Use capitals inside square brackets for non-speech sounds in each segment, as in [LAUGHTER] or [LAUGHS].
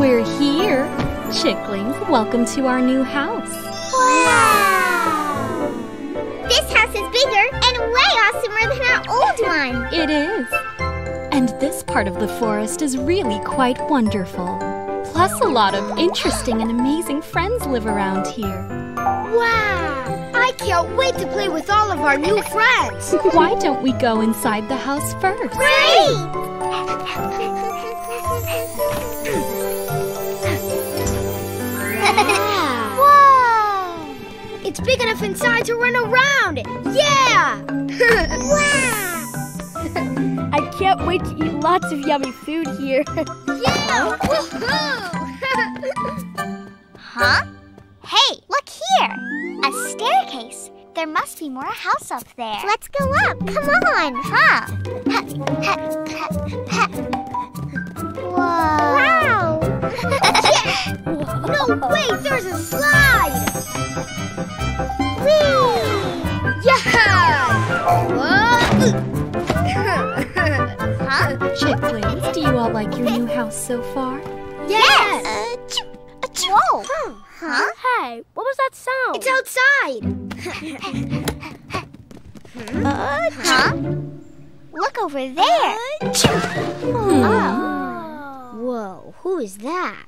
We're here. Chicklings, welcome to our new house. Wow! This house is bigger and way awesomer than our old one. It is. And this part of the forest is really quite wonderful. Plus, a lot of interesting and amazing friends live around here. Wow! I can't wait to play with all of our new friends. [LAUGHS] Why don't we go inside the house first? Whoa! Big enough inside to run around. Yeah! [LAUGHS] Wow! I can't wait to eat lots of yummy food here. yeah! Woohoo! [LAUGHS] Huh? Hey, look here! A staircase. There must be more house up there. Let's go up. Come on. Huh? Whoa. Wow. No, wait, there's a slide! Whee! Yeah! Huh? Chicklings, do you all like your new house so far? Yes! Uh, uh, Whoa. Huh? Hey, what was that sound? It's outside! [LAUGHS] Uh, huh? Look over there. Oh. Whoa, who is that?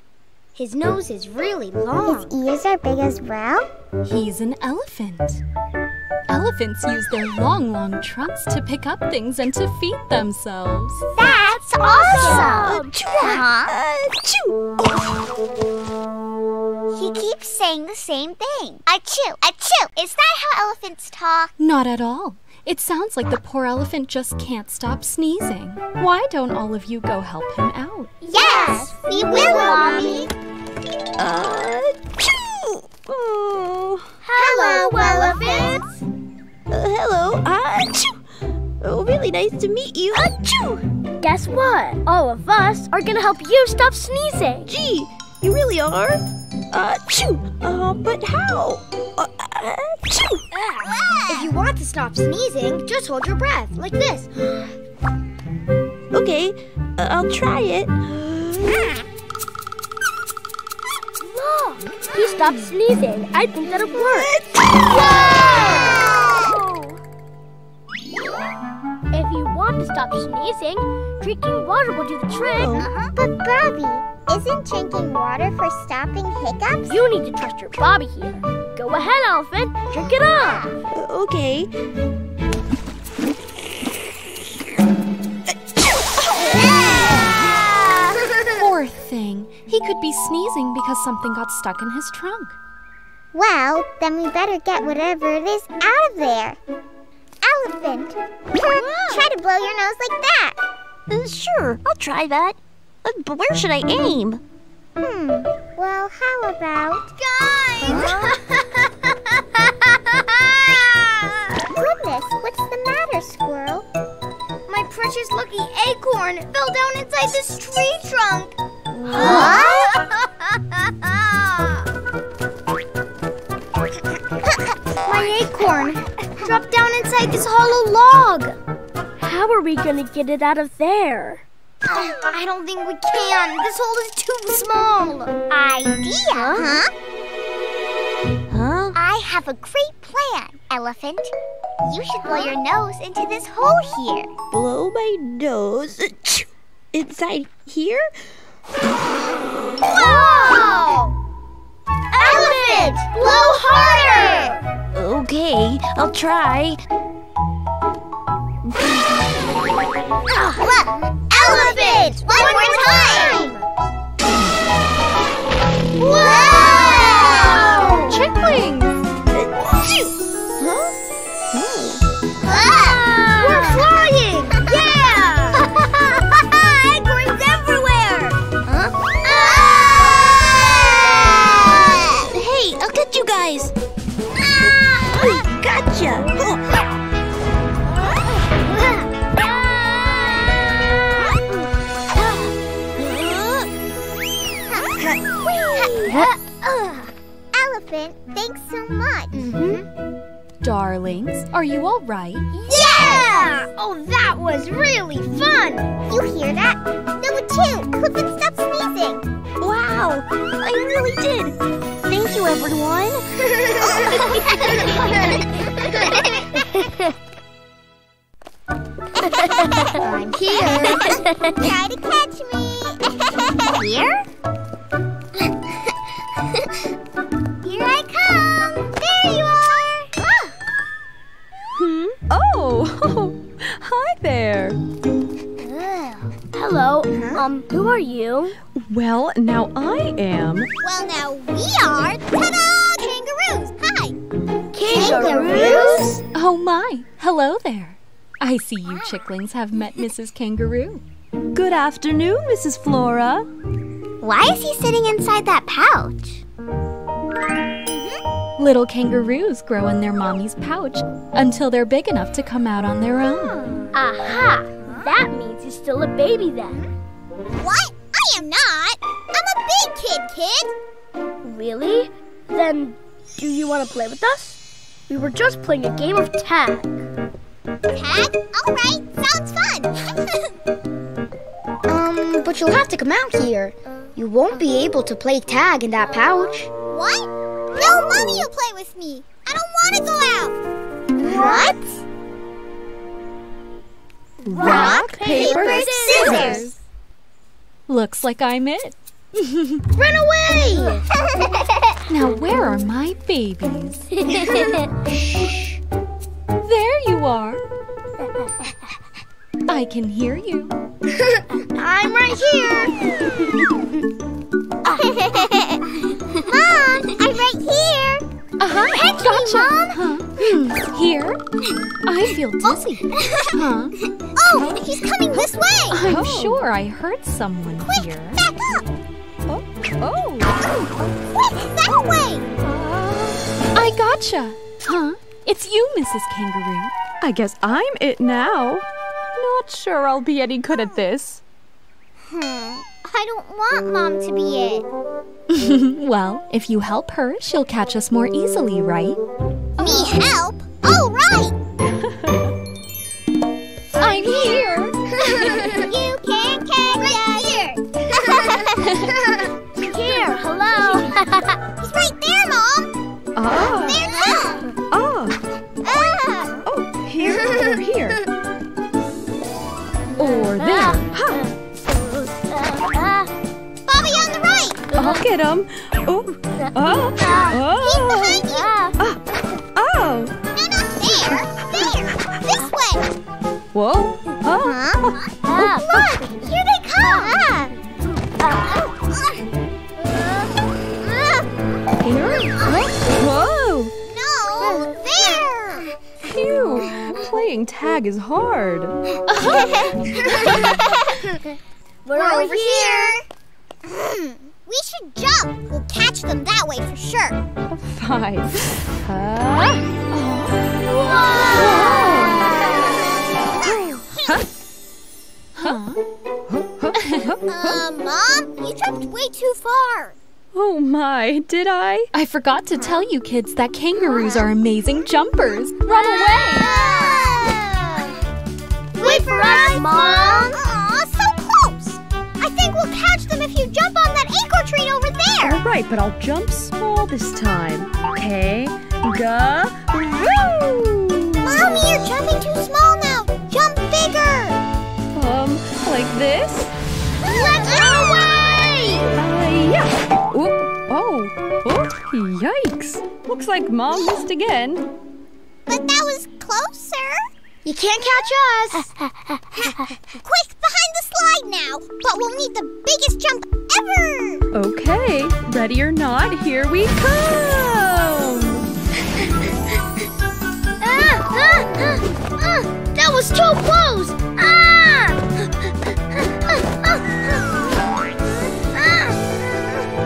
His nose is really long. His ears are big as well? He's an elephant. Elephants use their long, long trunks to pick up things and to feed themselves. That's awesome. He keeps saying the same thing. Achoo, achoo. Is that how elephants talk? Not at all. It sounds like the poor elephant just can't stop sneezing. Why don't all of you go help him out? Yes, we will, Mommy. Oh, Hello, elephants. uh, hello. Achoo. Oh, really nice to meet you. Achoo. Guess what? All of us are gonna help you stop sneezing. Gee, you really are. Achoo. Uh, but how? Uh, achoo. If you want to stop sneezing, just hold your breath, like this. Okay, uh, I'll try it. Look, he stopped sneezing. I think that'll work. If you want to stop sneezing, drinking water will do the trick. Uh-huh. But Bobby, isn't drinking water for stopping hiccups? You need to trust your Bobby here. Go ahead, elephant. Drink it up. Uh, okay. [LAUGHS] Poor thing. He could be sneezing because something got stuck in his trunk. Well, then we better get whatever it is out of there. Elephant. Try to blow your nose like that. Uh, sure, I'll try that. Uh, but where should I aim? Hmm. Well, how about... Guys! [LAUGHS] Goodness, what's the matter, squirrel? My precious lucky acorn fell down inside this tree trunk. What? [LAUGHS] My acorn [LAUGHS] dropped down inside this hollow log. How are we gonna get it out of there? I don't think we can. This hole is too small. Idea, huh? Huh? I have a great plan, Elephant. You should blow your nose into this hole here. Blow my nose. [TSK] Inside here? Whoa! Elephant, blow harder! Okay, I'll try. Look, elephant! One, more time! Wow! Elephant, thanks so much. Mm-hmm. Darlings, are you all right? Yeah! Oh, that was really fun! You hear that? Number two, Clifton, stop sneezing. Wow, I really did. Thank you, everyone. I'm here. [LAUGHS] Try to catch me. Here? [LAUGHS] [LAUGHS] Here I come. There you are. Hmm? Oh, [LAUGHS] hi there. Hello. Um, who are you? Well, now I am. Well, now we are ta-da kangaroos. Hi. Kangaroos? Oh my, hello there. I see you chicklings have met Mrs. Kangaroo. Good afternoon, Mrs. Flora. Why is he sitting inside that pouch? Mm-hmm. Little kangaroos grow in their mommy's pouch until they're big enough to come out on their own. Hmm. Aha! That means he's still a baby then. What? I am not. I'm a big kid, kid. Really? Then, do you want to play with us? We were just playing a game of tag. Tag? All right. Sounds fun. [LAUGHS] But you'll have to come out here. You won't be able to play tag in that pouch. what? No, mommy will play with me. I don't want to go out. What? Rock, paper, scissors. Looks like I'm it. [LAUGHS] Run away! [LAUGHS] Now, where are my babies? [LAUGHS] There you are. I can hear you. [LAUGHS] I'm right here. [LAUGHS] Mom, I'm right here. Uh-huh. Catch gotcha. me, Mom. Huh? Hmm. Here? I feel dizzy. Huh? [LAUGHS] Oh, he's coming this way. I'm sure I heard someone here. Back up. Oh, oh. Quick, that way. I gotcha. Huh? It's you, Mrs. Kangaroo. I guess I'm it now. Not sure I'll be any good at this. Hmm. I don't want Mom to be it. [LAUGHS] well, if you help her, she'll catch us more easily, right? Me help? All right! [LAUGHS] I'm here. [LAUGHS] you can't catch right here. Here, hello. He's right there, Mom. Ah, There too. Or there. Ah, Bobby on the right. I'll get him. Oh, oh, He's oh, behind you. Oh. Ah. oh. No, not there. There. This way. Whoa. Huh? Huh? Look, here they come. Uh-huh. Uh-huh. Uh-huh. Here? Huh? Playing tag is hard. [LAUGHS] We're over here. Hmm, [CLEARS THROAT] We should jump. We'll catch them that way for sure. Fine. Huh? Huh? Uh, Mom, you jumped way too far. Oh my, did I? I forgot to tell you kids that kangaroos are amazing jumpers. Run away! Us, Mom. Aw, so close. I think we'll catch them if you jump on that ankle tree over there. All right, but I'll jump small this time. Okay. Go. Woo! Mommy, you're jumping too small now. Jump bigger. Um, like this? Let's run away. Uh, yeah. Oop. Oh. Oh. Yikes. Looks like mom missed again. But that was closer. You can't catch us. [LAUGHS] Quick, behind the slide now. But we'll need the biggest jump ever. Okay. Ready or not, here we come. Ah, ah, ah, ah, that was too close. Ah!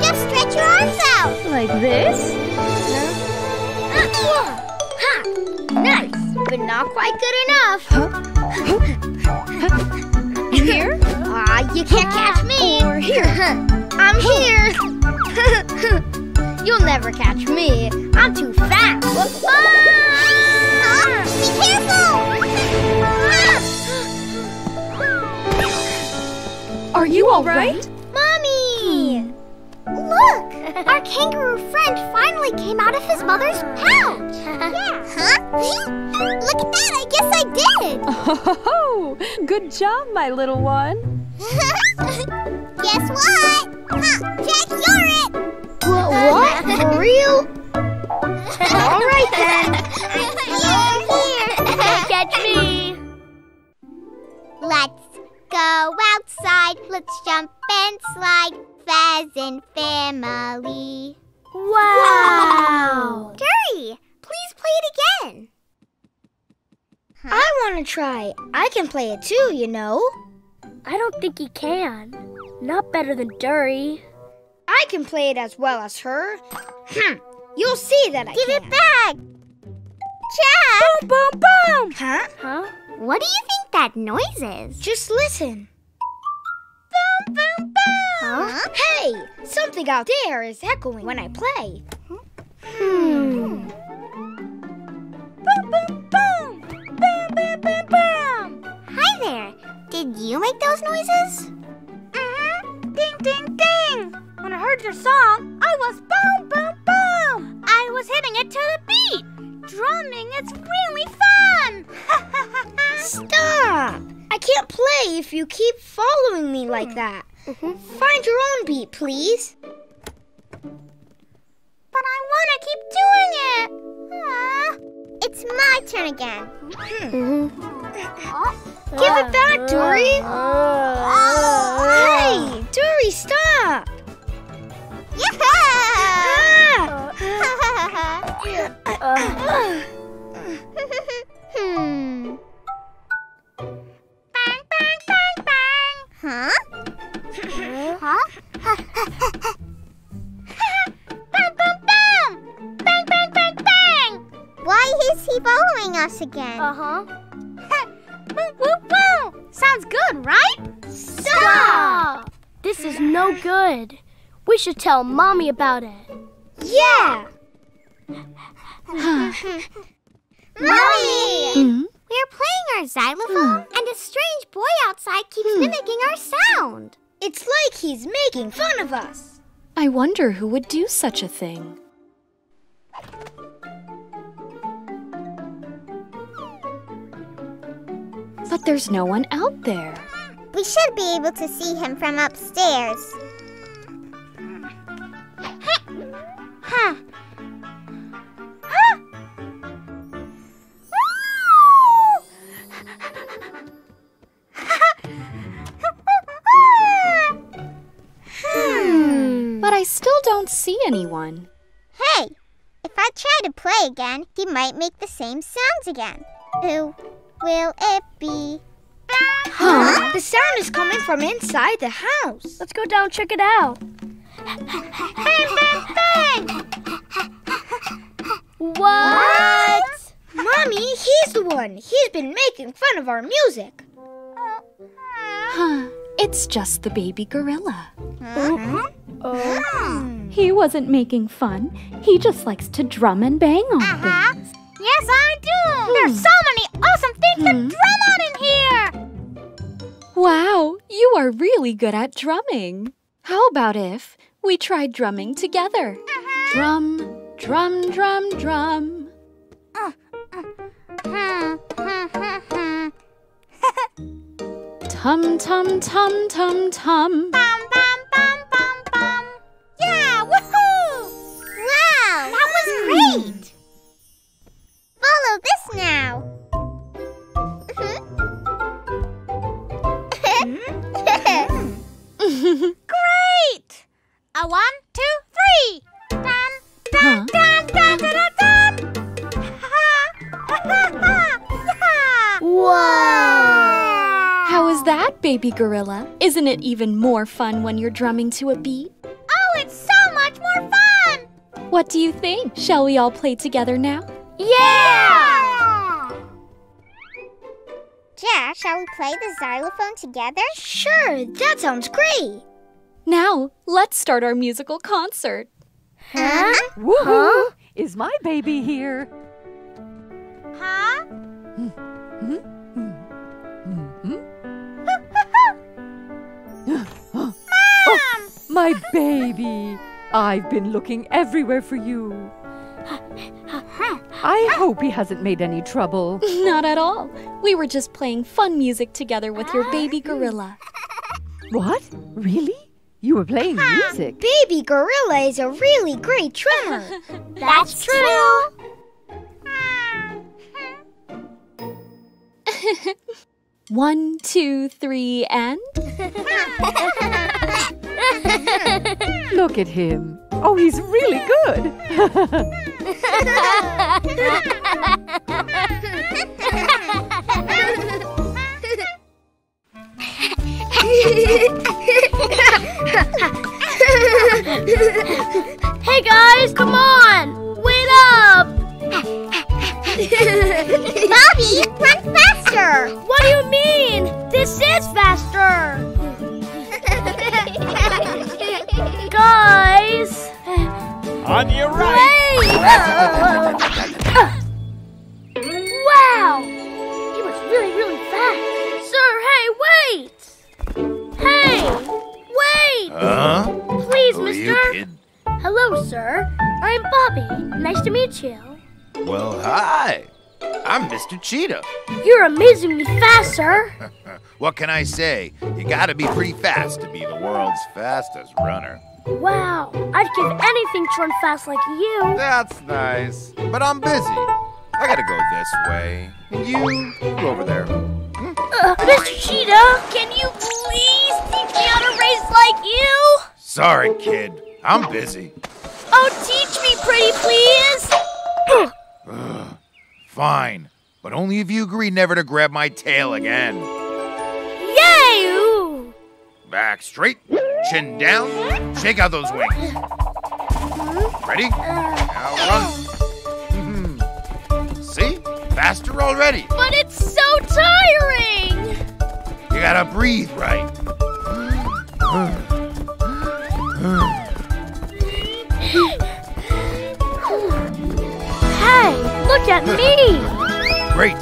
Just stretch your arms out. Like this? Ha! Nice, but not quite good enough. Here? Ah, you can't catch me. Or here? I'm here. You'll never catch me. I'm too fast. Huh? Be careful. Are you all right? Mommy! Our kangaroo friend finally came out of his mother's pouch. [LAUGHS] yeah. Huh? Look at that. I guess I did. [LAUGHS] Oh, good job, my little one. [LAUGHS] Guess what? Huh, Jack, you're it. What? What? For real? All right then. Here. Catch me. Let's go outside. Let's jump and slide. Pheasant family. Wow. Gary, please play it again. I want to try. I can play it too, you know. I don't think he can. Not better than Dury. I can play it as well as her. Hmm. You'll see that I Give can. Give it back. Jack, Boom, boom, boom. Huh? Huh? what do you think that noise is? Just listen. Boom, boom, boom. Huh? Hey, something out there is echoing when I play. Hmm. Boom, boom, boom. Boom, boom, boom, boom. Hi there. Did you make those noises? Mm-hmm. Ding, ding, ding. When I heard your song, I was boom, boom, boom. I was hitting it to the beat. Drumming is really fun. [LAUGHS] Stop! I can't play if you keep following me like that. Find your own beat, please. But I want to keep doing it. Ah. It's my turn again. Hmm. Give it back, Dury. Oh. Hey, Dury, stop! Yeah! [LAUGHS] [LAUGHS] hmm. Bang, bang, bang, bang. Huh? Huh? bang, bang, bang! Bang, bang, bang, bang! Why is he following us again? Uh huh. woo, [LAUGHS] woo, woo! Sounds good, right? Stop! This is no good. We should tell Mommy about it. Yeah! [LAUGHS] Mommy! Hmm? We're playing our xylophone, and a strange boy outside keeps mimicking our sound. It's like he's making fun of us. I wonder who would do such a thing. But there's no one out there. We should be able to see him from upstairs. [LAUGHS] Huh. Huh. But I still don't see anyone. Hey, if I try to play again, he might make the same sounds again. Who will it be? Huh? The sound is coming from inside the house. Let's go down check it out. Bang, bang, bang! What? Mommy, he's the one. He's been making fun of our music. Huh. It's just the baby gorilla. Hmm. He wasn't making fun. He just likes to drum and bang on Uh-huh. things. Yes, I do. There's so many awesome things to drum on in here. Wow, you are really good at drumming. How about if we try drumming together? Drum, drum, drum, drum. Hmm, hmm, hmm, hmm. Tum, tum, tum, tum, tum. Bum, bum, great. Follow this now. [LAUGHS] great! A one, two, three. Dun, dun, dun, dun, dun, dun. Ha, ha, ha, ha. Wow. How is that, baby gorilla? Isn't it even more fun when you're drumming to a beat? Oh, it's so much more fun! What do you think? Shall we all play together now? Yeah! Jack, shall we play the xylophone together? Sure, that sounds great. Now, let's start our musical concert. Huh? Woohoo! Is my baby here? Huh? Mom! My baby! I've been looking everywhere for you. I hope he hasn't made any trouble. [LAUGHS] Not at all. We were just playing fun music together with your baby gorilla. What? Really? You were playing music? Baby Gorilla is a really great drummer. [LAUGHS] That's true. [LAUGHS] One, two, three, and. Look at him. Oh, he's really good. Hey guys, come on! Wait up! Bobby, run faster. What do you mean? This is faster! [LAUGHS] Guys! On your right. Wait! [LAUGHS] wow! He was really, really fast. Sir, hey, wait! Hey! Wait! Huh? Please, Who are you, mister! Hello, sir. I'm Bobby. Nice to meet you. Well, hi. I'm Mr. Cheetah. You're amazingly fast, sir. [LAUGHS] What can I say? You gotta be pretty fast to be the world's fastest runner. Wow, I'd give anything to run fast like you. That's nice. But I'm busy. I gotta go this way. And you, go over there. Uh, Mr. Cheetah, can you please teach me how to race like you? Sorry, kid. I'm busy. Oh, teach me, pretty please. [SIGHS] Fine. But only if you agree never to grab my tail again. Yay! Ooh. Back straight, chin down, shake out those wings. Ready? Now run. [LAUGHS] See? Faster already. But it's so tiring. You gotta breathe right. At me. Great.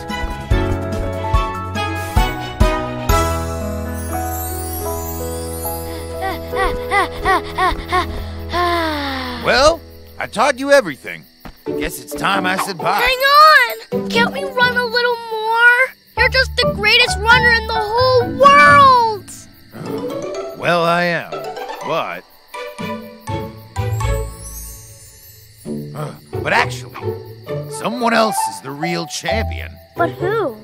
Well, I taught you everything. Guess it's time I said bye. Hang on! Can't we run a little more? You're just the greatest runner in the whole world! Well, I am. But. Uh, but actually, someone else is the real champion. But who?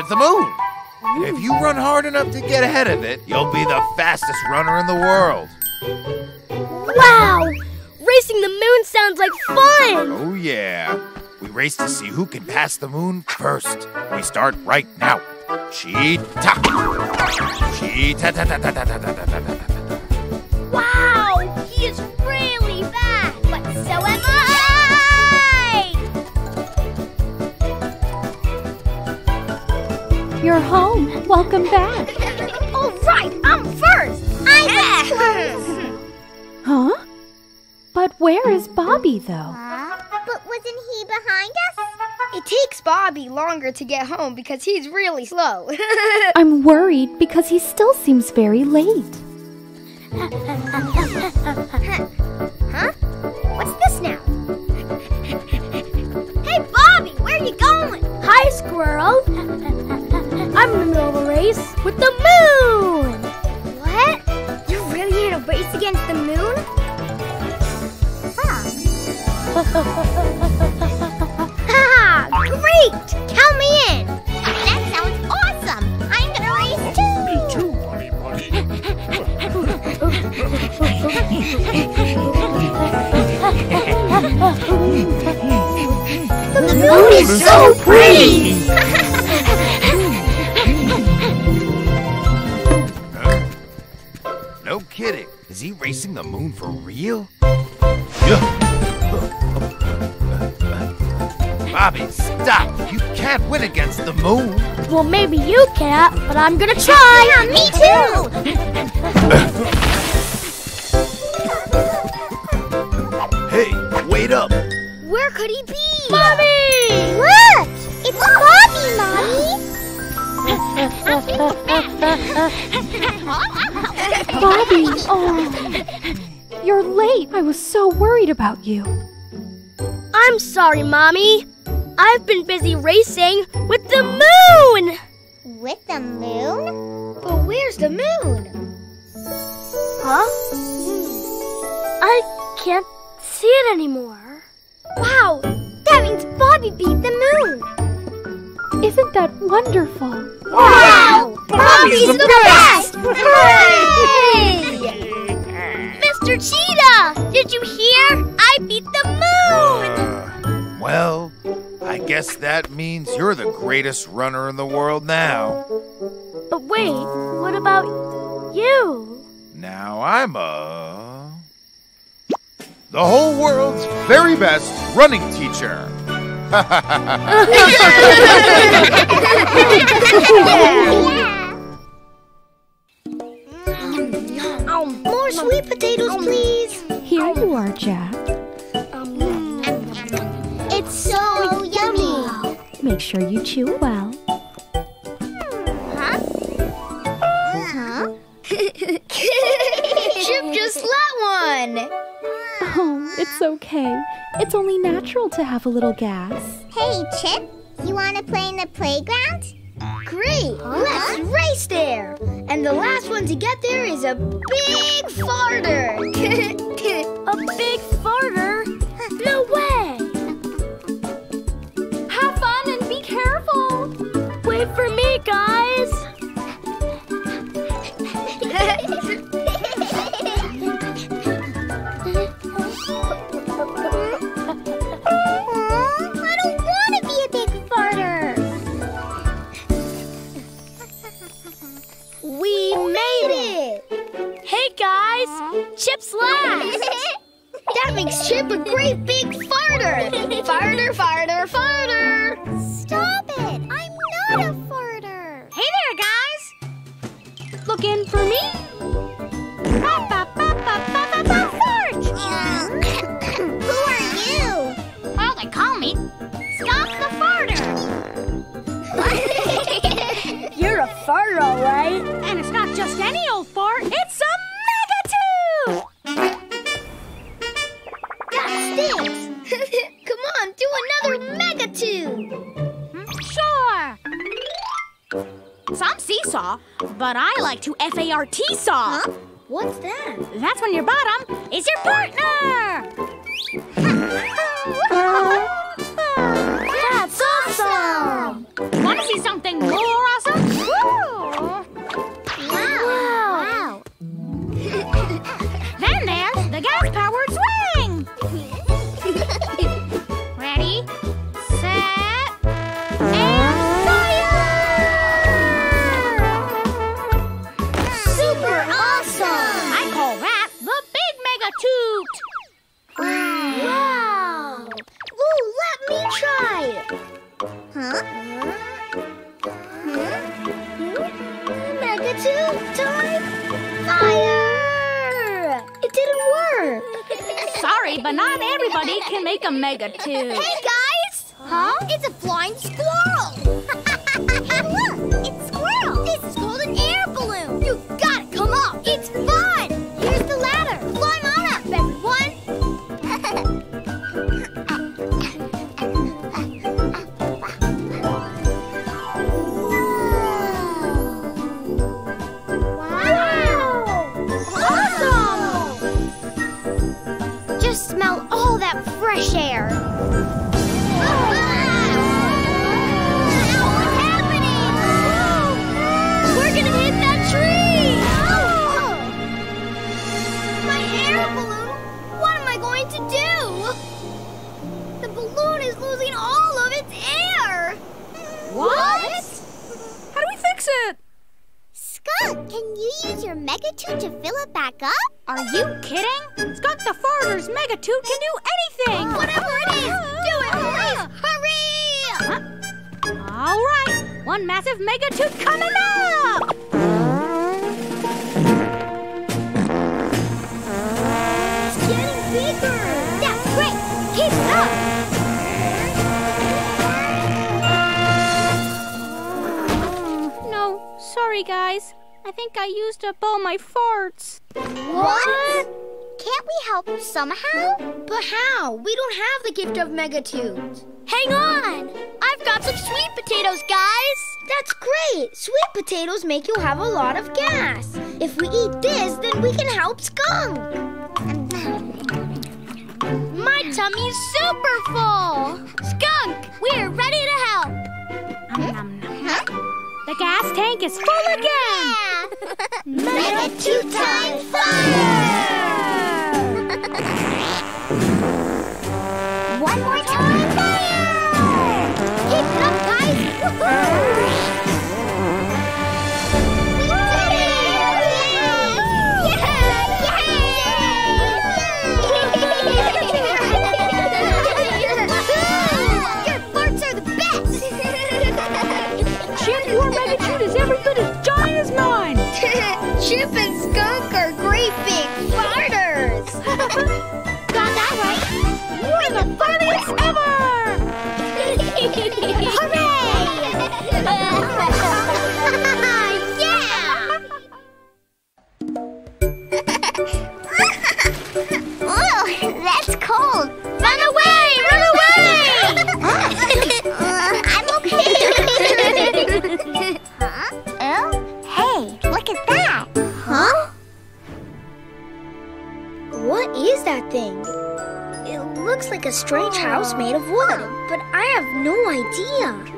It's the moon. And if you run hard enough to get ahead of it, you'll be the fastest runner in the world. Wow! Racing the moon sounds like fun! Oh, yeah. We race to see who can pass the moon first. We start right now. Cheetah. Cheetah. ta, ta, ta, ta, ta, ta, ta, ta, ta, ta. Wow, he is really fast. But so am I. You're home. Welcome back. [LAUGHS] All right, I'm first. I'm first. [LAUGHS] Huh? But where is Bobby, though? But wasn't he behind us? It takes Bobby longer to get home because he's really slow. [LAUGHS] I'm worried because he still seems very late. Huh? What's this now? hey, Bobby, where are you going? Hi, squirrel! I'm in the middle of a race with the moon! What? you really in a race against the moon? [LAUGHS] Ha! Great! Count me in. That sounds awesome. I'm gonna race oh, too. Me too, honey bunny. [LAUGHS] the moon is so pretty. [LAUGHS] kidding. Is he racing the moon for real? Bobby, stop! You can't win against the moon. Well, maybe you can't, but I'm gonna try! Yeah, me too. Hey, wait up! Where could he be? Bobby! Look, it's Bobby, Mommy. [LAUGHS] Bobby, oh, you're late. I was so worried about you. I'm sorry, Mommy. I've been busy racing with the moon! With the moon? But where's the moon? Huh? Hmm. I can't see it anymore. Wow, that means Bobby beat the moon. Isn't that wonderful? Wow! Bobby's the best! Hooray! Mr. Cheetah! Did you hear? I beat the moon! Uh, well, I guess that means you're the greatest runner in the world now. But wait, what about you? Now I'm a. The whole world's very best running teacher. More sweet potatoes, please. Here you are, Jack. It's so yummy. Make sure you chew well. Huh? Uh-huh. [LAUGHS] Chip just let one. Oh, it's okay. It's only natural to have a little gas. Hey, Chip, you want to play in the playground? Great. Let's race there. And the last one to get there is a big farter. [LAUGHS] A big farter? No way! Have fun and be careful. Wait for me, guys! [LAUGHS] we made it. Hey, guys! Chip's last! [LAUGHS] That makes Chip a great big farter. [LAUGHS] Farter, farter, farter. Stop it! I'm not a farter. Hey there, guys! Looking for me? Ba, ba, ba, ba, ba, ba, ba, Who fart, all right. And it's not just any old fart, it's a megatube! That stinks. [LAUGHS] Come on, do another mega toot. Hmm, sure. Some seesaw, but I like to F-A-R-T saw. Huh? What's that? That's when your bottom is your partner. [LAUGHS] [LAUGHS] Awesome. Want to see something more awesome? Woo! But not everybody can make a mega toot. Hey, guys! Huh? It's a flying squirrel! Fix it? Skunk, can you use your mega toot to fill it back up? Are you kidding? Skunk the Farter's mega toot can do anything! Whatever it is, do it, please! Hurry! All right, one massive mega toot coming up! It's getting bigger! That's great! Keep it up! No, sorry guys. I think I used up all my farts. What? Can't we help somehow? But how? We don't have the gift of Megatunes. Hang on! I've got some sweet potatoes, guys! That's great! Sweet potatoes make you have a lot of gas. If we eat this, then we can help Skunk. My tummy's super full! Skunk, we're ready to help! The gas tank is full again. Yeah. Mega two time fire! [LAUGHS] One more time fire! Keep it up, guys! Chip and Skunk are great big farters. [LAUGHS] idea.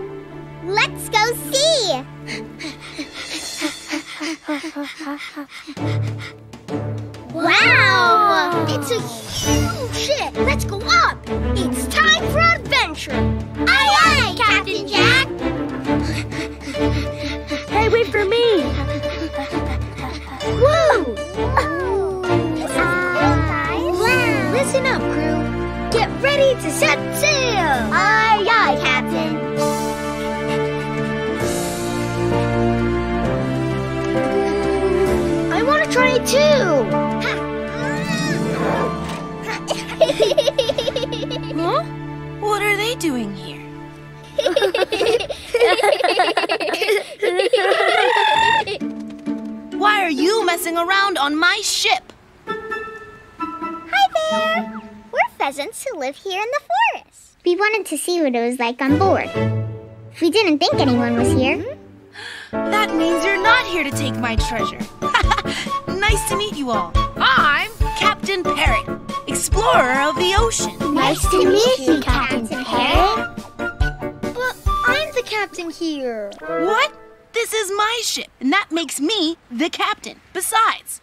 Treasure. [LAUGHS] nice to meet you all. I'm Captain Parrot, explorer of the ocean. Nice to meet you, Captain Parrot. But I'm the captain here. What? This is my ship, and that makes me the captain. Besides,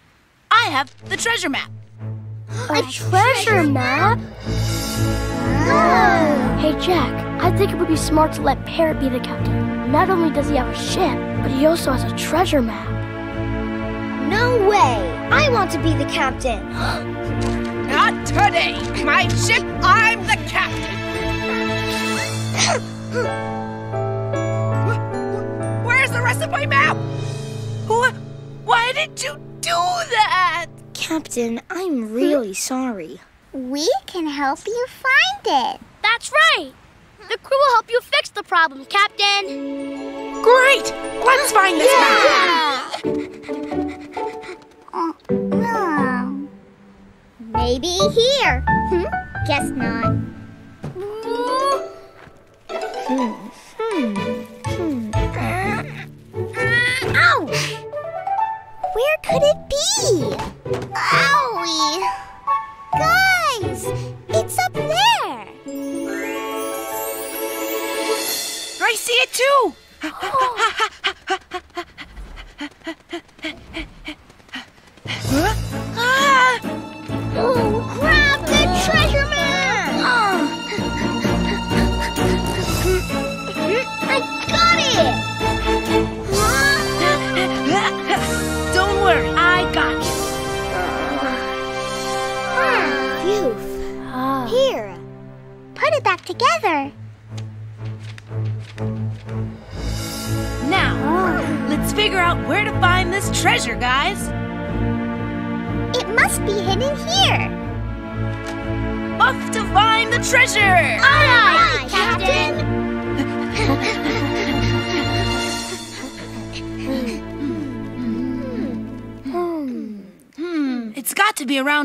I have the treasure map. A treasure map? Oh. Hey, Jack, I think it would be smart to let Parrot be the captain. Not only does he have a ship, but he also has a treasure map. No way. I want to be the captain. [GASPS] Not today. My ship, I'm the captain. [GASPS] Where's the rest of my map? Why did you do that? Captain, I'm really hmm? sorry. We can help you find it. That's right. The crew will help you fix the problem, Captain. Great. Let's find this map. Guess not.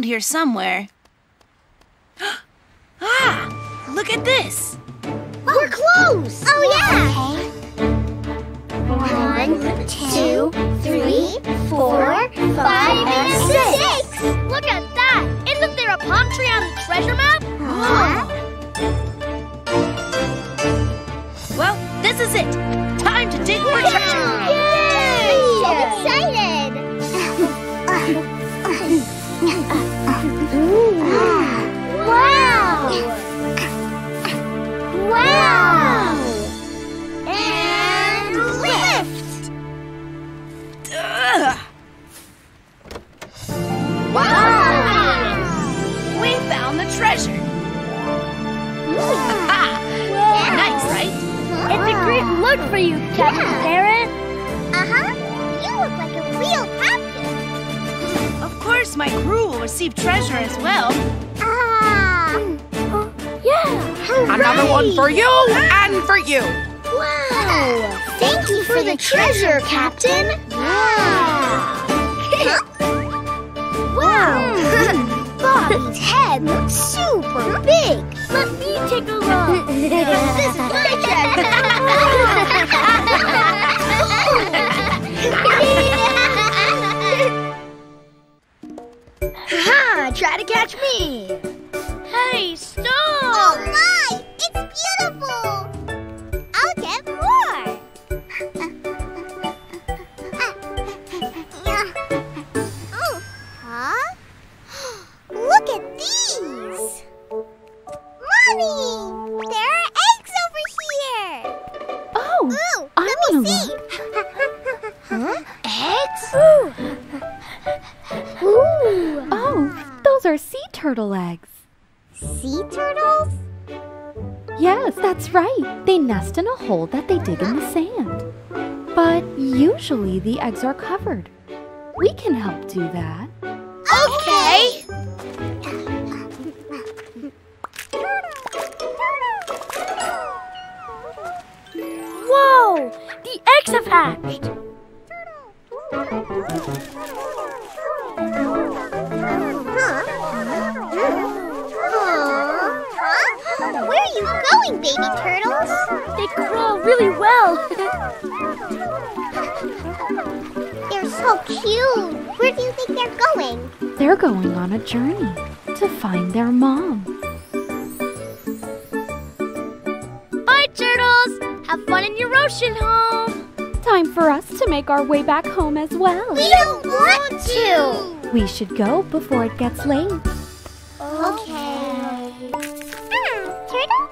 here somewhere. are covered. way back home as well. We don't want to. We should go before it gets late. Okay. Ah, [LAUGHS] turtle?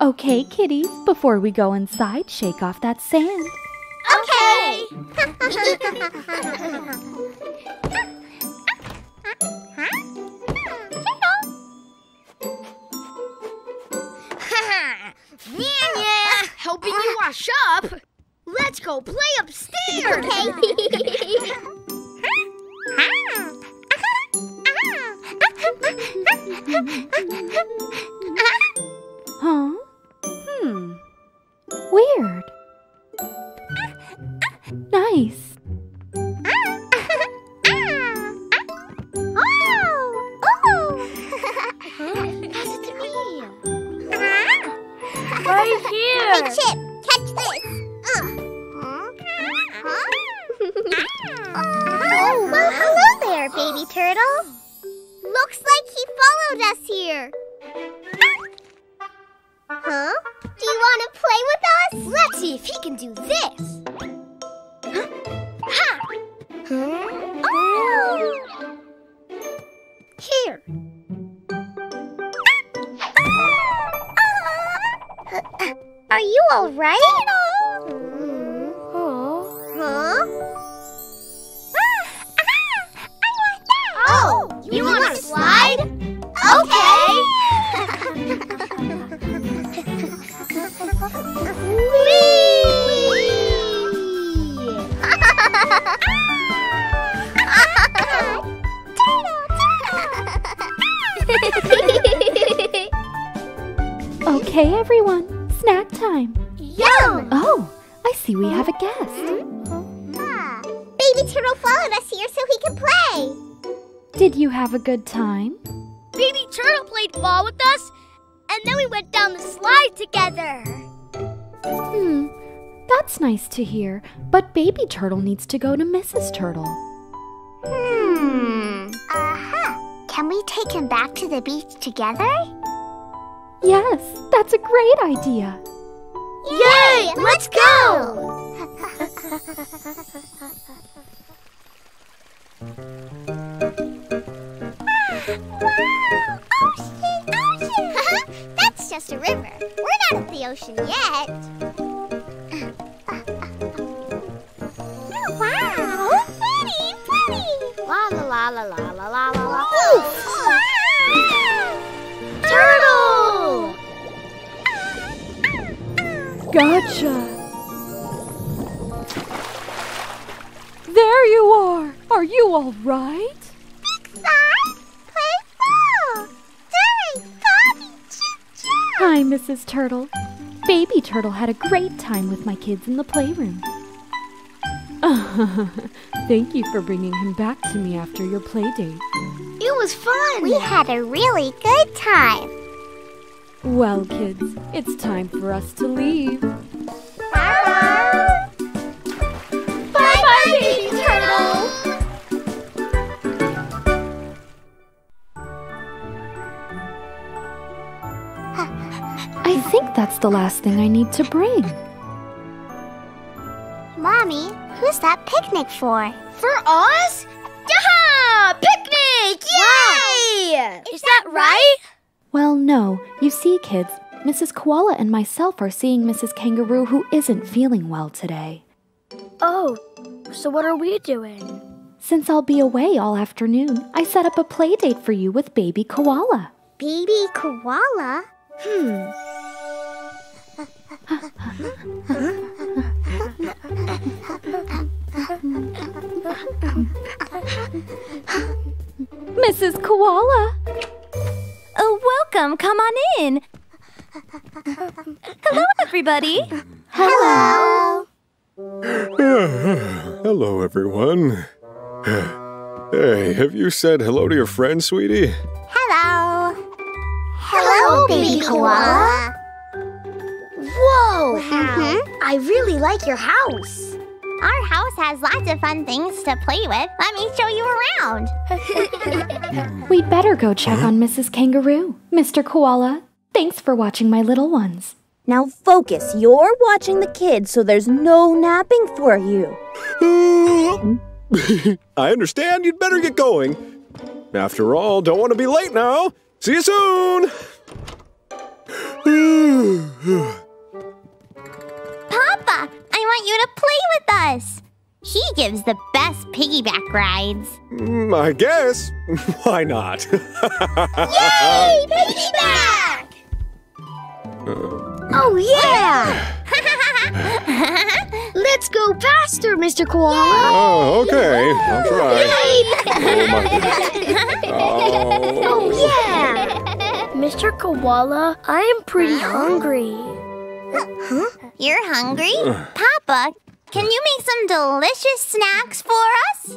Okay, kitties, before we go inside, shake off that sand. Tiny Turtle? Looks like he followed us here. Huh? Do you want to play with us? Let's see if he can do this. Good time? Baby Turtle played ball with us, and then we went down the slide together. Hmm, that's nice to hear, but Baby Turtle needs to go to Mrs. Turtle. Hmm. Uh-huh. Can we take him back to the beach together? Yes, that's a great idea. Yay! Let's go! [LAUGHS] wow! Ocean, ocean! That's just a river. We're not at the ocean yet. Oh, [LAUGHS] wow! Pretty, pretty! La la la la la la la la la. Wow! Turtle! Gotcha. There you are. Are you all right? Hi, Mrs. Turtle. Baby Turtle had a great time with my kids in the playroom. [LAUGHS] Thank you for bringing him back to me after your play date. It was fun. We had a really good time. Well, kids, it's time for us to leave. Bye bye, baby think that's the last thing I need to bring. Mommy, who's that picnic for? For us? Yeah! Picnic! Yay! Is that right? Well, no. You see, kids, Mrs. Koala and myself are seeing Mrs. Kangaroo who isn't feeling well today. Oh, so what are we doing? Since I'll be away all afternoon, I set up a play date for you with baby koala. Baby koala? Hmm. Mrs. Koala! Oh, welcome. Come on in. Hello, everybody. Hello. hello, everyone. Hey, have you said hello to your friend, sweetie? Hello. Hello, baby koala. Whoa! Mhm. I really like your house. Our house has lots of fun things to play with. Let me show you around. [LAUGHS] We'd better go check on Mrs. Kangaroo. Mr. Koala, thanks for watching my little ones. Now focus. You're watching the kids, so there's no napping for you. [LAUGHS] I understand you'd better get going. After all, don't want to be late now. See you soon. [SIGHS] [SIGHS] [SIGHS] Papa, I want you to play with us. He gives the best piggyback rides. Mm, I guess. [LAUGHS] Why not? Yay, [LAUGHS] piggyback! Oh, yeah! [LAUGHS] Let's go faster, Mr. Koala. oh, okay. I'll try. Oh. Oh. Oh, yeah! Mr. Koala, I am pretty hungry. You're hungry? Papa, can you make some delicious snacks for us?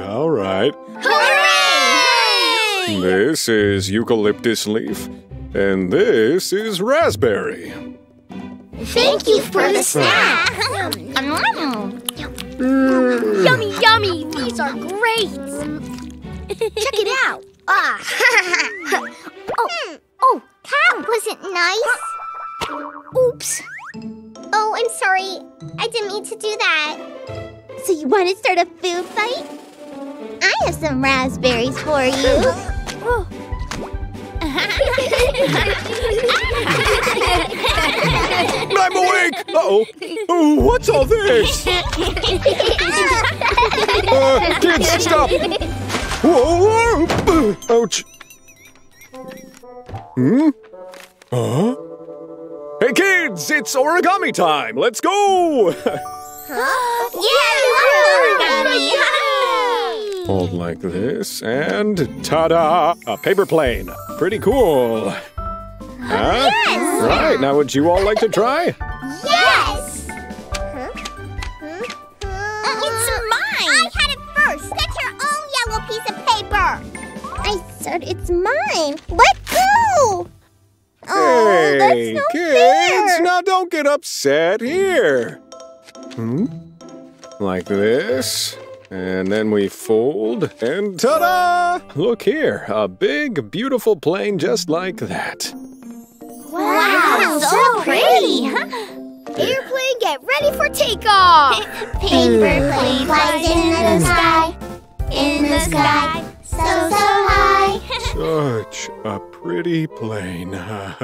[LAUGHS] All right. Hooray! This is eucalyptus leaf, and this is raspberry. Thank you for the snack. [LAUGHS] Mm. Yummy, yummy! These are great! Check it out. Ah, [LAUGHS] oh, oh, that wasn't nice. Oops. Oh, I'm sorry. I didn't mean to do that. So you want to start a food fight? I have some raspberries for you. [LAUGHS] I'm awake! Uh-oh. Oh, what's all this? [LAUGHS] Uh, kids, stop! Whoa. Ouch. Hmm? Huh? Hey, kids! It's origami time! Let's go! [LAUGHS] Yeah, origami! [LAUGHS] Hold like this, and ta-da! A paper plane. Pretty cool. Huh? Yes. Right, now would you all like to try? Yes! It's mine! I had it first! Get your own yellow piece of paper! I said it's mine! Let go! Oh, hey, that's no kids, fair! now don't get upset. Here. Hmm? Like this. And then we fold, and ta-da! Look here, a big, beautiful plane just like that. Wow, so pretty! Airplane, get ready for takeoff! [LAUGHS] Paper plane flies in the sky, in the sky, so, so high. Such a pretty plane. [LAUGHS] My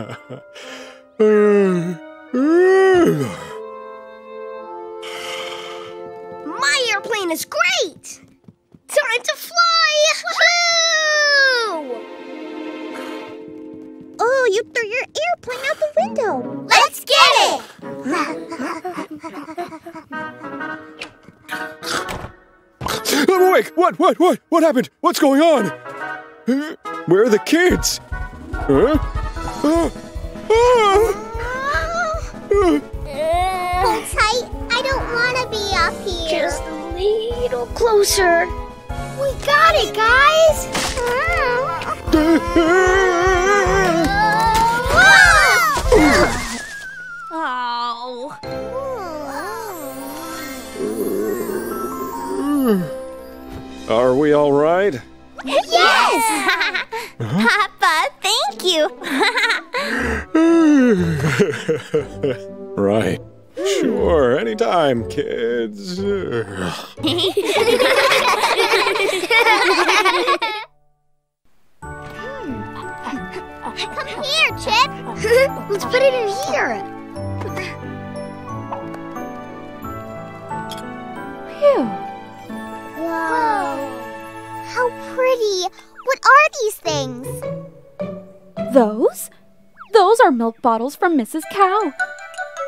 airplane is great! Time to fly! Woohoo! Oh, you threw your airplane out the window. Let's get it! [LAUGHS] I'm awake! What, what, what? What happened? What's going on? Where are the kids? Huh? Hold tight. I don't want to be up here. Just a little closer. We got it, guys! Oh. Are we all right? Yes! Uh-huh. Papa, thank you. [LAUGHS] right. Sure, anytime, kids. Come here, Chip. Let's put it in here. Phew. Whoa. How pretty. What are these things? Those? Those are milk bottles from Mrs. Cow.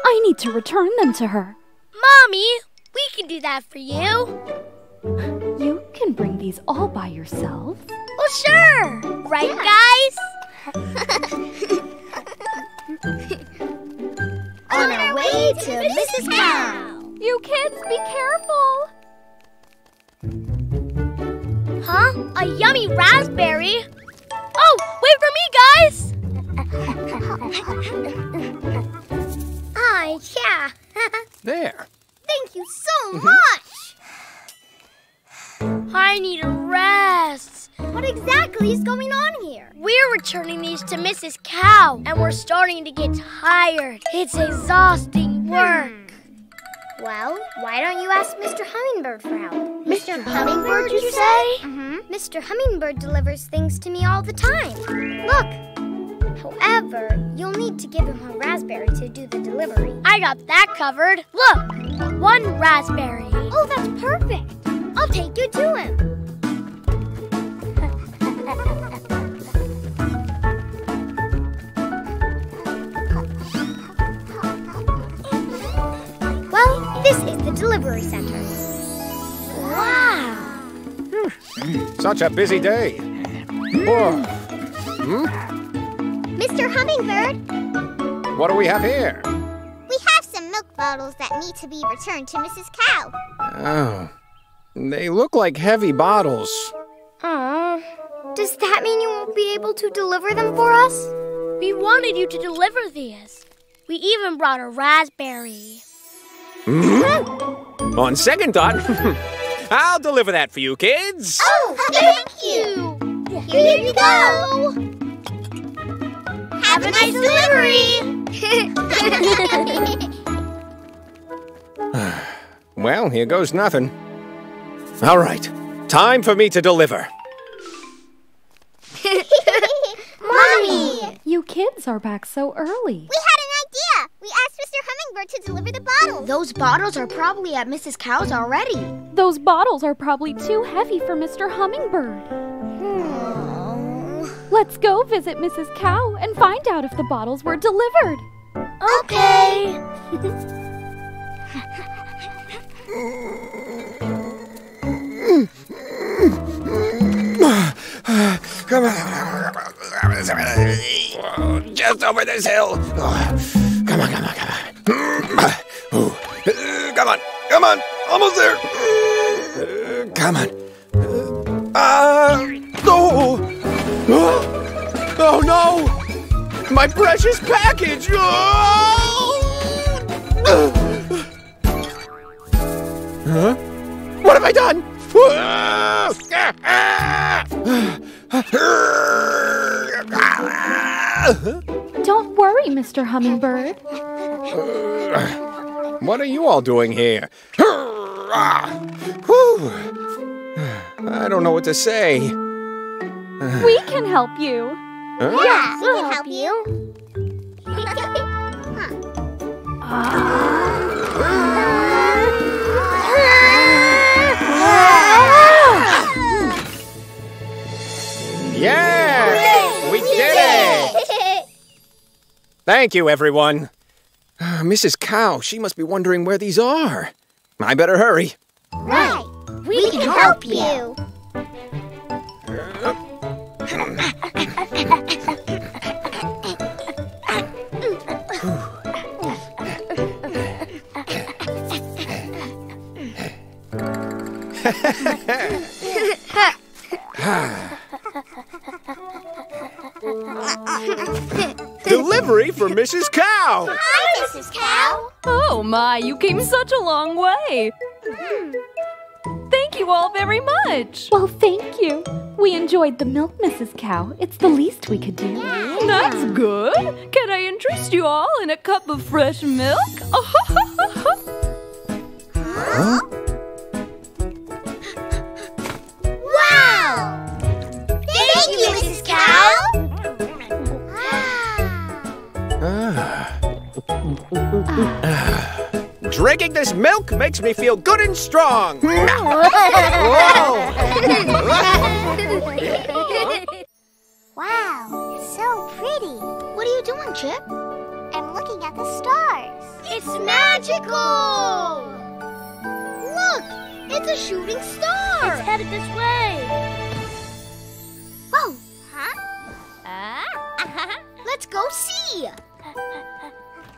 I need to return them to her. Mommy, we can do that for you. You can bring these all by yourself. Well, sure. Right, guys? [LAUGHS] On our way to Mrs. Cow. You kids, be careful! A yummy raspberry? Oh, wait for me, guys! Ah, yeah. There. Thank you so much! I need a rest. What exactly is going on here? We're returning these to Mrs. Cow, and we're starting to get tired. It's exhausting work. Well, why don't you ask Mr. Hummingbird for help? Mr. Hummingbird, you say? Mm-hmm. Mr. Hummingbird delivers things to me all the time. Look. However, you'll need to give him a raspberry to do the delivery. I got that covered. Look, one raspberry. Oh, that's perfect. I'll take you to him. [LAUGHS] this is the delivery center. Wow. Such a busy day. Whoa. Hmm? Mr. Hummingbird, What do we have here? we have some milk bottles that need to be returned to Mrs. Cow. Oh. They look like heavy bottles. Aw. Does that mean you won't be able to deliver them for us? We wanted you to deliver these. We even brought a raspberry. Hmm? On second thought, [LAUGHS] I'll deliver that for you, kids. Oh, thank you. Here you go. Have a nice delivery. [LAUGHS] [SIGHS] Well, here goes nothing. All right, time for me to deliver. [LAUGHS] Mommy, You kids are back so early. we had an idea. We asked Mr. Hummingbird to deliver the bottles. Those bottles are probably at Mrs. Cow's already. Those bottles are probably too heavy for Mr. Hummingbird. Hmm. Let's go visit Mrs. Cow and find out if the bottles were delivered. Okay. [LAUGHS] Come on. Just over this hill. Oh, come on, come on, come on. Uh, come on, come on, almost there. Uh, come on. Uh, oh. oh, oh no, my precious package. Oh. Huh? What have I done? Don't worry, Mr. Hummingbird. Uh, what are you all doing here? I don't know what to say. We can help you. Huh? Yeah, we can help you. Ah! Yeah! We did it! Thank you, everyone. Uh, Mrs. Cow, she must be wondering where these are. I better hurry. Right. We, can help you. [LAUGHS] Delivery for Mrs. Cow! Hi, Mrs. Cow. Oh my, you came such a long way. Thank you all very much. Well, thank you. We enjoyed the milk, Mrs. Cow. It's the least we could do. That's good. Can I interest you all in a cup of fresh milk? [LAUGHS] Wow! Ah. Drinking this milk makes me feel good and strong. [LAUGHS] wow, it's so pretty. What are you doing, Chip? I'm looking at the stars. It's magical! Look, it's a shooting star. It's headed this way. Whoa, huh? Uh? [LAUGHS] Let's go see.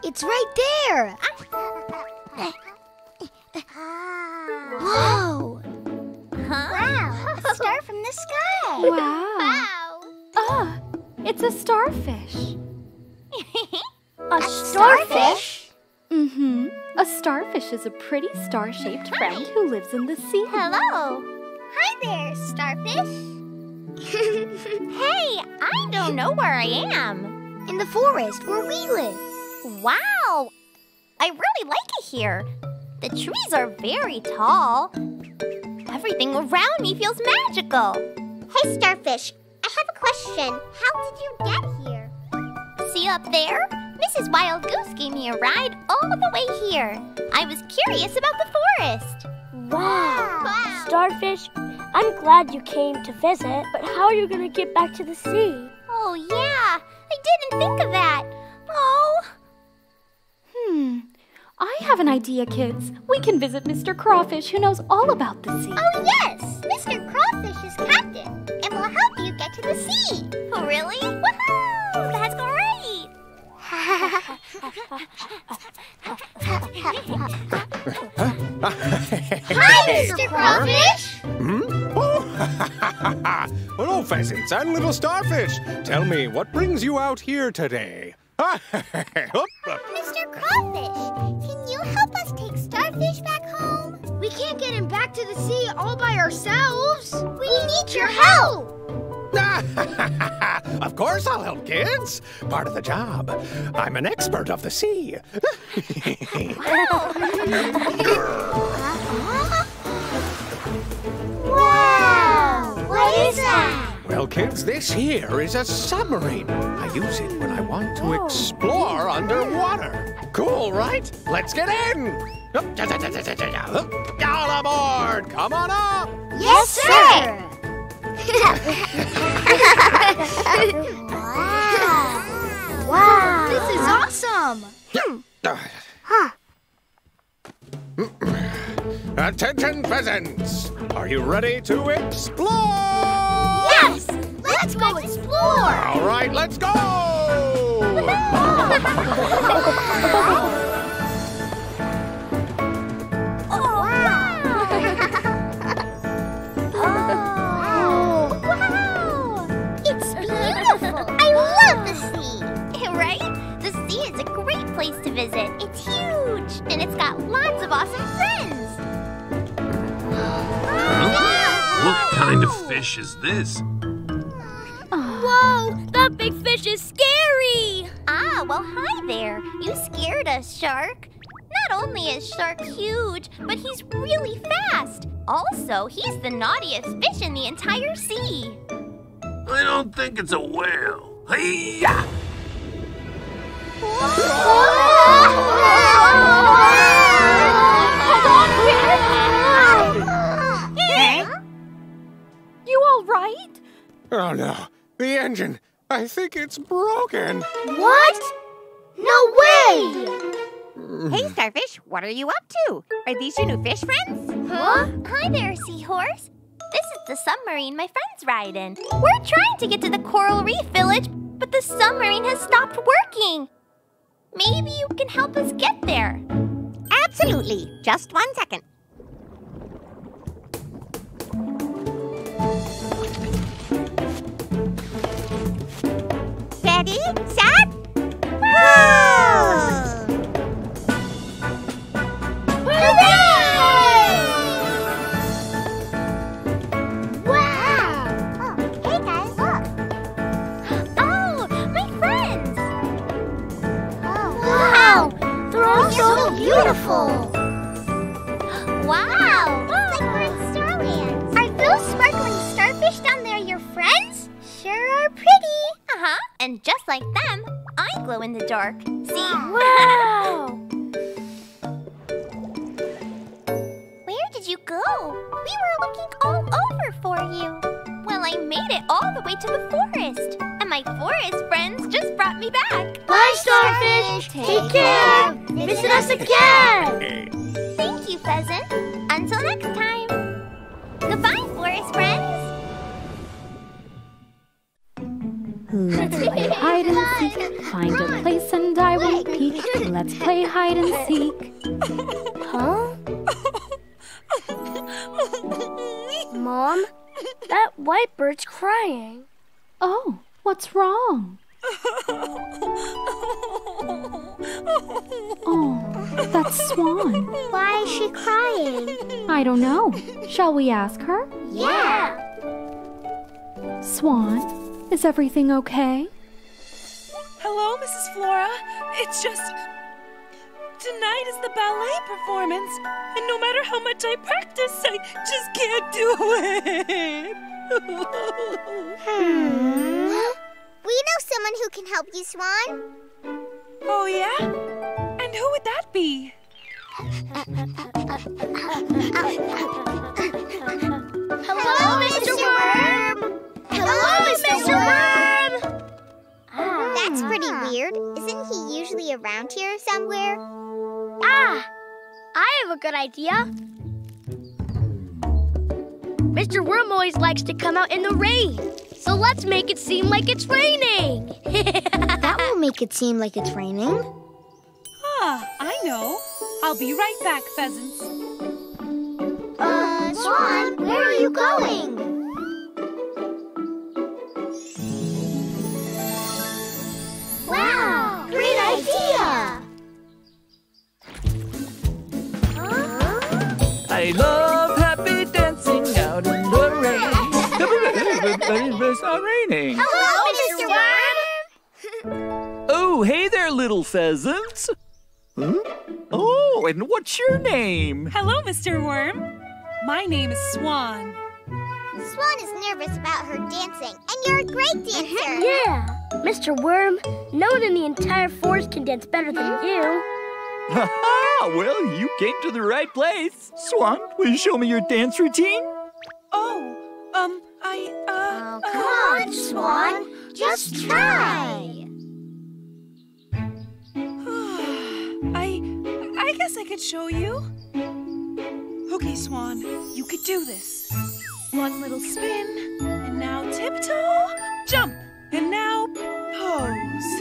It's right there. Whoa! Wow, star from the sky. Wow. wow. Ah, it's a starfish. [LAUGHS] A starfish? Mm-hmm. A starfish is a pretty star-shaped friend who lives in the sea. Hello. Hi there, starfish. [LAUGHS] hey, I don't know where I am. In the forest where we live. Wow! I really like it here. The trees are very tall. Everything around me feels magical. Hey, Starfish, I have a question. How did you get here? See up there? Mrs. Wild Goose gave me a ride all the way here. I was curious about the forest. Wow. wow. Starfish, I'm glad you came to visit, but how are you going to get back to the sea? Oh, yeah. I didn't think of that. Oh. Hmm. I have an idea, kids. We can visit Mr. Crawfish, who knows all about the sea. Oh, yes! Mr. Crawfish is captain and will help you get to the sea. Oh, really? Woohoo! That's great! Hi, Mr. Crawfish! Hmm? Oh, [LAUGHS] Hello, pheasants and little starfish. Tell me, what brings you out here today? [LAUGHS] Hup. Mr. Crawfish, can you help us take Starfish back home? We can't get him back to the sea all by ourselves. We need your help! [LAUGHS] of course I'll help, kids. Part of the job. I'm an expert of the sea. [LAUGHS] Wow! What is that? well, kids, this here is a submarine. I use it when I want to oh. explore underwater. Cool, right? Let's get in. All aboard! Come on up! Yes, sir! Wow! Wow! This is awesome. Attention, pheasants! Are you ready to explore? Yes! Let's go explore! All right, let's go! [LAUGHS] place to visit. It's huge, and it's got lots of awesome friends. What kind of fish is this? Whoa, that big fish is scary. Ah, well, hi there. You scared us, Shark. Not only is Shark huge, but he's really fast. Also, he's the naughtiest fish in the entire sea. I don't think it's a whale. Hey-ya! You all right? Oh no, the engine. I think it's broken. What? No way! Hey, Starfish, what are you up to? Are these your new fish friends? Huh? Hi there, Seahorse. This is the submarine my friends ride in. We're trying to get to the Coral Reef Village, but the submarine has stopped working. Maybe you can help us get there. Absolutely. Just one second. Ready, set, go! Beautiful. Wow! It's like we're in Starland. Are those sparkling starfish down there your friends? Sure are pretty. Uh-huh. And just like them, I glow in the dark. See? Wow! [LAUGHS] Where did you go? We were looking all over for you. Well, I made it all the way to the forest. And my forest friends just brought me back. Bye, Starfish. Take care. Visit us again. Thank you, Pheasant. Until next time. Goodbye, forest friends. Let's play [LAUGHS] hide and seek. Find a place and I will peek. Let's play hide and seek. Huh? [LAUGHS] Mom, that white bird's crying. Oh, what's wrong? Oh, that's Swan. Why is she crying? I don't know. Shall we ask her? Yeah. Swan, is everything okay? Hello, Mrs. Flora. It's just. Tonight is the ballet performance, and no matter how much I practice, I just can't do it. We know someone who can help you, Swan. Oh, yeah? And who would that be? Hello, Mr. Worm. Hello, Mr. Worm. That's pretty weird. Isn't he usually around here somewhere? Ah, I have a good idea. Mr. Worm always likes to come out in the rain. So let's make it seem like it's raining. [LAUGHS] That will make it seem like it's raining. Ah, I know. I'll be right back, pheasants. Uh, Swan, where are you going? Wow, great idea! I love it's not raining. Hello, Mr. Worm. Oh, hey there, little pheasants. Hmm? Oh, and what's your name? Hello, Mr. Worm. My name is Swan. Swan is nervous about her dancing, and you're a great dancer. yeah, Mr. Worm, no one in the entire forest can dance better than you. Ha ha Well, you came to the right place. Swan, will you show me your dance routine? Oh, um, I, uh. Come on, Swan. Just try. [SIGHS] I. I guess I could show you. Okay, Swan, you could do this. One little spin, and now tiptoe, jump, and now pose.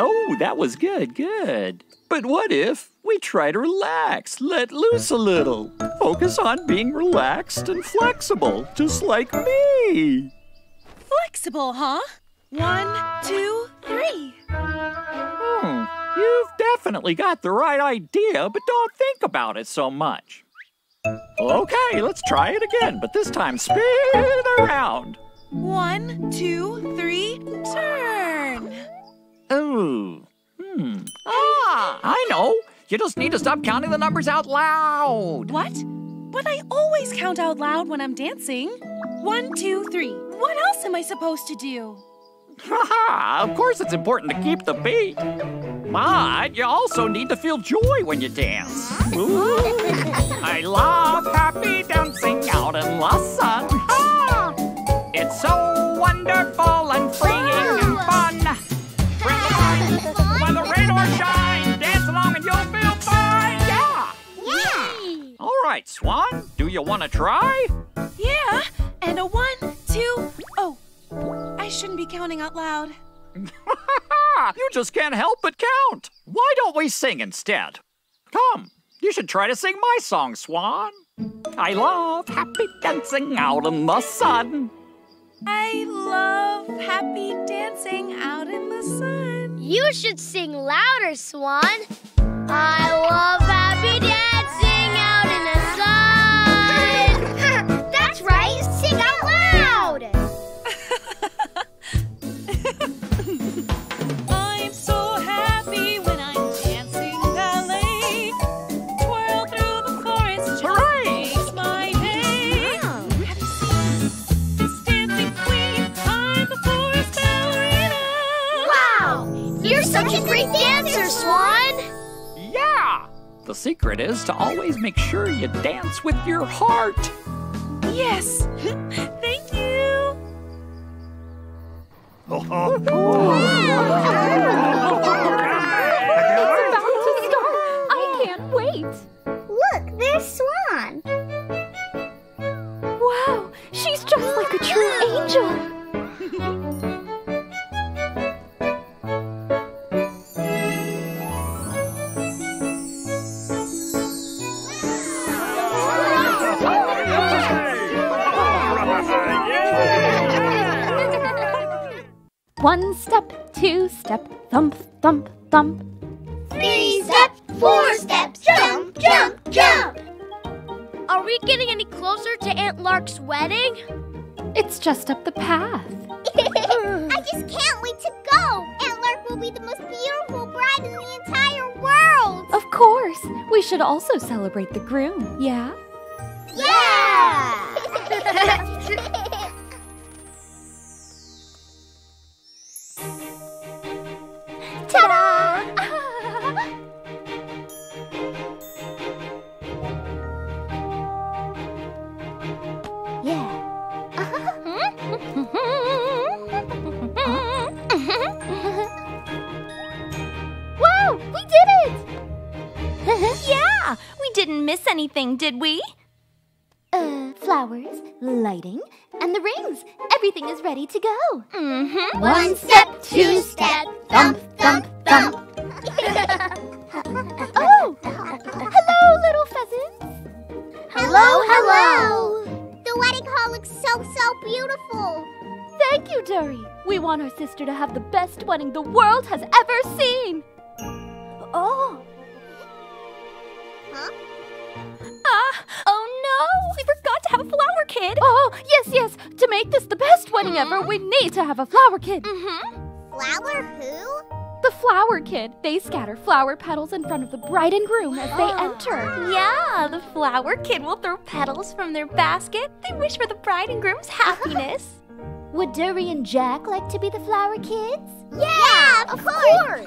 Oh, that was good, good. But what if we try to relax, let loose a little? Focus on being relaxed and flexible, just like me. Flexible, huh? One, two, three. Hmm, you've definitely got the right idea, but don't think about it so much. Okay, let's try it again, but this time spin around. One, two, three, turn. Oh, hmm. Ah, I know. You just need to stop counting the numbers out loud. What? But I always count out loud when I'm dancing. One, two, three. What else am I supposed to do? Haha, of course it's important to keep the beat. But you also need to feel joy when you dance. Ooh. [LAUGHS] I love happy dancing out in the sun. Ah, it's so wonderful and freeing and fun. [LAUGHS] Bring right, Swan, do you want to try? Yeah, and a one, two, oh. I shouldn't be counting out loud. [LAUGHS] you just can't help but count. Why don't we sing instead? Come, you should try to sing my song, Swan. I love happy dancing out in the sun. I love happy dancing out in the sun. You should sing louder, Swan. I love happy dancing such a great dancer, Swan. Yeah! The secret is to always make sure you dance with your heart. Yes. [LAUGHS] Thank you. It's about to start. I can't wait. Look, there's Swan. Wow, she's just like a true angel. [LAUGHS] One step, two step, thump, thump, thump. Three steps, four steps, jump, jump, jump. Are we getting any closer to Aunt Lark's wedding? It's just up the path. [LAUGHS] I just can't wait to go. Aunt Lark will be the most beautiful bride in the entire world. Of course, we should also celebrate the groom, yeah? Yeah! [LAUGHS] [LAUGHS] Ta-da! [LAUGHS] [LAUGHS] Wow, we did it! [LAUGHS] yeah, we didn't miss anything, did we? Uh, flowers, lighting, and the rings. Everything is ready to go. Mm-hmm. One step, two step, thump, thump, thump. [LAUGHS] oh! Hello, little pheasants. Hello, hello. The wedding hall looks so, so beautiful. Thank you, Dury. We want our sister to have the best wedding the world has ever seen. Oh. Huh? Ah, oh no! We forgot to have a flower kid. Oh, yes, yes. To make this the best wedding ever, we need to have a flower kid. Mm-hmm. Flower who? The flower kid. They scatter flower petals in front of the bride and groom as they enter. Yeah, the flower kid will throw petals from their basket. They wish for the bride and groom's happiness. Would Dury and Jack like to be the flower kids? Yeah, of, course.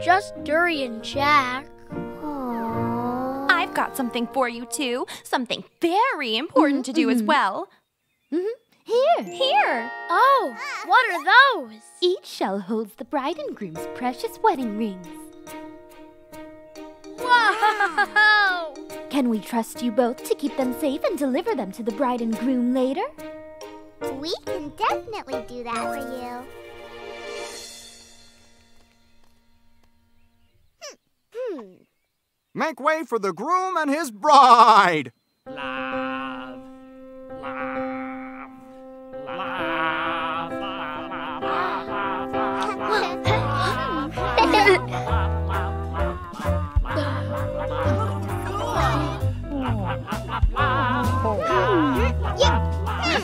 [LAUGHS] Just Dury and Jack. I've got something for you too. Something very important to do as mm-hmm. well. Mm-hmm. Here. Here. Oh, what are those? Each shell holds the bride and groom's precious wedding rings. Whoa! Can we trust you both to keep them safe and deliver them to the bride and groom later? We can definitely do that for you. Make way for the groom and his bride! Love, love,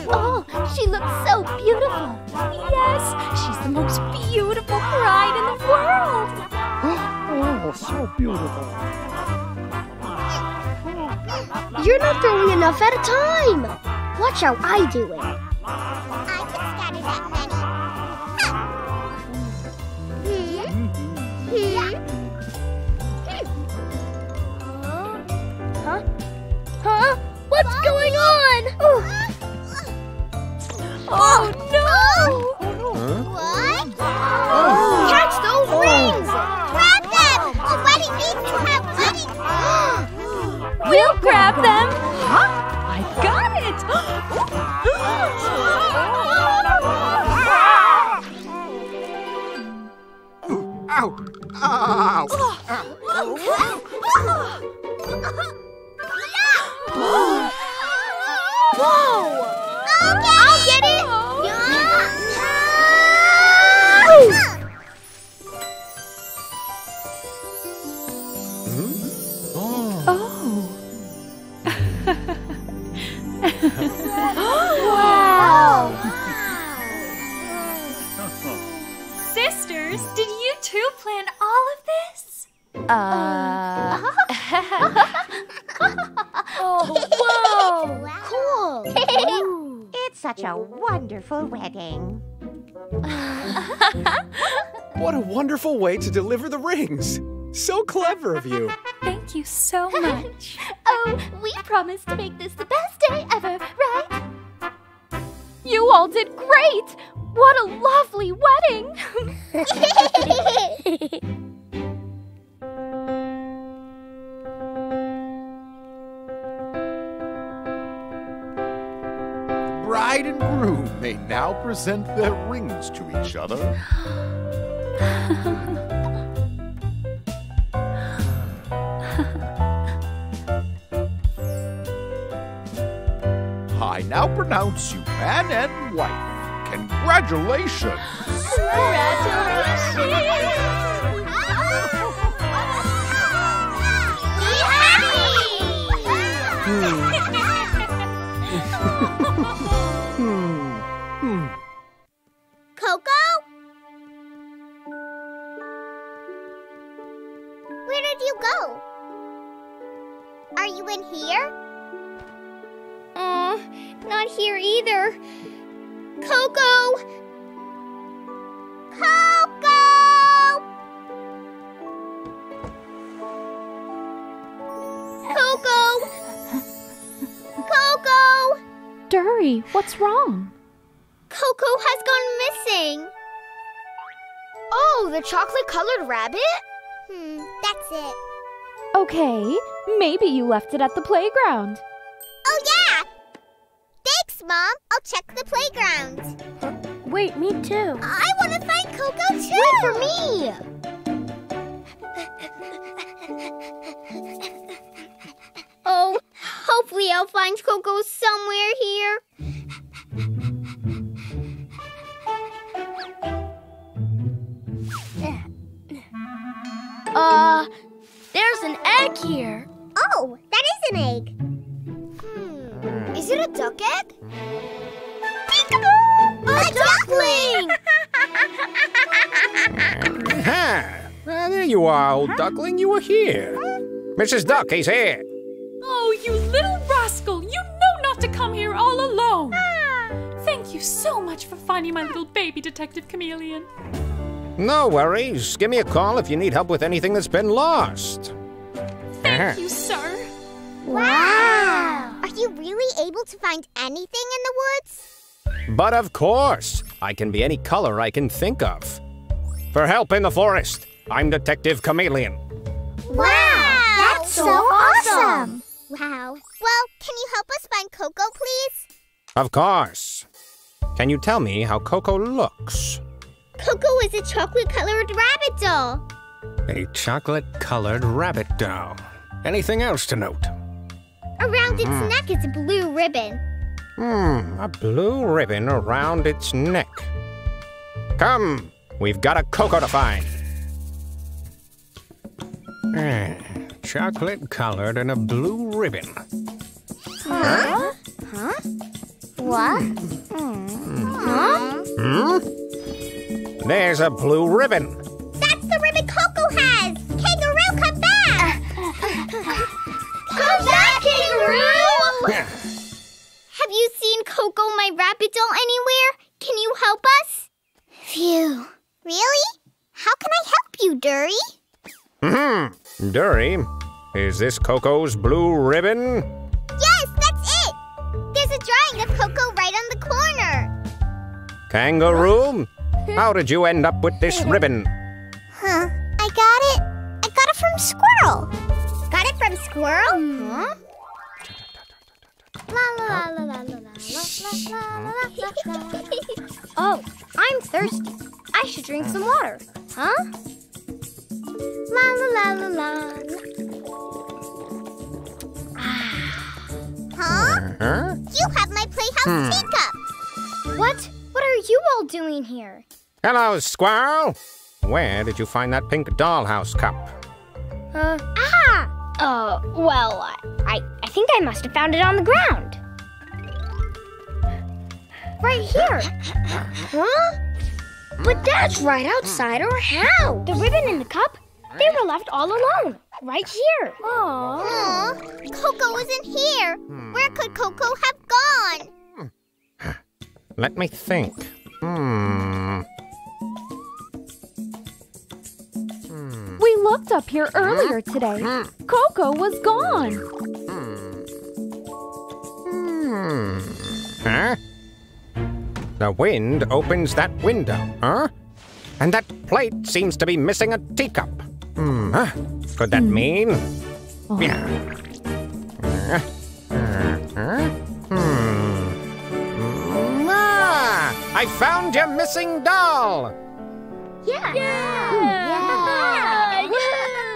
Oh, she looks so beautiful. Yes, she's the most beautiful bride in the world. Oh, so beautiful. You're not throwing enough at a time. Watch how I do it. I can scatter that many. Hmm. Hmm. Hmm. Huh? Huh? What's going on? Oh, oh no! We'll grab them. I got it. Ow! Ow! Oh, Whoa! Did you two plan all of this? Uh. [LAUGHS] Oh, whoa! Cool. [LAUGHS] It's such a wonderful wedding. [LAUGHS] What a wonderful way to deliver the rings. So clever of you. Thank you so much. Oh, we promised to make this the best day ever, right? You all did great! What a lovely wedding! [LAUGHS] Bride and groom may now present their rings to each other. [LAUGHS] I now pronounce you man and wife. Congratulations! Congratulations! Hmm. Hmm. Coco? Where did you go? Are you in here? Uh, not here either. Coco! Coco! Coco! Coco! Dury, what's wrong? Coco has gone missing. Oh, the chocolate colored rabbit? Hmm, that's it. Okay, maybe you left it at the playground. Oh, yeah! Thanks, Mom. I'll check the playground. Wait, me too. I want to find Coco, too. Wait for me. Oh, hopefully I'll find Coco somewhere here. Uh, there's an egg here. Oh, that is an egg. Hmm. Is it a duck egg? A duckling! [LAUGHS] Ha! Ah, there you are, old duckling. You were here. Mrs. Duck, he's here. Oh, you little rascal! You know not to come here all alone! Thank you so much for finding my little baby detective chameleon. No worries. Give me a call if you need help with anything that's been lost. Thank you, sir. Wow! Are you really able to find anything in the woods? But of course, I can be any color I can think of. For help in the forest, I'm Detective Chameleon. Wow! That's so awesome. Wow. Well, can you help us find Coco, please? Of course. Can you tell me how Coco looks? Coco is a chocolate colored rabbit doll. A chocolate colored rabbit doll. Anything else to note? Around its Hmm. neck is a blue ribbon. Hmm, a blue ribbon around its neck. Come, we've got a Coco to find. Ah, chocolate colored and a blue ribbon. Huh? Huh? What? Huh? Hmm? There's a blue ribbon. That's the ribbon Coco has! Kangaroo, come back! [LAUGHS] come back, Kangaroo! Have you seen Coco, my rabbit doll, anywhere? Can you help us? Phew. Really? How can I help you, Dury? Hmm. Dury, is this Coco's blue ribbon? Yes, that's it! There's a drawing of Coco right on the corner. Kangaroo? How did you end up with this ribbon? Huh? I got it. I got it from Squirrel. Got it from Squirrel? Huh? La Oh, I'm thirsty. I should drink some water. Huh? La la la la la. Huh? Huh? You have my playhouse Hmm. teacup. What? What are you all doing here? Hello, Squirrel. Where did you find that pink dollhouse cup? Uh, ah! Uh, well, I, I think I must have found it on the ground. Right here. Huh? But that's right outside our house. The ribbon and the cup, they were left all alone. Right here. Aw, Coco isn't here. Where could Coco have gone? Let me think. Hmm. Looked up here earlier today. Coco was gone. Hmm. Huh? The wind opens that window, huh? And that plate seems to be missing a teacup. Hmm. Huh? Could that mean? Yeah. Uh, uh, uh, Hmm. Mm, Ah! I found your missing doll. Yeah. Yeah. Yeah. [LAUGHS]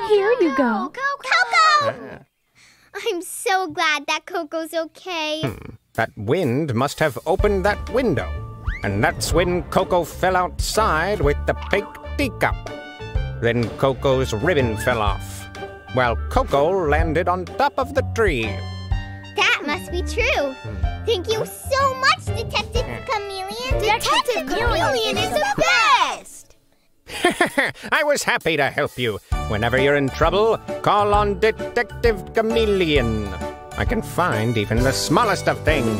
Here you go. Coco! Uh, I'm so glad that Coco's okay. Hmm, that wind must have opened that window. And that's when Coco fell outside with the pink teacup. Then Coco's ribbon fell off, while Coco landed on top of the tree. That must be true. Thank you so much, Detective hmm. Chameleon. Detective Chameleon is the best! [LAUGHS] I was happy to help you. Whenever you're in trouble, call on Detective Chameleon. I can find even the smallest of things. [LAUGHS]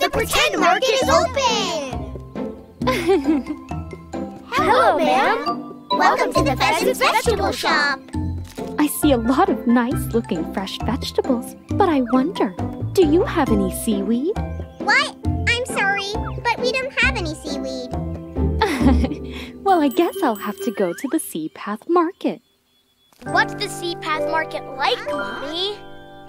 the pretend market is open! [LAUGHS] Hello, ma'am. Welcome to the Festive Vegetable Shop. I see a lot of nice looking fresh vegetables, but I wonder, do you have any seaweed? What? I'm sorry, but we don't have any seaweed. [LAUGHS] well, I guess I'll have to go to the Sea Path Market. What's the Sea Path Market like, Mommy?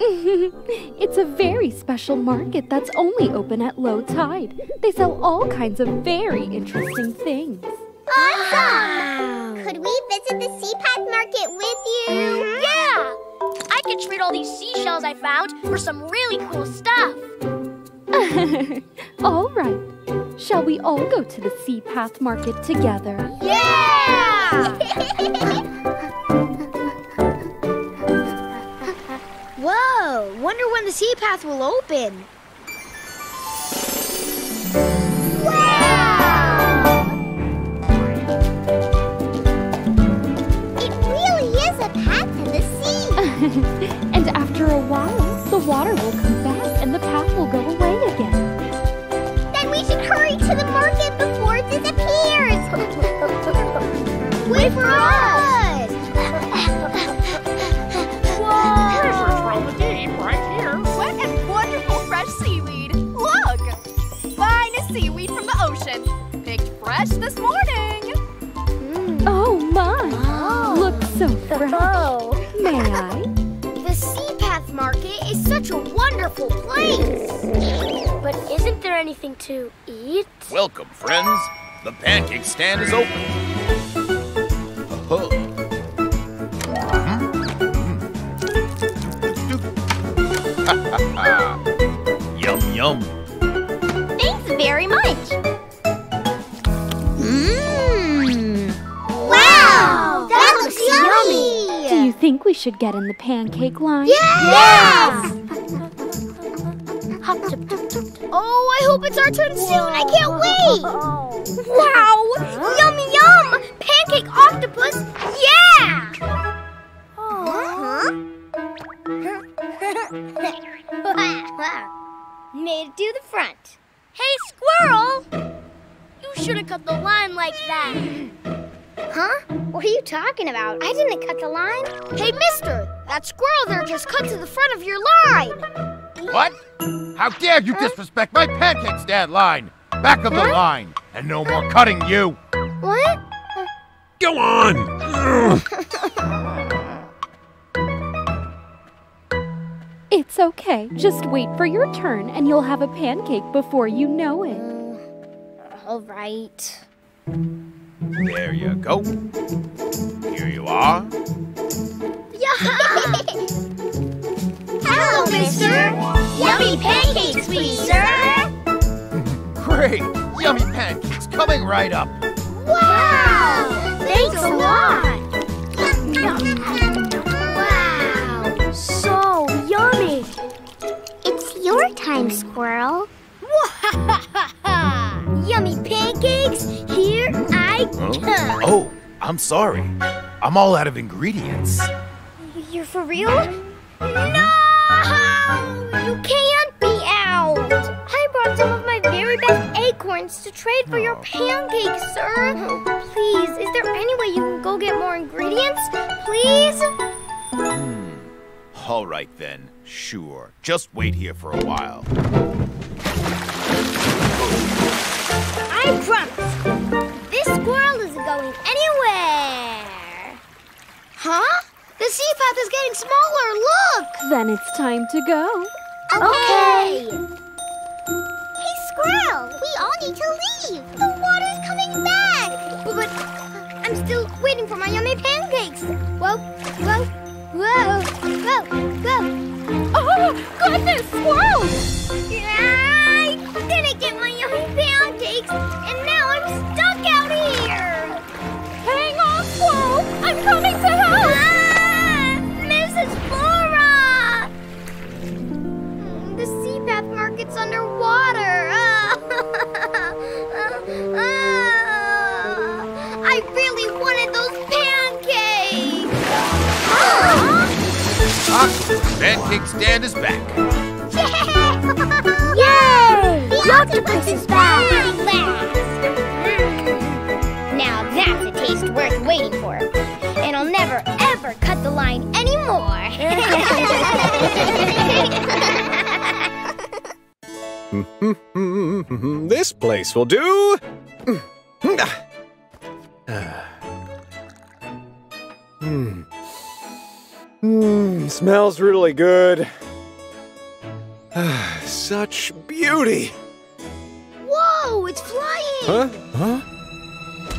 [LAUGHS] it's a very special market that's only open at low tide. They sell all kinds of very interesting things. Awesome! Could we visit the Sea Path Market with you? Mm-hmm. Yeah! I could trade all these seashells I found for some really cool stuff. [LAUGHS] all right. Shall we all go to the Sea Path Market together? Yeah! Whoa! Wonder when the sea path will open. It really is a path to the sea. [LAUGHS] and after a while, the water will come back and the path will go away to the market before it disappears. Wait for us! Treasures from the deep right here. What a wonderful fresh seaweed! Look! Finest seaweed from the ocean. Picked fresh this morning. Oh my! Looks so fresh. Oh. May I? Such a wonderful place. But isn't there anything to eat? Welcome, friends. The pancake stand is open. Uh-huh. Mhm. [LAUGHS] yum, yum. Think we should get in the pancake line? Yes! Oh, I hope it's our turn soon. I can't wait. Wow! Yummy yum! Pancake octopus. Yeah! [LAUGHS] Made it to the front. Hey, squirrel! You should have cut the line like that. [GASPS] [LAUGHS] Huh? What are you talking about? I didn't cut the line. Hey, mister! That squirrel there just cut to the front of your line. What? How dare you disrespect my pancake stand line? Back of the line, and no more cutting you. What? Go on! [LAUGHS] It's okay. Just wait for your turn and you'll have a pancake before you know it. Mm, all right. There you go. Here you are. Hello, mister. Yummy pancakes, please, sir. [LAUGHS] Great! Yummy pancakes coming right up. Wow! Thanks a lot. Wow! So yummy. It's your time, squirrel. [LAUGHS] yummy pancakes. Here I come. Oh, I'm sorry. I'm all out of ingredients. You're for real? No! You can't be out! I brought some of my very best acorns to trade for your pancakes, sir. Please, is there any way you can go get more ingredients? Please? Hmm. All right then. Sure. Just wait here for a while. I promise. Anywhere. Huh? The sea path is getting smaller. Look! Then it's time to go. Okay. Hey, squirrel. We all need to leave. The water's coming back. Oh, but uh, I'm still waiting for my yummy pancakes. Whoa, whoa, whoa, whoa, whoa. Oh, goodness, squirrels! I didn't get my yummy pancakes, and now I'm stuck out here. Hang on, squirrel! I'm coming to help! Ah, Mrs. Flora! Mm, The sea path market's underwater. [LAUGHS] Ah, I really wanted those pancakes. Ah, pancake stand [LAUGHS] is back. Yay! The octopus is back. Now waiting for. And I'll never, ever cut the line anymore. [LAUGHS] this place will do. Hmm. Hmm, [SIGHS] smells really good. [SIGHS] Such beauty. Whoa, it's flying! Huh? Huh?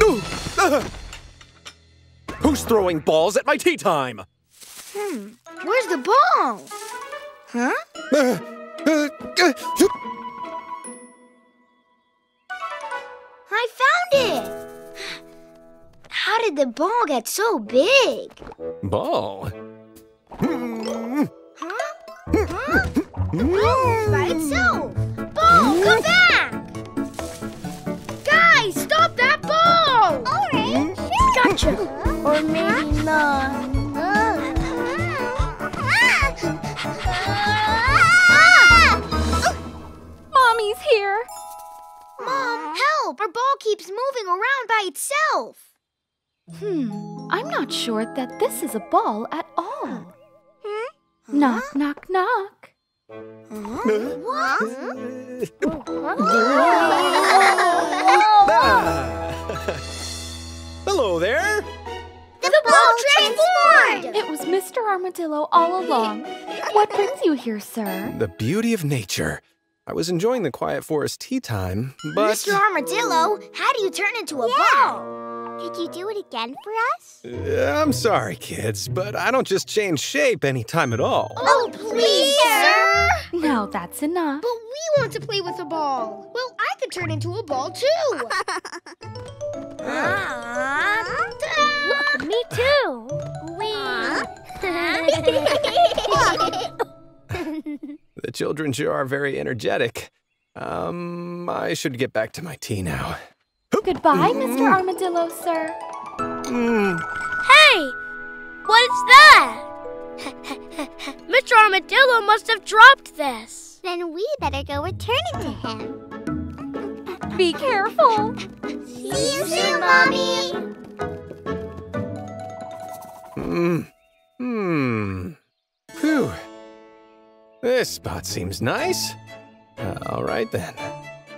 Ooh, ah. [LAUGHS] Who's throwing balls at my tea time? Hmm, where's the ball? Huh? Uh, uh, uh, I found it! How did the ball get so big? ball? Huh? By itself! Ball, come back! Gotcha! Or maybe not. Mommy's here. Mom, help! Our ball keeps moving around by itself. Hmm, I'm not sure that this is a ball at all. Knock, knock, knock. What? [LAUGHS] Ah. [LAUGHS] Hello there. The ball transformed! It was Mr. Armadillo all along. What brings you here, sir? The beauty of nature. I was enjoying the Quiet Forest tea time, but. Mr. Armadillo, how do you turn into a ball? Could you do it again for us? Uh, I'm sorry, kids, but I don't just change shape any time at all. Oh, please, sir! Now that's enough. But we want to play with a ball. Well, I could turn into a ball too. [LAUGHS] Look, me too. [LAUGHS] The children sure are very energetic. Um, I should get back to my tea now. Goodbye, Mr. Armadillo, sir. Hey! What is that? [LAUGHS] Mr. Armadillo must have dropped this. Then we better go return it to him. Be careful. See you soon, Mommy. Hmm. Hmm. Phew. This spot seems nice. Uh, all right then.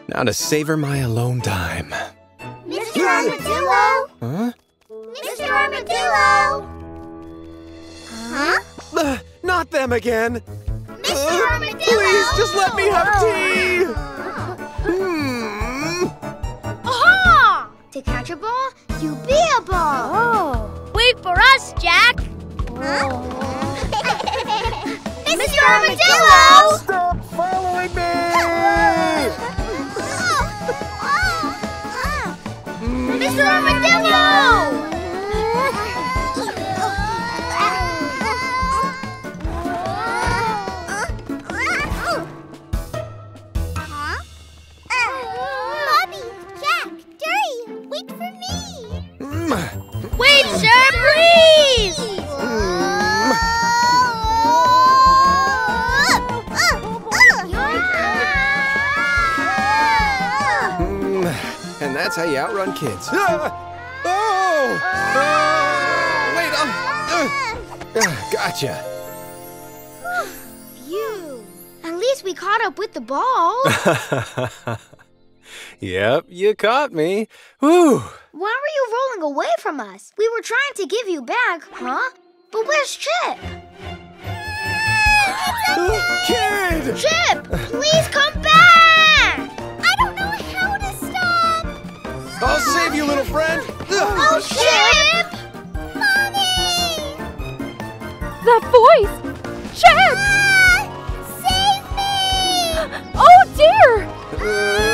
Now to savor my alone time. Mr. Armadillo! Huh? Mr. Armadillo! Huh? Uh, not them again. Mr. Armadillo! Please, just let me have tea. To catch a ball, you be a ball. Oh. Wait for us, Jack. [LAUGHS] Mr. Armadillo! Stop following me! [LAUGHS] [LAUGHS] Mr. Armadillo! Wait for me! Wait, sir, please! Hmm, And that's how you outrun kids. Ah! Oh! Wait, um, uh, uh, gotcha. Phew. At least we caught up with the ball. [LAUGHS] yep, you caught me. Whew. Why were you rolling away from us? We were trying to give you back, huh? But where's Chip? Kid! Chip, please come back! I don't know how to stop! I'll save you, little friend. Oh, Chip! That voice! Chip! Save me! [GASPS] Oh dear! Uh,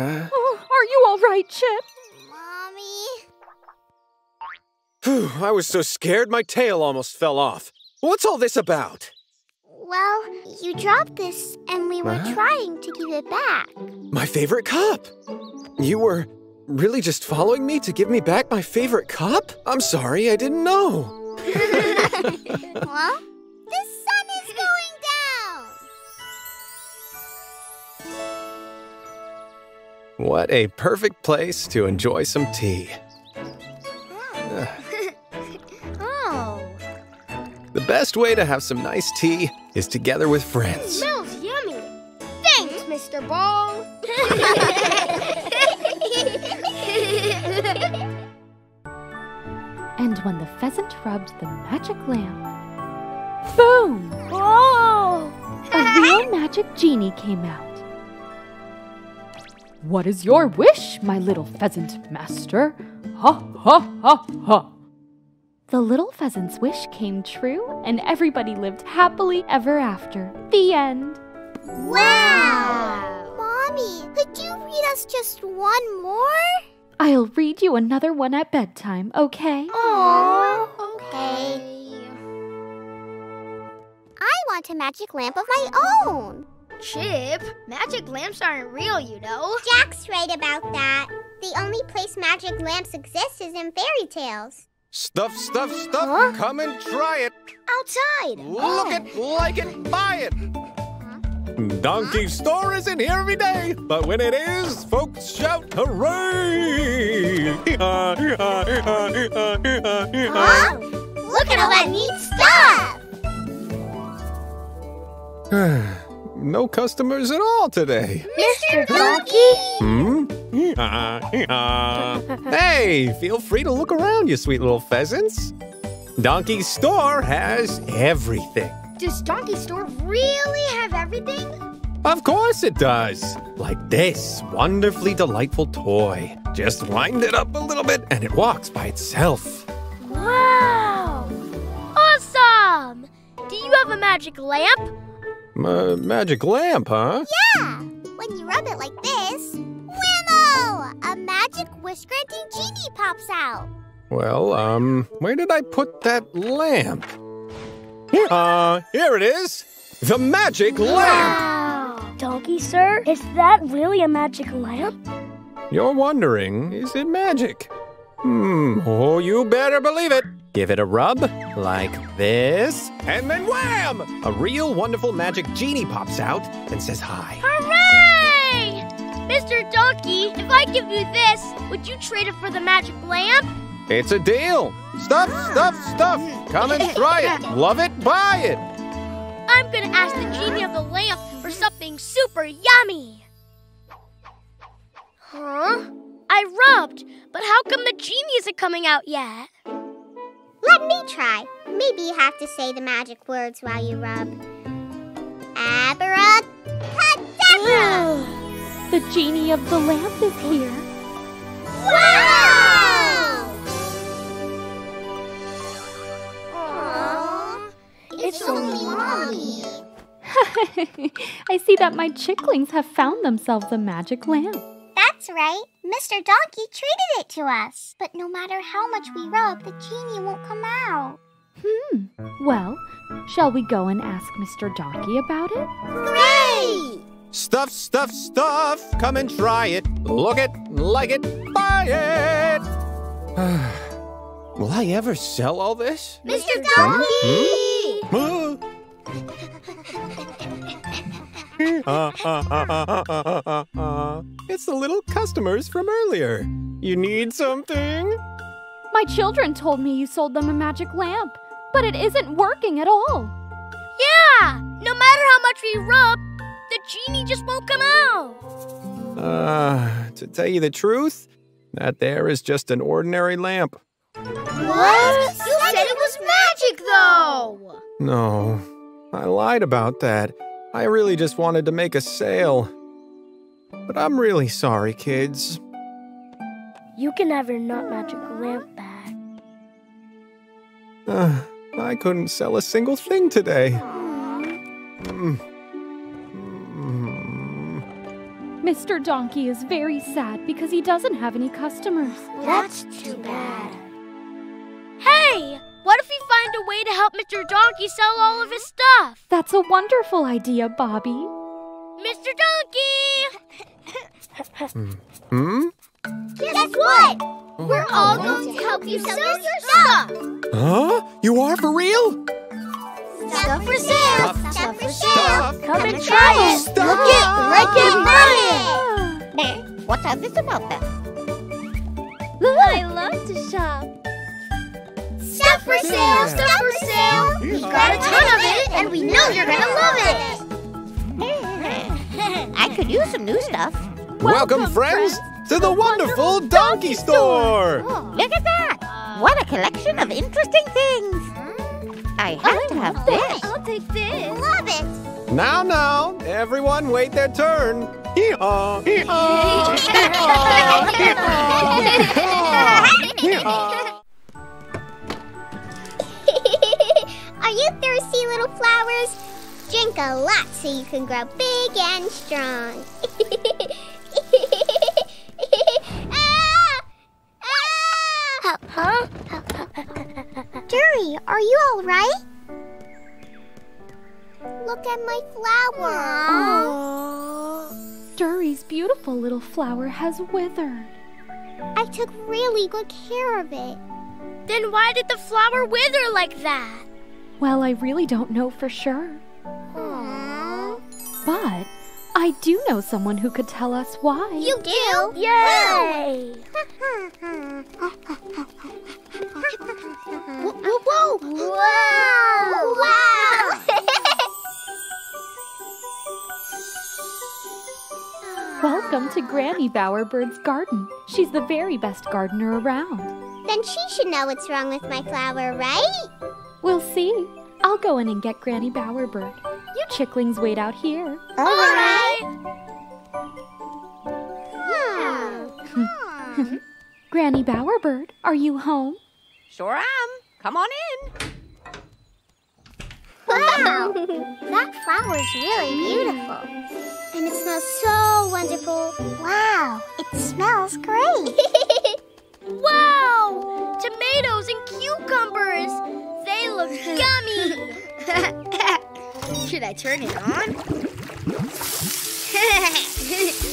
Oh, are you all right, Chip? phew, I was so scared my tail almost fell off. What's all this about? Well, you dropped this, and we were Huh? trying to give it back. My favorite cup! You were really just following me to give me back my favorite cup? I'm sorry, I didn't know. [LAUGHS] well, the sun is going down! What a perfect place to enjoy some tea. [LAUGHS] Oh, The best way to have some nice tea is together with friends. smells yummy. Thanks, Mr. Ball. [LAUGHS] And when the pheasant rubbed the magic lamp, boom! Oh! A real magic genie came out. What is your wish, my little pheasant master? Ha ha ha ha! The little pheasant's wish came true, and everybody lived happily ever after. The end. Wow! Mommy, could you read us just one more? I'll read you another one at bedtime, okay? Aww. Okay. I want a magic lamp of my own. Chip, magic lamps aren't real, you know. Jack's right about that. The only place magic lamps exist is in fairy tales. Stuff, stuff, stuff. Come and try it. Outside. Look it, like it, buy it. Donkey store isn't here every day, but when it is, folks shout hooray! Huh? Look at all that neat stuff! [SIGHS] no customers at all today. Mr. Donkey? Hmm? hey, feel free to look around, you sweet little pheasants. Donkey's store has everything. Does Donkey Store really have everything? Of course it does. Like this wonderfully delightful toy. Just wind it up a little bit and it walks by itself. Wow! Awesome! Do you have a magic lamp? A magic lamp, huh? Yeah! When you rub it like this, whammo! A magic wish granting genie pops out. Well, um, where did I put that lamp? Uh, here it is. The magic lamp. Wow! Donkey, sir, is that really a magic lamp? You're wondering, is it magic? Hmm, oh, you better believe it. Give it a rub, like this, and then wham! A real wonderful magic genie pops out and says hi. Hooray! Mr. Donkey, if I give you this, would you trade it for the magic lamp? It's a deal. Stuff, stuff, stuff. Come and try it. [LAUGHS] Love it, buy it. I'm gonna ask the genie of the lamp for something super yummy. Huh? I rubbed, but how come the genie isn't coming out yet? Let me try. Maybe you have to say the magic words while you rub. Abracadabra! [SIGHS] The genie of the lamp is here. Wow! It's only mommy. [LAUGHS] I see that my chicklings have found themselves a magic lamp. That's right. Mr. Donkey treated it to us. But no matter how much we rub, the genie won't come out. Hmm. Well, shall we go and ask Mr. Donkey about it? Great! Stuff, stuff, stuff. Come and try it. Look it, like it, buy it. [SIGHS] Will I ever sell all this? Mr. Donkey! Hmm? [LAUGHS] It's the little customers from earlier. You need something? My children told me you sold them a magic lamp, but it isn't working at all. Yeah! No matter how much we rub, the genie just won't come out. Uh, to tell you the truth, that there is just an ordinary lamp. What? You said it was magic, though! No, I lied about that. I really just wanted to make a sale. But I'm really sorry, kids. You can have your not magic lamp back. Uh, I couldn't sell a single thing today. Mm. Mr. Donkey is very sad because he doesn't have any customers. That's too bad. Hey! What if we find a way to help Mr. Donkey sell all of his stuff? That's a wonderful idea, Bobby. Mr. Donkey! Hmm? Guess what? We're all going to help you sell your stuff! Huh? You are for real? Stuff for sale! Stuff for sale! Come and try it! Stuff! Look it, like it, rub Eh, What's all this about then? I love to shop. Stuff for sale! Stuff for sale! We got a ton of it, and we know you're gonna love it! [LAUGHS] I could use some new stuff. Welcome, friends, to the wonderful Donkey Store! Look at that! What a collection of interesting things! I have to have this. I'll take this. Love it! Now, now, everyone wait their turn. Hee-haw, hee-haw, [LAUGHS] hee-haw, [LAUGHS] Are you thirsty, little flowers? Drink a lot so you can grow big and strong. [LAUGHS] Ah! Huh? Dury, are you all right? Look at my flower. Dury's beautiful little flower has withered. I took really good care of it. Then why did the flower wither like that? Well, I really don't know for sure. Aww. But I do know someone who could tell us why. You do? Yay! Whoa! Whoa! Whoa! Wow! Welcome to Granny Bowerbird's garden. She's the very best gardener around. Then she should know what's wrong with my flower, right? We'll see. I'll go in and get Granny Bowerbird. You chicklings wait out here. All right. Hmm. [LAUGHS] Granny Bowerbird, are you home? Sure am. Come on in. [LAUGHS] Wow! [LAUGHS] that flower is really beautiful. And it smells so wonderful. Wow, it smells great. Yummy! [LAUGHS] Should I turn it on? [LAUGHS]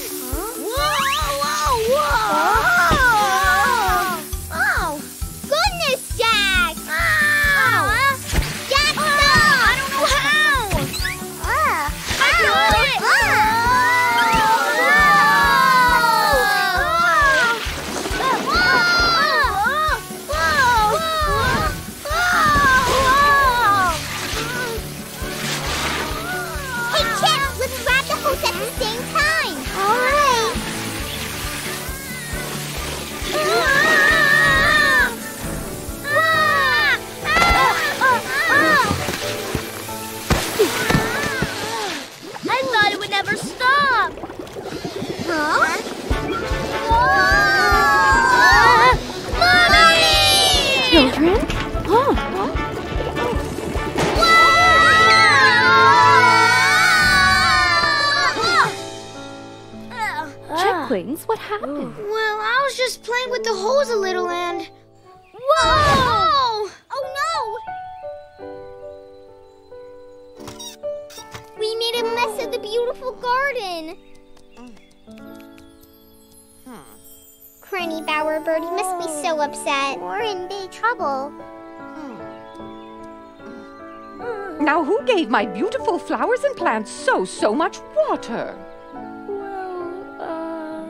my beautiful flowers and plants so, so much water? Well, uh...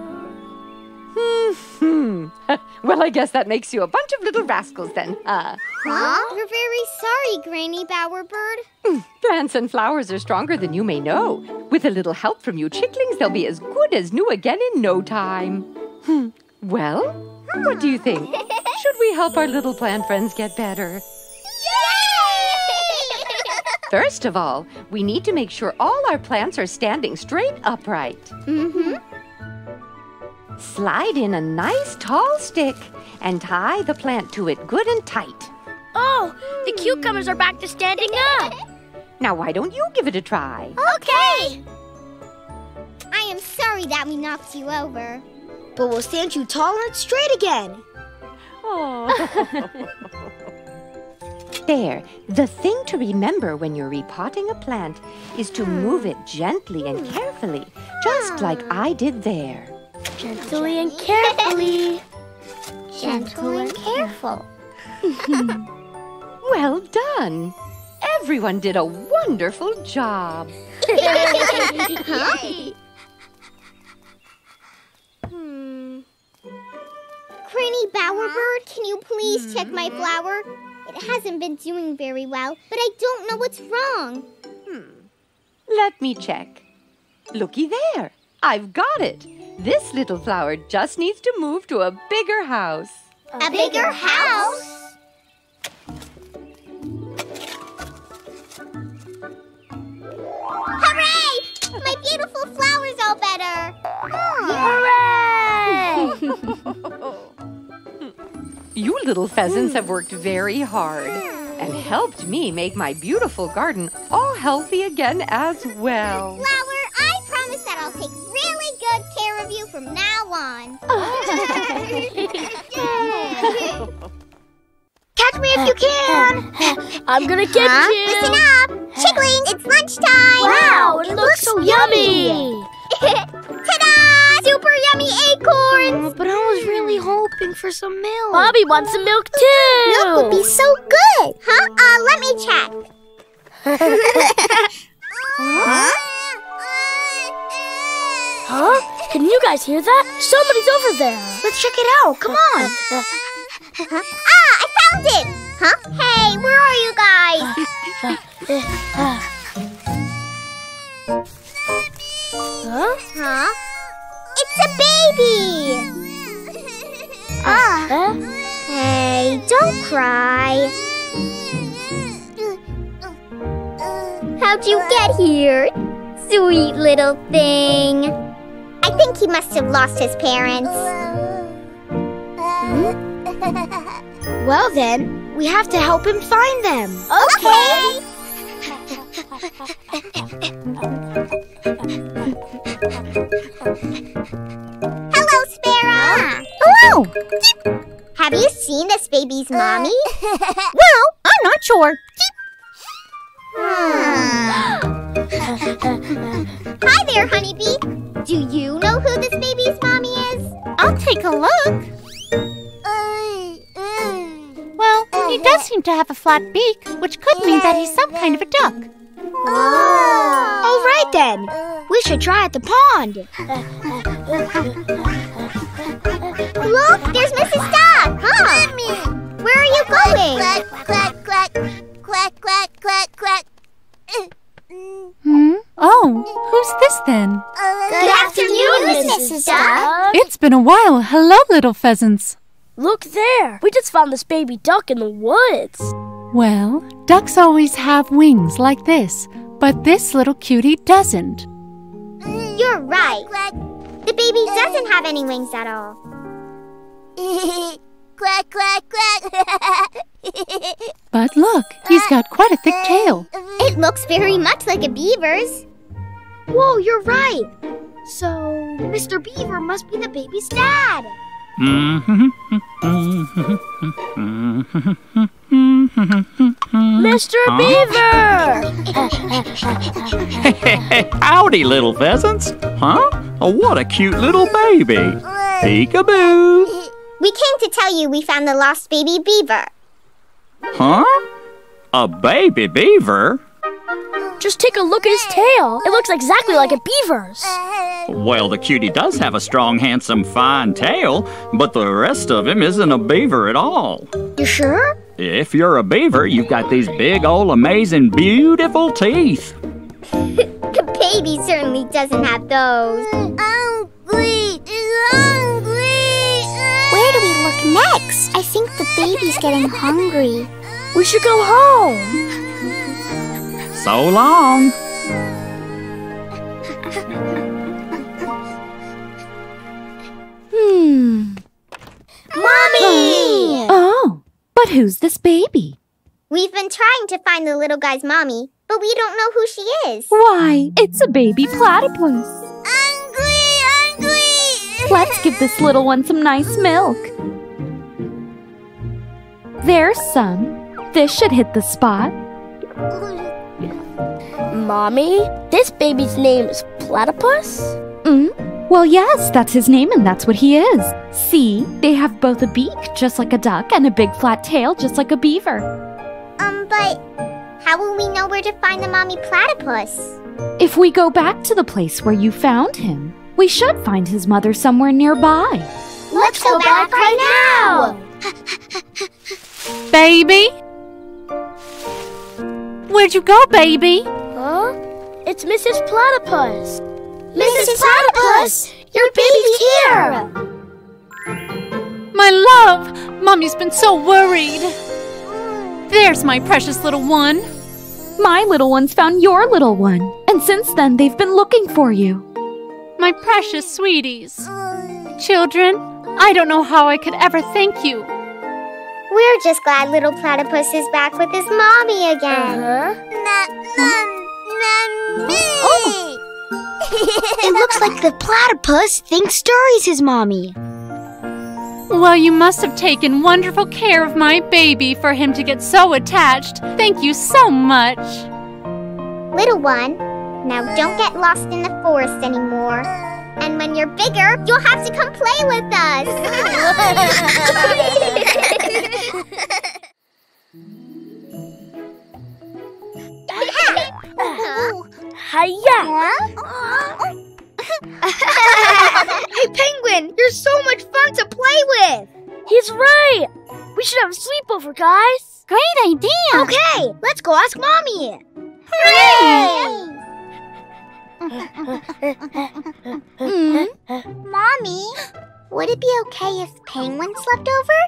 Hmm. [LAUGHS] well, I guess that makes you a bunch of little rascals then, huh? Huh? We're very sorry, Granny Bowerbird. Plants and flowers are stronger than you may know. With a little help from you chicklings, they'll be as good as new again in no time. Hmm. Well, what do you think? [LAUGHS] Should we help our little plant friends get better? First of all, we need to make sure all our plants are standing straight upright. Mm-hmm. Slide in a nice tall stick and tie the plant to it good and tight. Oh, the cucumbers are back to standing up! Now, why don't you give it a try? Okay. I am sorry that we knocked you over. But we'll stand you tall and straight again. [LAUGHS] [LAUGHS] There, the thing to remember when you're repotting a plant is to move it gently and carefully, just like I did there. Gently and carefully. Gentle and careful. [LAUGHS] Well done! Everyone did a wonderful job. huh? Hmm. Granny Bowerbird, can you please check my flower? It hasn't been doing very well, but I don't know what's wrong. Hmm. Let me check. Looky there. I've got it. This little flower just needs to move to a bigger house. A, bigger, house? Hooray! My beautiful flower's all better. [LAUGHS] [LAUGHS] You little pheasants have worked very hard and helped me make my beautiful garden all healthy again as well. Flower, I promise that I'll take really good care of you from now on. [LAUGHS] Catch me if you can! I'm gonna get Huh? you! Listen up! Chicklings, it's lunchtime! Wow, it looks so yummy! [LAUGHS] Ta-da! Super yummy acorns! Oh, but I was really hoping for some milk. Bobby wants some milk oh, too! Milk would be so good! Huh? Uh, let me check. huh? Huh? Can you guys hear that? Somebody's over there. Let's check it out. Come on. Uh, ah, I found it! Huh? Hey, where are you guys? Uh, uh, huh? Huh? Baby! Ah. Hey, don't cry. How'd you get here? Sweet little thing. I think he must have lost his parents. Hmm? Well then, we have to help him find them. Okay. [LAUGHS] Hello, Sparrow. Hello. Have you seen this baby's uh. mommy? [LAUGHS] well, I'm not sure. Hmm. Hi there, honeybee. Do you know who this baby's mommy is? I'll take a look. Uh, uh. Well, he does seem to have a flat beak, which could mean that he's some kind of a duck. All right then, we should try at the pond. Look, there's Mrs. Duck. Huh? Where are you going? Quack, quack, quack, quack, quack, quack, quack. Hmm? Oh, who's this then? Good afternoon, Mrs. Duck. It's been a while. Hello, little pheasants. Look there. We just found this baby duck in the woods. Well, ducks always have wings like this, but this little cutie doesn't. Mm, you're right. The baby doesn't have any wings at all. [LAUGHS] quack, quack, quack. [LAUGHS] But look, he's got quite a thick tail. It looks very much like a beaver's. Whoa, you're right. So, Mr. Beaver must be the baby's dad. Mm-hmm. [LAUGHS] Mm-hmm. Mm-hmm. Mr. Beaver! [LAUGHS] Howdy, little pheasants. Huh? Oh, what a cute little baby. Peekaboo. We came to tell you we found the lost baby beaver. Huh? A baby beaver? Just take a look at his tail. It looks exactly like a beaver's. Well, the cutie does have a strong, handsome, fine tail, but the rest of him isn't a beaver at all. You sure? If you're a beaver, you've got these big, old, amazing, beautiful teeth. [LAUGHS] the baby certainly doesn't have those. Hungry, hungry. Where do we look next? I think the baby's getting hungry. We should go home. So long. Hmm. Mommy! Oh, but who's this baby? We've been trying to find the little guy's mommy, but we don't know who she is. Why, it's a baby platypus. Hungry, hungry. Let's give this little one some nice milk. There's some. This should hit the spot. Mommy, this baby's name is Platypus? Mm? Well, yes, that's his name and that's what he is. See, they have both a beak, just like a duck, and a big flat tail, just like a beaver. Um, but how will we know where to find the mommy platypus? If we go back to the place where you found him, we should find his mother somewhere nearby. Let's go back right now! [LAUGHS] Baby? Where'd you go, baby? Huh? It's Mrs. Platypus. Mrs. Platypus, your baby's here! My love! Mommy's been so worried. There's my precious little one. My little one's found your little one, and since then they've been looking for you. My precious sweeties. Children, I don't know how I could ever thank you. We're just glad little platypus is back with his mommy again. Uh-huh. Oh. It looks like the platypus thinks Dury's his mommy. Well, you must have taken wonderful care of my baby for him to get so attached. Thank you so much. Little one, now don't get lost in the forest anymore. And when you're bigger, you'll have to come play with us. [LAUGHS] [LAUGHS] Hiya! hey, [LAUGHS] Penguin, you're so much fun to play with. He's right. We should have a sleepover, guys. Great idea. Okay, let's go ask Mommy. Hooray! Hmm? Mommy, would it be okay if Penguin slept over?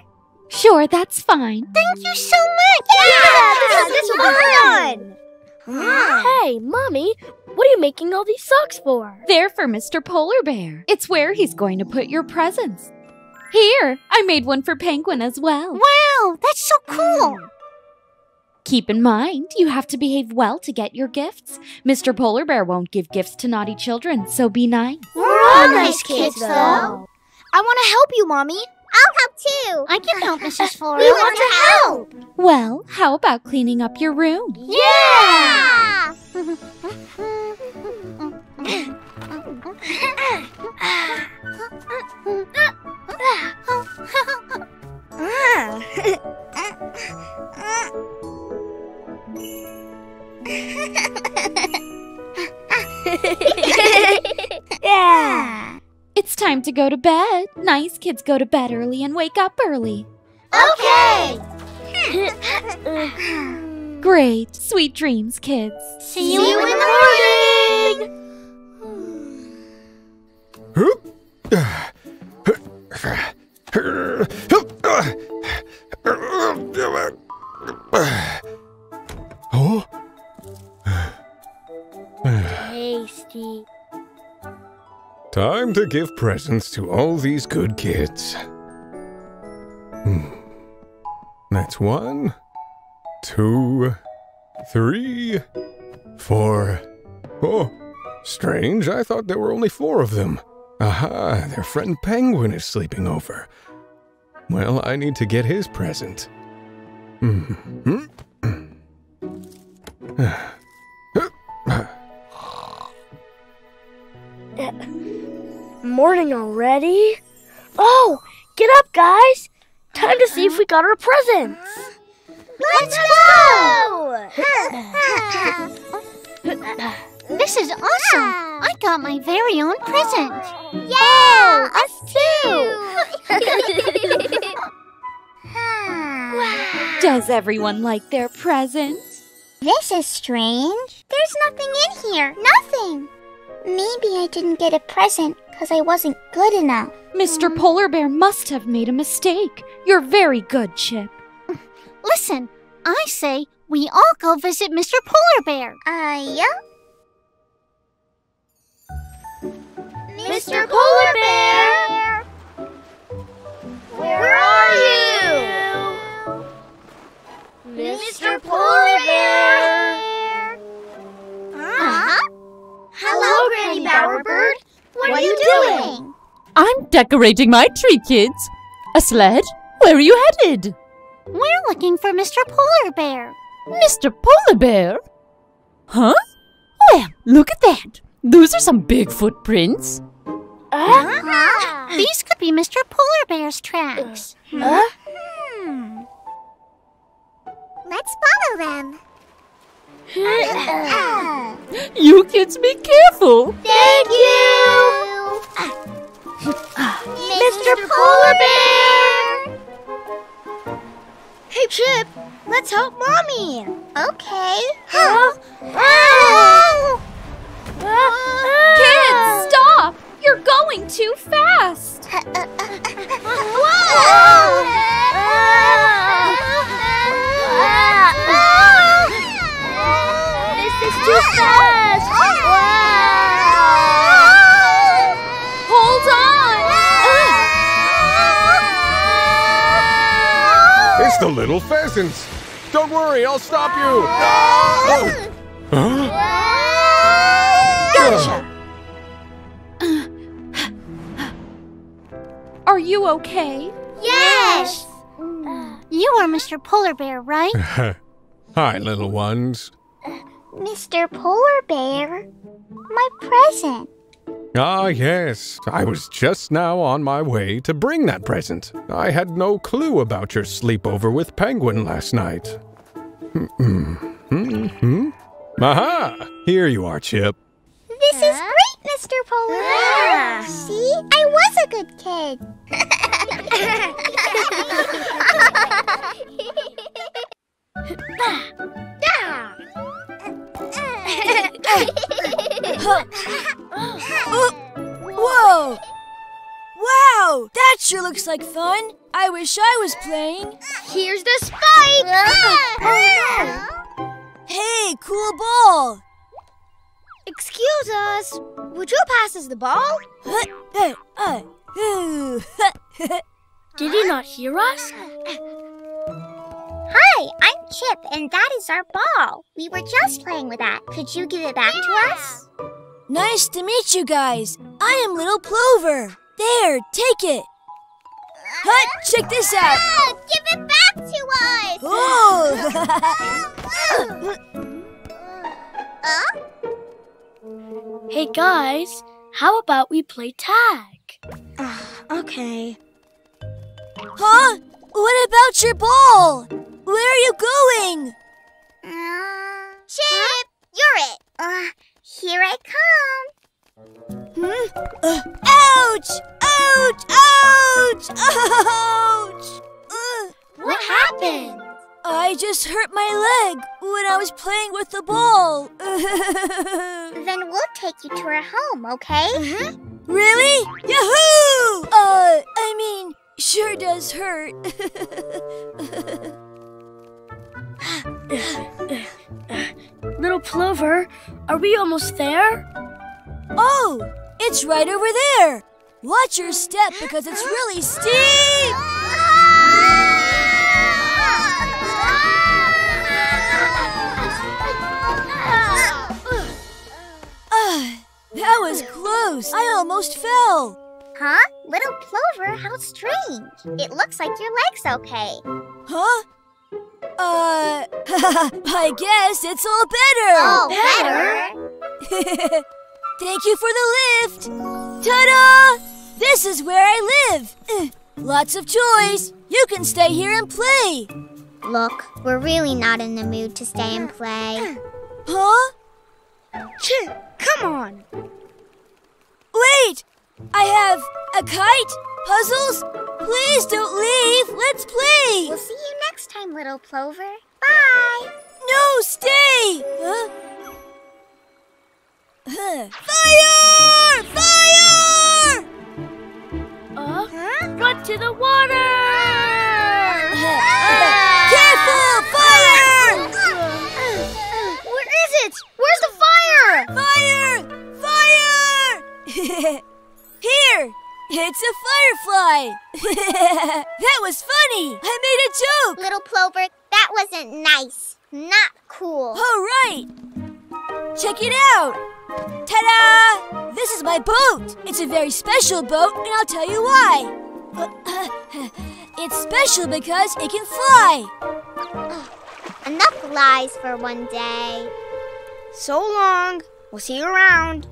Sure, that's fine. Thank you so much! Yeah, this, this will will be be Hey, Mommy, what are you making all these socks for? They're for Mr. Polar Bear. It's where he's going to put your presents. Here, I made one for Penguin as well. Wow, that's so cool! Keep in mind, you have to behave well to get your gifts. Mr. Polar Bear won't give gifts to naughty children, so be nice. We're all nice kids, though. I want to help you, Mommy. I'll help too. I can [LAUGHS] help, Mrs. Flora. We want to help. Well, how about cleaning up your room? Yeah! yeah. [LAUGHS] [LAUGHS] It's time to go to bed. Nice kids go to bed early and wake up early. Okay! [LAUGHS] Great. Sweet dreams, kids. See you in the morning! Oh? Tasty. Time to give presents to all these good kids. Hmm. That's one, two, three, four. Oh, strange. I thought there were only four of them. Aha, their friend Penguin is sleeping over. Well, I need to get his present. Hmm. [SIGHS] Morning already? Oh, get up, guys! Time to see if we got our presents. Let's go! [LAUGHS] This is awesome. I got my very own present. Yeah, us too! [LAUGHS] Does everyone like their present? This is strange. There's nothing in here. Nothing. Maybe I didn't get a present because I wasn't good enough. Mr. Polar Bear must have made a mistake. You're very good, Chip. [LAUGHS] Listen, I say we all go visit Mr. Polar Bear. Uh, yeah? Mr. Polar Bear! Where are you? Mr. Polar Bear! Hello, Granny Bowerbird. What, are you doing? I'm decorating my tree, kids. A sled? Where are you headed? We're looking for Mr. Polar Bear. Mr. Polar Bear? Huh? Well, look at that. Those are some big footprints. Uh-huh. These could be Mr. Polar Bear's tracks. Huh? Hmm. Let's follow them. You kids be careful. Thank you! Mr. Polar Bear! Hey, Chip, let's help Mommy. Okay. Kids, stop! You're going too fast. This is too fast. Hold on. It's the little pheasants. Don't worry, I'll stop you. Oh. Huh? Uh, are you okay? Yes! You are Mr. Polar Bear, right? [LAUGHS] Hi, little ones. Mr. Polar Bear, my present. Ah, yes. I was just now on my way to bring that present. I had no clue about your sleepover with Penguin last night. Hmm. Aha! Here you are, Chip. This is great, Mr. Polar Bear. See? I was a good kid. [LAUGHS] [LAUGHS] [LAUGHS] Whoa! Wow, that sure looks like fun. I wish I was playing. Here's the spike! [LAUGHS] Hey, cool ball! Excuse us. Would you pass us the ball? [LAUGHS] Did he not hear us? Hi, I'm Chip, and that is our ball. We were just playing with that. Could you give it back to us? Nice to meet you guys. I am Little Plover. There, take it. Hut, check this out. Ah, give it back to us! Oh! [LAUGHS] Hey guys, how about we play tag? okay. huh? What about your ball? Where are you going? Chip, you're it. Uh, here I come. Hmm? Uh, ouch! Ouch! Ouch! [LAUGHS] Ouch! Uh, What happened? I just hurt my leg when I was playing with the ball. [LAUGHS] Then we'll take you to our home, okay? really? Yahoo! Uh, I mean, sure does hurt. [LAUGHS] Little Plover, are we almost there? oh, it's right over there. Watch your step because it's really steep. Ah, that was close. I almost fell. Huh? Little Plover, how strange. It looks like your leg's okay. Huh? Uh, [LAUGHS] I guess it's all better. All better? [LAUGHS] Thank you for the lift. Ta-da! This is where I live. [CLEARS THROAT] Lots of toys. You can stay here and play. Look, we're really not in the mood to stay and play. Huh? Come on. Wait! I have a kite, puzzles. Please don't leave. Let's play. We'll see you next time, Little Plover. Bye! No, stay! Huh? Huh. Fire! Fire! Uh, Run to the water! It's a firefly! [LAUGHS] that was funny! I made a joke! Little Plover, that wasn't nice. Not cool. All right! Check it out! Ta-da! This is my boat! It's a very special boat, and I'll tell you why. [COUGHS] it's special because it can fly. Enough lies for one day. So long. We'll see you around.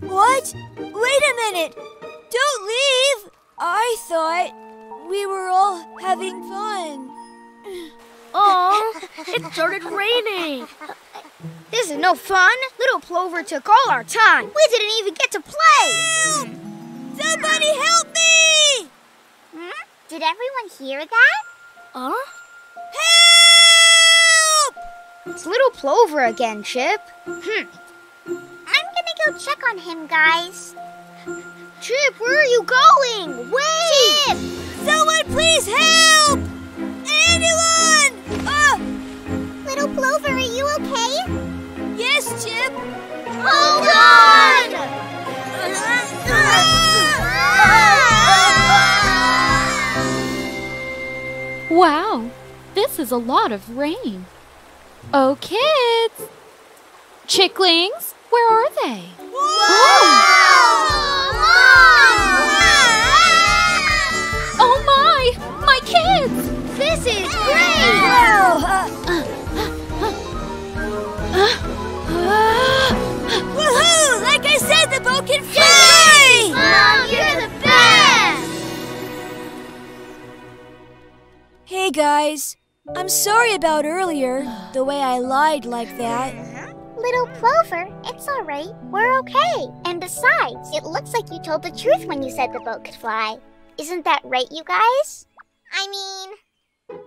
What? Wait a minute! Don't leave! I thought we were all having fun. Oh, it started raining. This is no fun. Little Plover took all our time. We didn't even get to play. Help! Somebody help me! Hmm? Did everyone hear that? Huh? Help! It's Little Plover again, Chip. Hmm. I'm gonna go check on him, guys. Chip, where are you going? Wait! Chip! Someone please help! Anyone! Ah! Little Plover, are you okay? Yes, Chip. Hold on! Wow, this is a lot of rain. Oh, kids! Chicklings, where are they? Oh Woohoo! Like I said, the boat can fly! Mom, you're the best! Hey guys, I'm sorry about earlier, the way I lied like that. Little Plover, it's all right. We're okay. And besides, it looks like you told the truth when you said the boat could fly. Isn't that right, you guys? I mean,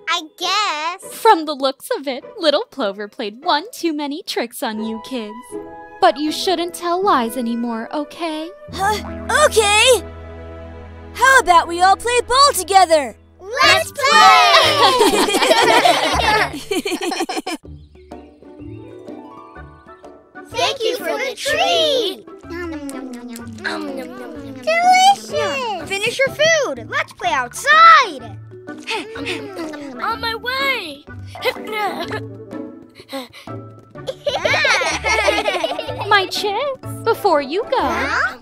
I guess. From the looks of it, Little Plover played one too many tricks on you kids. But you shouldn't tell lies anymore, okay? okay. How about we all play ball together? Let's play! [LAUGHS] Thank you for the treat. Delicious. Finish your food. Let's play outside. On my way. [LAUGHS] My chicks, before you go.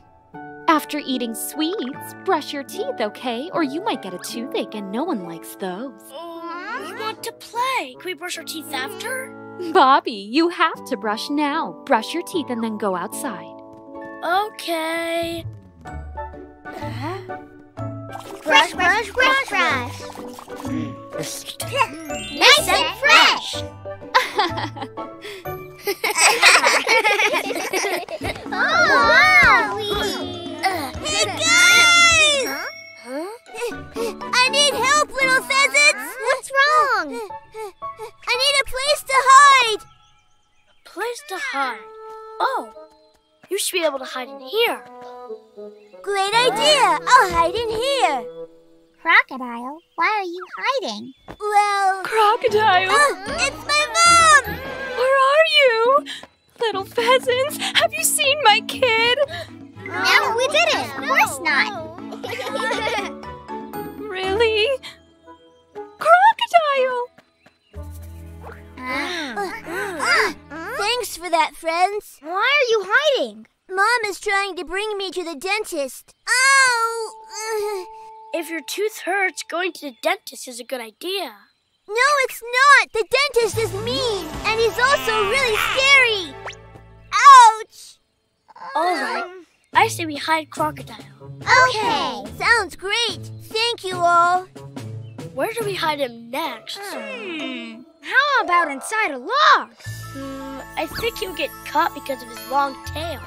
After eating sweets, brush your teeth, okay? Or you might get a toothache and no one likes those. we want to play. Can we brush our teeth after? Bobby, you have to brush now. Brush your teeth and then go outside. Okay. Brush, brush, brush, brush. nice and fresh. [LAUGHS] oh, wow. Hey guys! Huh? I need help, little pheasants. What's wrong? I need a place to hide. A place to hide. Oh, you should be able to hide in here. Great idea. I'll hide in here. Crocodile, why are you hiding? Well, Crocodile! uh, it's my mom. Where are you? Little pheasants, have you seen my kid? No, we didn't. Of course not. [LAUGHS] Really? Crocodile! Ah, ah, Thanks for that, friends. Why are you hiding? Mom is trying to bring me to the dentist. Oh! [LAUGHS] If your tooth hurts, going to the dentist is a good idea. No, it's not. The dentist is mean, and he's also really scary. Ouch! All right. I say we hide crocodile. Okay, sounds great. Thank you all. Where do we hide him next? Hmm. How about inside a log? Hmm, I think he'll get caught because of his long tail.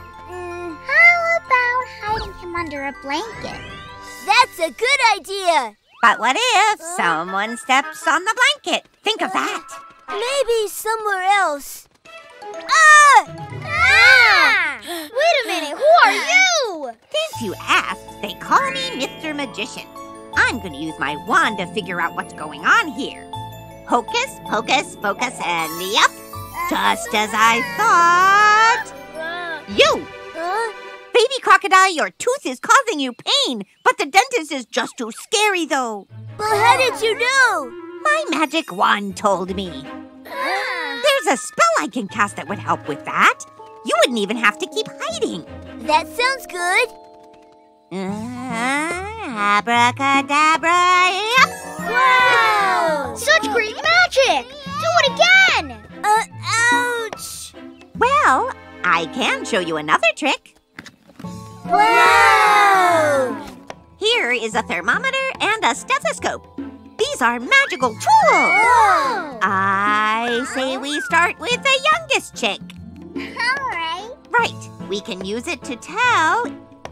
How about hiding him under a blanket? That's a good idea. But what if someone steps on the blanket? Think of that. Maybe somewhere else. Ah! Ah! Wait a minute, who are you? Since you asked, they call me Mr. Magician. I'm going to use my wand to figure out what's going on here. Hocus, pocus, focus, and yep, just as I thought. You! Baby crocodile, your tooth is causing you pain, but the dentist is just too scary, though. Well, how did you know? My magic wand told me. There's a spell I can cast that would help with that. You wouldn't even have to keep hiding. That sounds good. Uh, abracadabra, yep. Wow! Such great magic! Do it again! Uh, ouch! Well, I can show you another trick. Wow! Here is a thermometer and a stethoscope. These are magical tools. Whoa! I say we start with the youngest chick. All right. Right. We can use it to tell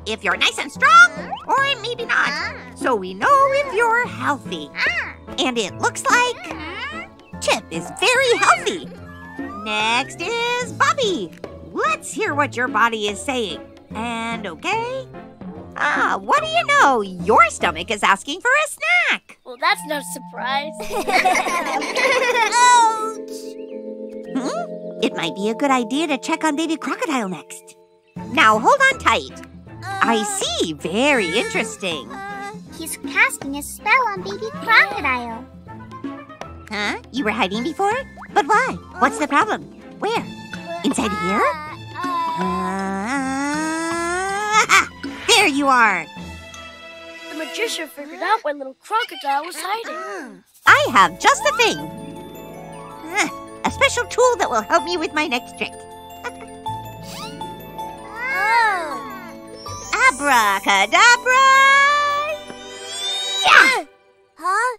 if you're nice and strong or maybe not. Ah. So we know if you're healthy. Ah. And it looks like ah. Chip is very healthy. Next is Bobby. Let's hear what your body is saying. And okay. Ah, what do you know? Your stomach is asking for a snack. Well, that's no surprise. [LAUGHS] Ouch! Hmm? It might be a good idea to check on baby crocodile next. Now hold on tight. I see. Very interesting. He's casting a spell on baby crocodile. Huh? You were hiding before? But why? What's the problem? Where? Inside here? Ah, [LAUGHS] there you are. the magician figured out where little crocodile was hiding. I have just the thing. Ah, A special tool that will help me with my next trick. [LAUGHS] Abracadabra! Yeah! Huh?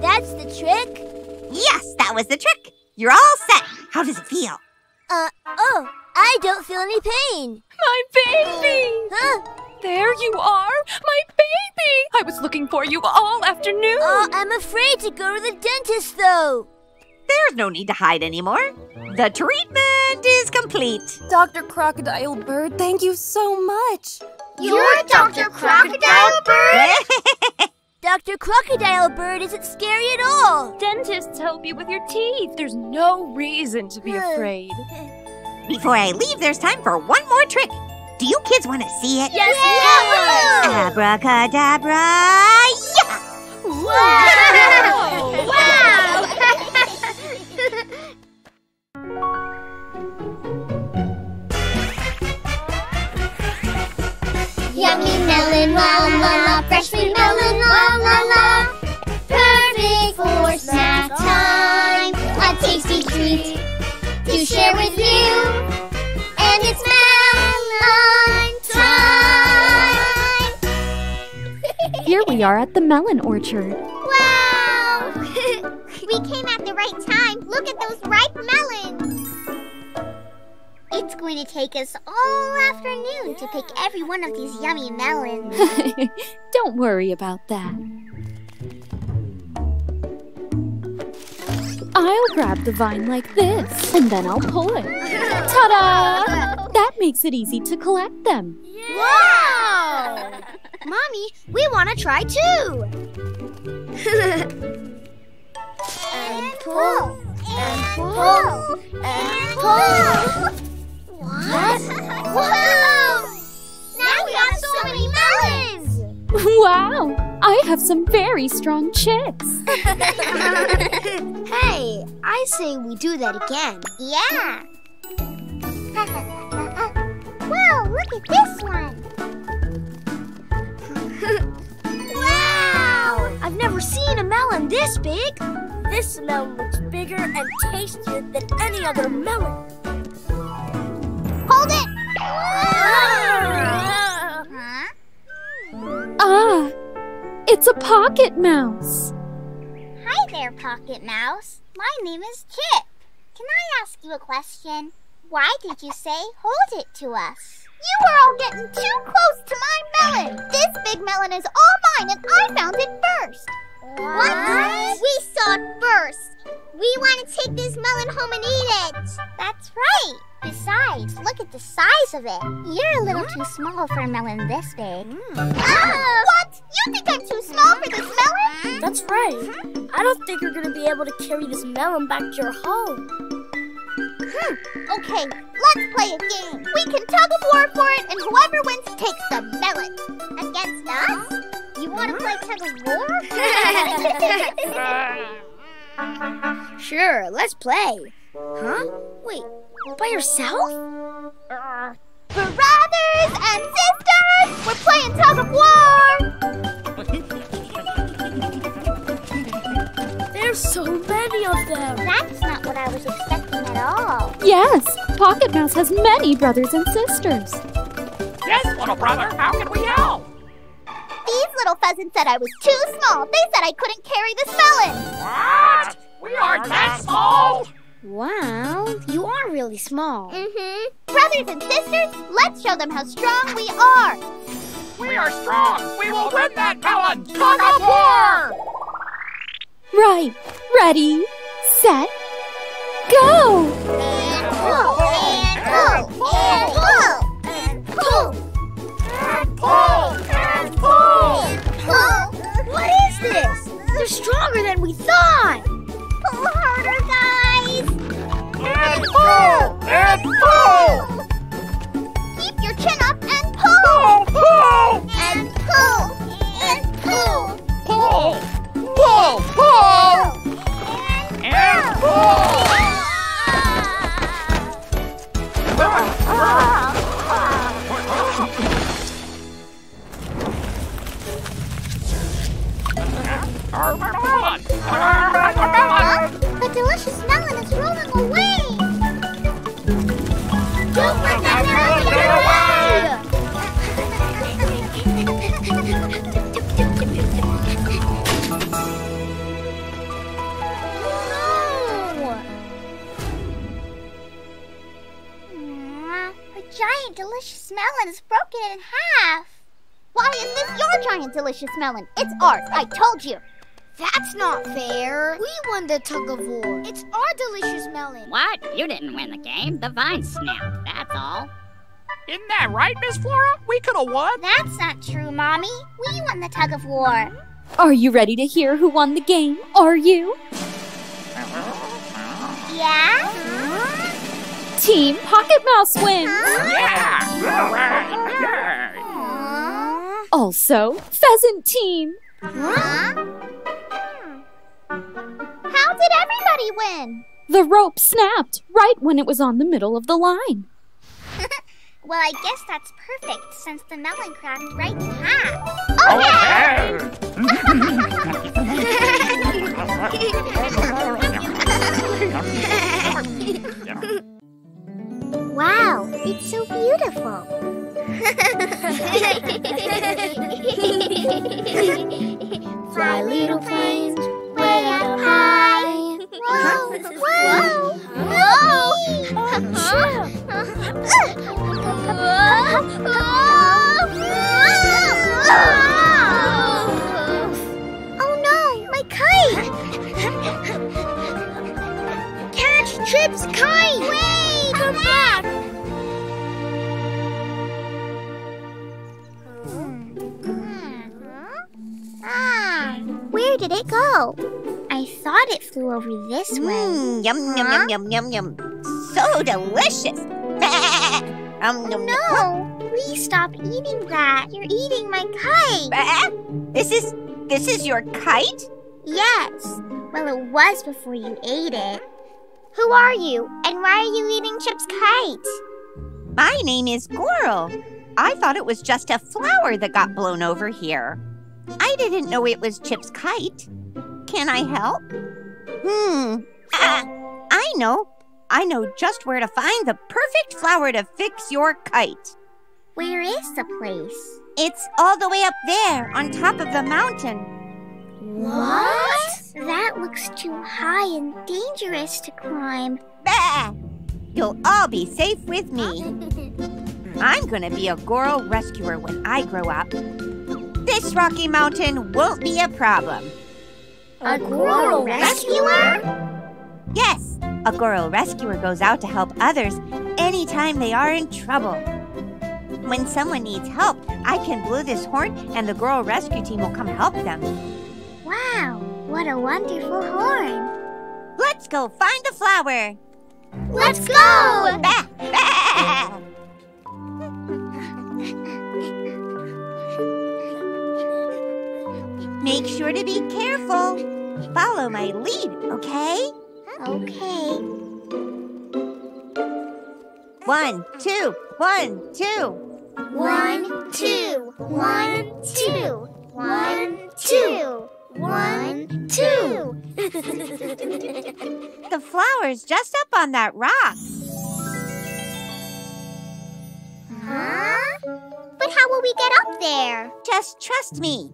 That's the trick? Yes, that was the trick. You're all set. How does it feel? Uh, oh, I don't feel any pain. My baby! Huh? there you are, my baby! I was looking for you all afternoon. Uh, I'm afraid to go to the dentist, though. There's no need to hide anymore. The treatment is complete. Dr. Crocodile Bird, thank you so much. You're Dr. Crocodile Bird? [LAUGHS] Dr. Crocodile Bird isn't scary at all. Dentists help you with your teeth. There's no reason to be hmm. afraid. [LAUGHS] Before I leave, there's time for one more trick. Do you kids want to see it? Yes, yes! Abracadabra! Yeah! Wow! [LAUGHS] wow! Yummy melon, la la la, freshly melon, la la la. Perfect for snack time, a tasty treat to share with you. And it's melon time. [LAUGHS] Here we are at the melon orchard. Wow! [LAUGHS] we came at the right time. Look at those ripe melons. It's going to take us all afternoon to pick every one of these yummy melons. [LAUGHS] Don't worry about that. I'll grab the vine like this, and then I'll pull it. Ta-da! That makes it easy to collect them. Wow! Mommy, we want to try too. [LAUGHS] and pull, and pull, and pull. What? [LAUGHS] Whoa! Now we have so many melons! [LAUGHS] Wow! I have some very strong chicks. [LAUGHS] hey, I say we do that again. Yeah! Whoa, look at this one! wow! I've never seen a melon this big. This melon looks bigger and tastier than any other melon. Hold it! Huh? Ah, it's a pocket mouse. Hi there, Pocket Mouse. My name is Chip. Can I ask you a question? Why did you say hold it to us? You were all getting too close to my melon. This big melon is all mine and I found it first. What? We saw it first. We want to take this melon home and eat it. That's right. Besides, look at the size of it. You're a little too small for a melon this big. Ah, what? You think I'm too small for this melon? That's right. I don't think you're going to be able to carry this melon back to your home. Hmm. Okay, let's play a game. We can tug of war for it, and whoever wins takes the melon. Against us? You want to play tug of war? [LAUGHS] [LAUGHS] Sure, let's play. Huh? Wait, by yourself? Brothers and sisters, we're playing tug of war. There's so many of them. That's not what I was expecting at all. Yes, Pocket Mouse has many brothers and sisters. Yes, little brother, how can we help? These little pheasants said I was too small. They said I couldn't carry this melon. What? We aren't that small. Wow, you are really small. Mm-hmm. Brothers and sisters, let's show them how strong we are. We are strong. We will win that melon. Tug of war. Right, ready, set, go! And pull, and pull, and pull, and pull, and pull, and pull. What is this? They're stronger than we thought. Pull harder, guys. And pull, and pull. Keep your chin up and pull. Pull, pull, and pull, and pull. Pull, pull, pull, and pull. Our melon! Our melon! The delicious melon is rolling away. Delicious melon is broken in half. Why is this your giant delicious melon? It's ours, I told you. That's not fair. We won the tug of war. It's our delicious melon. What? You didn't win the game. The vine snapped, that's all. Isn't that right, Miss Flora? We could have won. That's not true, Mommy. We won the tug of war. Are you ready to hear who won the game? Are you? Yeah? Team Pocket Mouse wins! Yeah! All right! Yay! Also, Pheasant Team! Huh? How did everybody win? The rope snapped right when it was on the middle of the line. [LAUGHS] Well, I guess that's perfect since the melon cracked right in half. wow, it's so beautiful. [LAUGHS] [LAUGHS] Fly little planes way up high. Whoa, whoa, Whoa! Oh no, my kite! Catch Chip's kite! Wait! Come back! Where did it go? I thought it flew over this way. Mmm, yum, yum, yum, yum, yum, yum. So delicious. [LAUGHS] um. No, please stop eating that. You're eating my kite. Ah, This is, this is your kite? Yes. Well, it was before you ate it. Who are you, and why are you eating Chip's kite? My name is Goral. I thought it was just a flower that got blown over here. I didn't know it was Chip's kite. Can I help? Hmm. Ah, I know. I know just where to find the perfect flower to fix your kite. Where is the place? It's all the way up there on top of the mountain. What? That looks too high and dangerous to climb. Bah! You'll all be safe with me. [LAUGHS] I'm gonna be a Goral rescuer when I grow up. This rocky mountain won't be a problem. A Goral rescuer? Yes, a Goral rescuer goes out to help others anytime they are in trouble. When someone needs help, I can blow this horn and the Goral rescue team will come help them. Wow, what a wonderful horn. Let's go find the flower. Let's go! Bah, bah. Make sure to be careful. Follow my lead, okay? Okay. One, two, one, two. One, two, one, two, one, two, one, two. [LAUGHS] The flower's just up on that rock. Huh? But how will we get up there? Just trust me.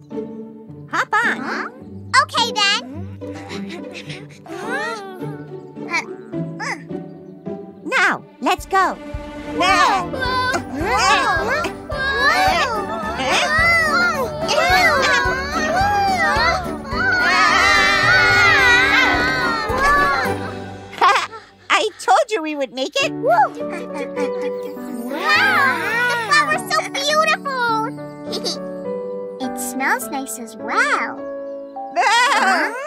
Hop on. Huh? Okay then. Now, let's go. Now. [LAUGHS] I told you we would make it. Wow! [LAUGHS] The flower's so beautiful! [LAUGHS] it smells nice as well. Ah! [LAUGHS]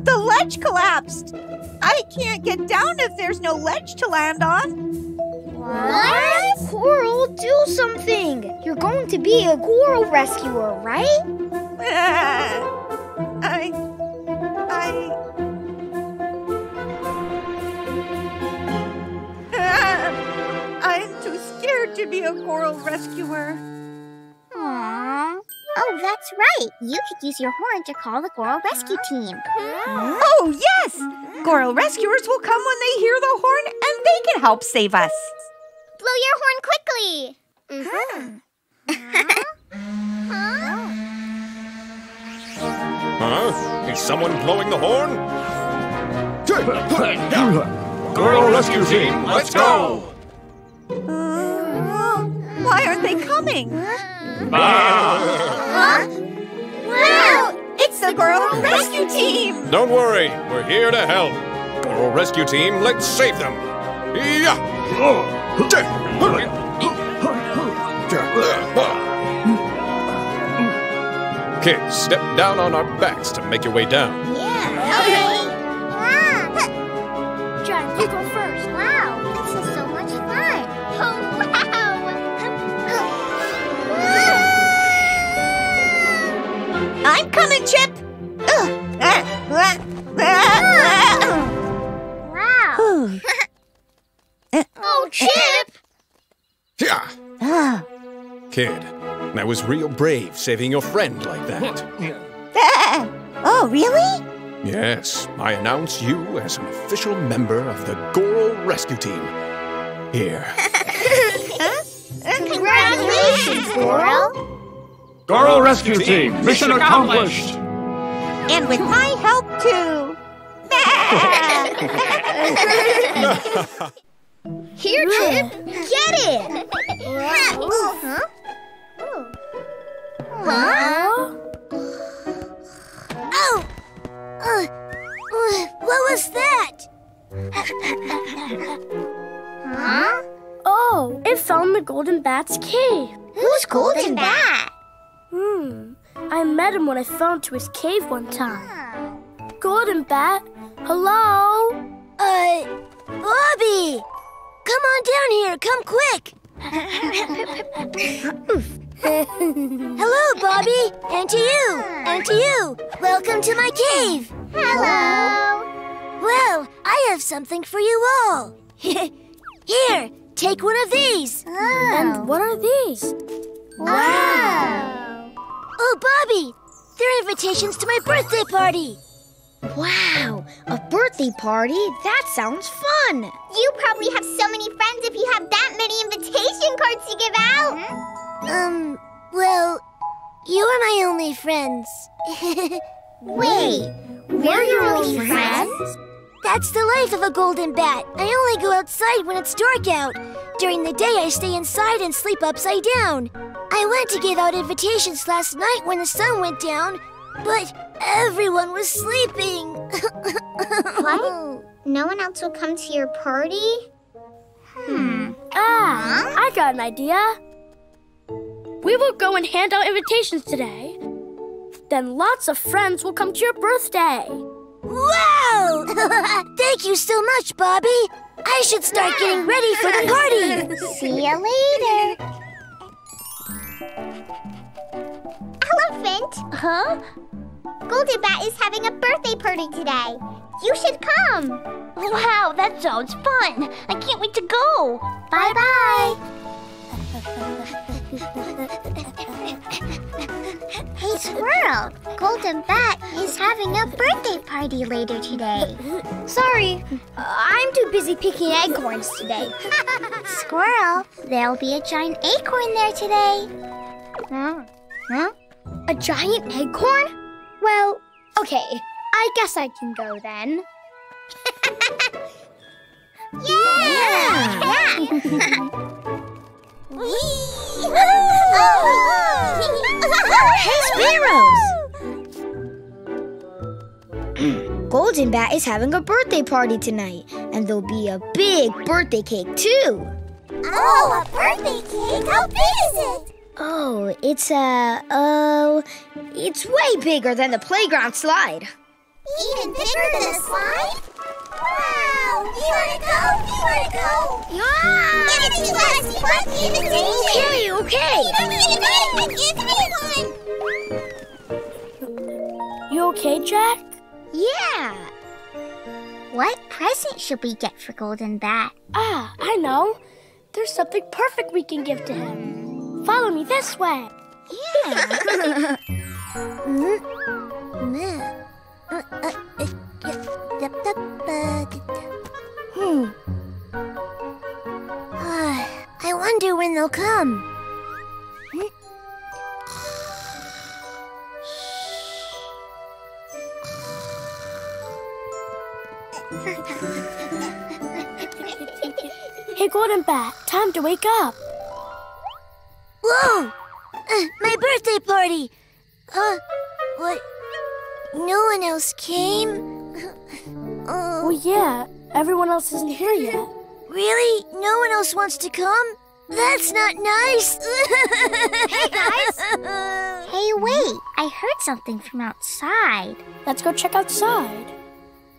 The ledge collapsed. I can't get down if there's no ledge to land on. What? Goral, do something! You're going to be a Goral rescuer, right? [LAUGHS] I. I. [LAUGHS] I'm too scared to be a Goral rescuer. Aww. Oh, that's right. You could use your horn to call the Goral Rescue Team. Oh, yes! Goral rescuers will come when they hear the horn and they can help save us. Blow your horn quickly. Mm-hmm. Huh? Is someone blowing the horn? Goral Rescue Team, let's go! Uh, why are aren't they coming? Huh? Wow! It's the Goral Rescue Team! Don't worry, we're here to help. Goral Rescue Team, let's save them. Yeah. Kids, step down on our backs to make your way down. Kid, that was real brave saving your friend like that. oh, really? Yes, I announce you as an official member of the Goral Rescue Team. Here. Congratulations, Goral. Goral Rescue Team, mission accomplished. [LAUGHS] And with my help, too. [LAUGHS] [LAUGHS] Here, Chip. Get it! huh? Huh? Oh! Uh, uh, what was that? Huh? Oh, it found the Golden Bat's cave. Who's Golden Bat? Hmm. I met him when I fell into his cave one time. Golden Bat, hello? Uh, Bobby! Come on down here, come quick! [LAUGHS] [LAUGHS] Hello, Bobby! And to you! And to you! Welcome to my cave! Hello! Well, I have something for you all. [LAUGHS] Here, take one of these. Oh. And what are these? Wow! Oh, Bobby! They're invitations to my birthday party. Wow, a birthday party? That sounds fun. You probably have so many friends if you have that many invitation cards to give out. Mm-hmm. Um, well, you are my only friends. [LAUGHS] Wait, we're your only friends? That's the life of a golden bat. I only go outside when it's dark out. During the day, I stay inside and sleep upside down. I went to give out invitations last night when the sun went down, but everyone was sleeping. [LAUGHS] What? No one else will come to your party? Hmm. Ah, I got an idea. We will go and hand out invitations today. Then lots of friends will come to your birthday. Wow! [LAUGHS] Thank you so much, Bobby. I should start getting ready for the party. [LAUGHS] See you later. Elephant. Huh? Golden Bat is having a birthday party today. You should come. Wow, that sounds fun. I can't wait to go. Bye bye. [LAUGHS] hey, Squirrel. Golden Bat is having a birthday party later today. Sorry, I'm too busy picking acorns today. [LAUGHS] Squirrel, there'll be a giant acorn there today. Huh? Huh? A giant acorn? Well, okay. I guess I can go then. [LAUGHS] Yeah! [LAUGHS] Hey, sparrows! [CLEARS THROAT] Golden Bat is having a birthday party tonight, and there'll be a big birthday cake too. Oh, a birthday cake? How big is it? Oh, it's a oh, it's way bigger than the playground slide. Even bigger than a slide? Wow! You wanna go? You wanna go? Yeah! Give it to us! We want the invitation! Okay, okay. Give me one! Give me one! You okay, Jack? Yeah! What present should we get for Golden Bat? Ah, I know. There's something perfect we can give to him. Follow me this way. Yeah! [LAUGHS] Hmm. Hmm. Ah, I wonder when they'll come. Hey, Golden Bat, time to wake up. Uh, my birthday party! Huh? What? No one else came? Well, yeah, everyone else isn't here yet. Really? No one else wants to come? That's not nice! [LAUGHS] Hey, guys! hey, wait! I heard something from outside. Let's go check outside.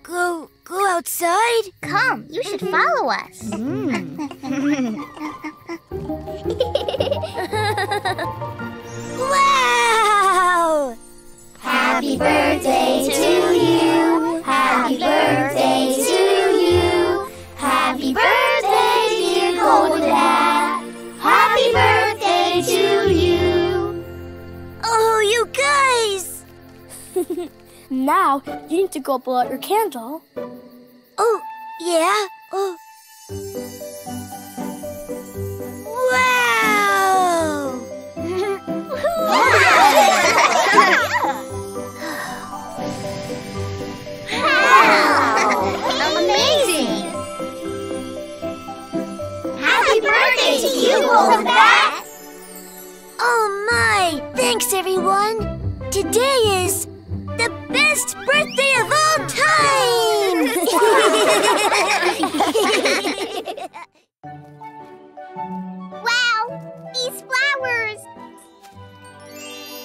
Go, go outside? Come, you should mm-hmm. follow us. Mm. [LAUGHS] [LAUGHS] wow! Happy birthday to you. Happy birthday to you. Happy birthday, dear Golden Bat. Happy birthday to you. Oh, you guys! [LAUGHS] Now, you need to go blow out your candle. Oh, yeah? Oh. Wow! [LAUGHS] [LAUGHS] Amazing! Happy birthday to you, Dad. Oh my! Thanks, everyone! Today is the best birthday of all time! [LAUGHS] Wow, these flowers.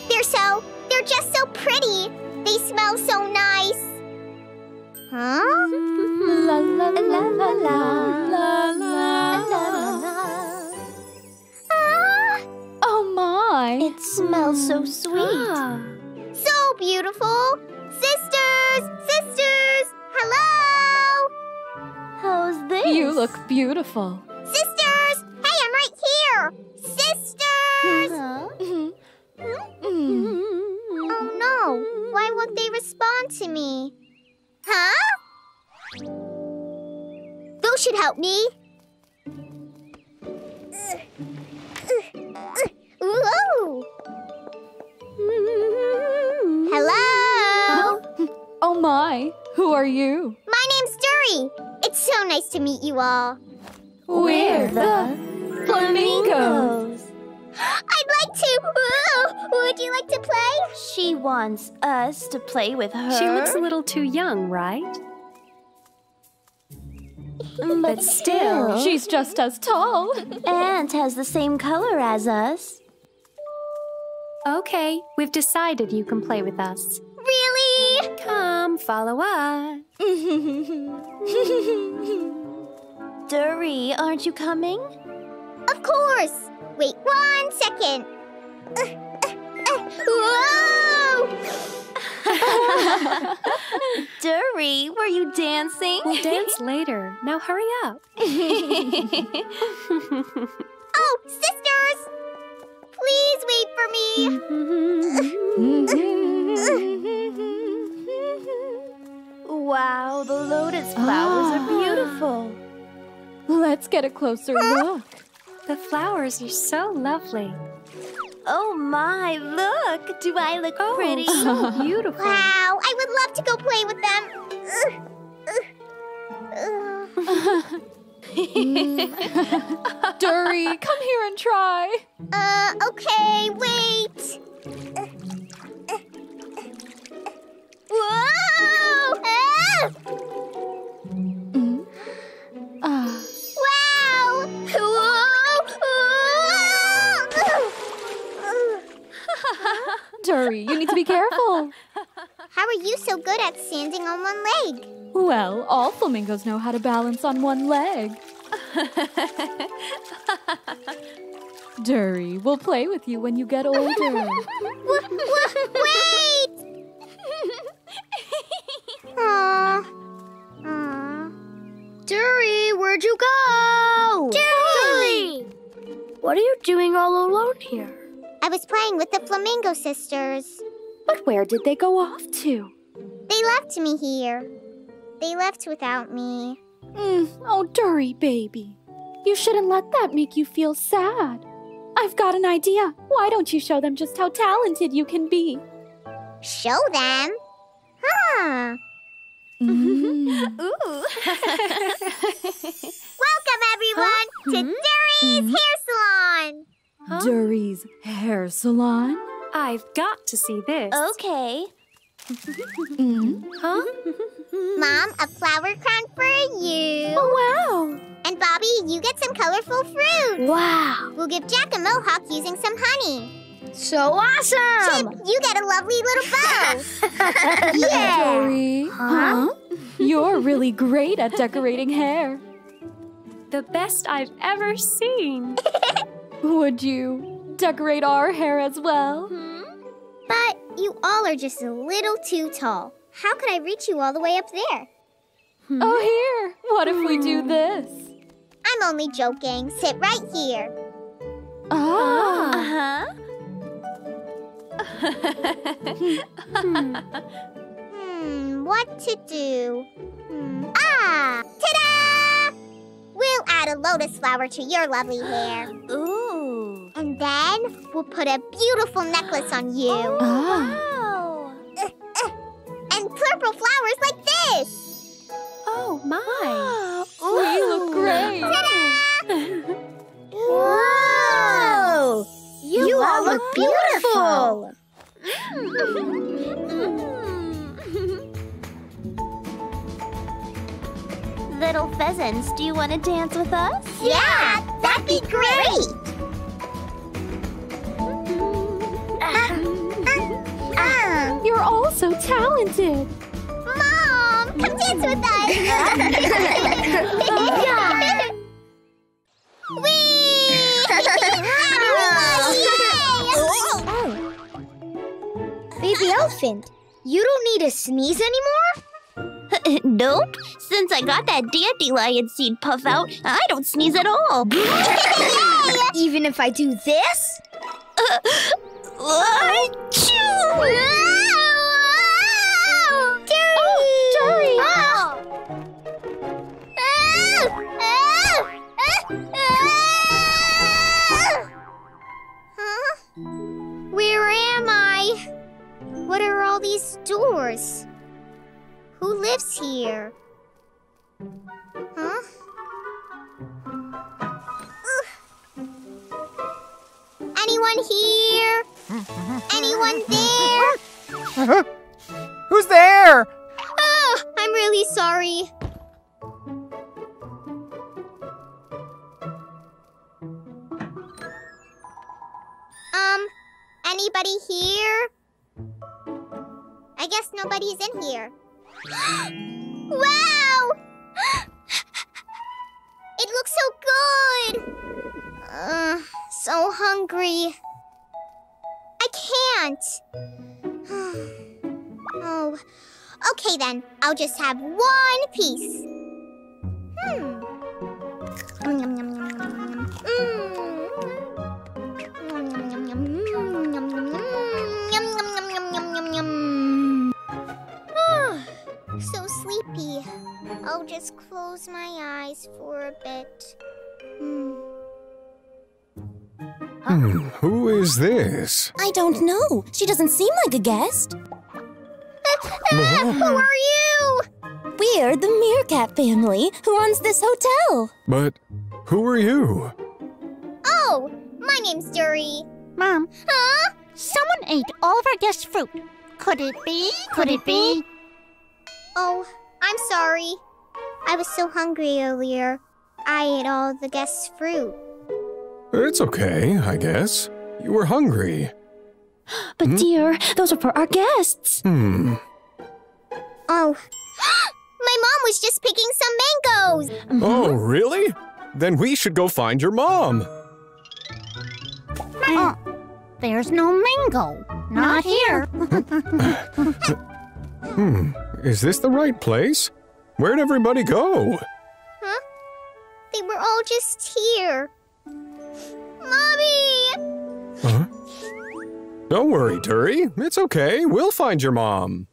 They're so, they're just so pretty. They smell so nice. Huh? La la la la la la la Ah, Oh my! It smells so hmm. sweet. Ah. so beautiful. Sisters, sisters, hello. How's this? You look beautiful. Sisters, hey, I'm right here. Sisters. Uh-huh. Hmm? Hmm. Oh no, why won't they respond to me? Huh? Those should help me. Ooh. Hello. Oh my! Who are you? My name's Dury. It's so nice to meet you all. We're the flamingos. I'd like to. Ooh, Would you like to play? She wants us to play with her. She looks a little too young, right? But still, She's just as tall. and has the same color as us. Okay, we've decided you can play with us. Really? Come, follow us. [LAUGHS] Dury, aren't you coming? Of course. Wait one second. Uh, uh, uh, Whoa! [LAUGHS] Dury, were you dancing? We'll dance later. Now hurry up. [LAUGHS] Oh, sisters! Please wait for me. wow, the lotus flowers are beautiful. Let's get a closer look. The flowers are so lovely. Oh my, look! Do I look pretty? So beautiful. Wow, I would love to go play with them. [LAUGHS] Ugh, ugh, ugh. Dury, come here and try. Uh, okay, wait. Dury, you need to be careful. [LAUGHS] How are you so good at standing on one leg? Well, all flamingos know how to balance on one leg. [LAUGHS] Dury, we'll play with you when you get older. [LAUGHS] W- w- wait! Aww. Aww. Dury, where'd you go? Dury! What are you doing all alone here? I was playing with the Flamingo sisters. but where did they go off to? They left me here. They left without me. Mm, oh, Dury, baby. You shouldn't let that make you feel sad. I've got an idea. Why don't you show them just how talented you can be? Show them? Huh. Mm. Ooh. [LAUGHS] Welcome, everyone, to Dury's Hair Salon. Dury's hair salon? I've got to see this. Okay. Mm-hmm. Huh? [LAUGHS] Mom, a flower crown for you. Oh, wow. And Bobby, you get some colorful fruit. Wow. We'll give Jack a mohawk using some honey. So awesome. Chip, you get a lovely little bow. [LAUGHS] yeah. Dury, huh? You're really great at decorating hair. The best I've ever seen. [LAUGHS] Would you decorate our hair as well? But you all are just a little too tall. How could I reach you all the way up there? Oh, here. What if we do this? I'm only joking. Sit right here. Ah. Huh? [LAUGHS] Hmm, what to do? Hmm. Ah! Ta-da! We'll add a lotus flower to your lovely hair. [GASPS] Ooh. And then we'll put a beautiful necklace on you. Ah. Uh, uh, and purple flowers like this. Oh, my. [GASPS] We look great. Whoa! You, all look beautiful. [GASPS] [LAUGHS] Little pheasants, do you want to dance with us? Yeah, that'd be great. [LAUGHS] You're all so talented. Mom, come dance with us. [LAUGHS] [LAUGHS] Oh. Baby elephant, you don't need to sneeze anymore? [LAUGHS] nope. Since I got that dandelion seed puff out, I don't sneeze at all. [LAUGHS] Even if I do this? Uh, Dury! Oh, oh! Huh? Where am I? What are all these doors? Who lives here? Huh? Ugh. Anyone here? Anyone there? [LAUGHS] Who's there? Oh, I'm really sorry. Um, anybody here? I guess nobody's in here. Wow! It looks so good! Uh, so hungry. I can't. [SIGHS] oh, okay then. I'll just have one piece. Hmm. Yum, sleepy. I'll just close my eyes for a bit. Hmm. Hmm, who is this? I don't know. She doesn't seem like a guest. Who are you? We're the Meerkat family who runs this hotel. But who are you? Oh, my name's Dury. Mom, Huh? someone ate all of our guests' fruit. Could it be? Could it be? Oh, I'm sorry. I was so hungry earlier. I ate all the guests' fruit. It's okay, I guess. You were hungry. [GASPS] But hmm? dear, those are for our guests. Hmm. Oh. [GASPS] My mom was just picking some mangoes. Mm-hmm. Oh, really? Then we should go find your mom. Oh, there's no mango. Not here. [LAUGHS] [LAUGHS] Hmm. Is this the right place? Where'd everybody go? Huh? They were all just here. Mommy! Huh? Don't worry, Dury. It's okay. We'll find your mom.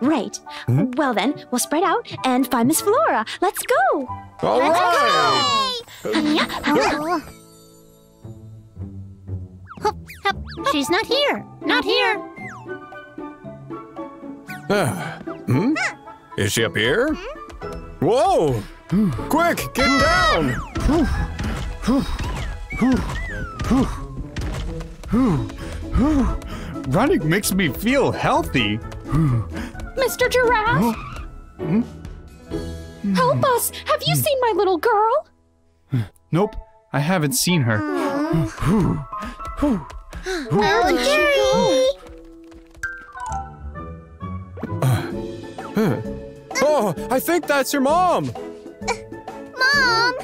Right. Well then, we'll spread out and find Miss Flora. Let's go. All right. Oh. Hup, hup. She's not here. Not here. Hmm? Is she up here? Whoa! Quick, get down! Running makes me feel healthy. Mr. Giraffe, Hmm? help us! Have you seen my little girl? Nope, I haven't seen her. Oh, Jerry! Huh. Oh, I think that's your mom. Mom!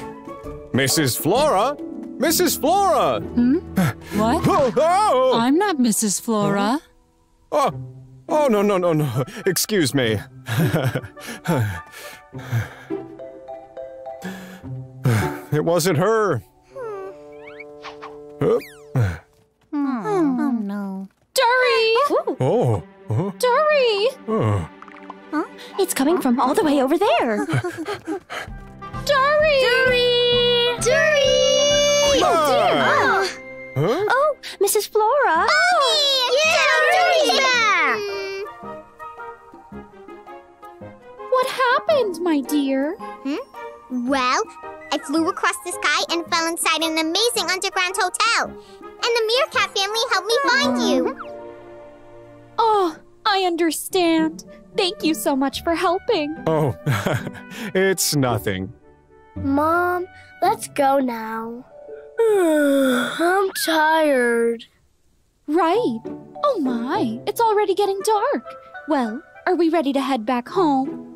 Mrs. Flora? Mrs. Flora! Hmm? What? [LAUGHS] Oh, oh! I'm not Mrs. Flora. Oh, oh no, no, no, no. Excuse me. [SIGHS] it wasn't her. Oh, Oh, no. Dury! oh, oh, Dury! Oh. Huh? It's coming from all the way over there. [LAUGHS] Dury! Dury! Dury! Ah. Huh? Oh, Mrs. Flora. Oh, Yeah, Dury's What happened, my dear? Hmm? Well, I flew across the sky and fell inside an amazing underground hotel. And the Meerkat family helped me find you. Oh, I understand. Thank you so much for helping. Oh, [LAUGHS] it's nothing. Mom, let's go now. [SIGHS] I'm tired. Right. Oh my, it's already getting dark. Well, are we ready to head back home?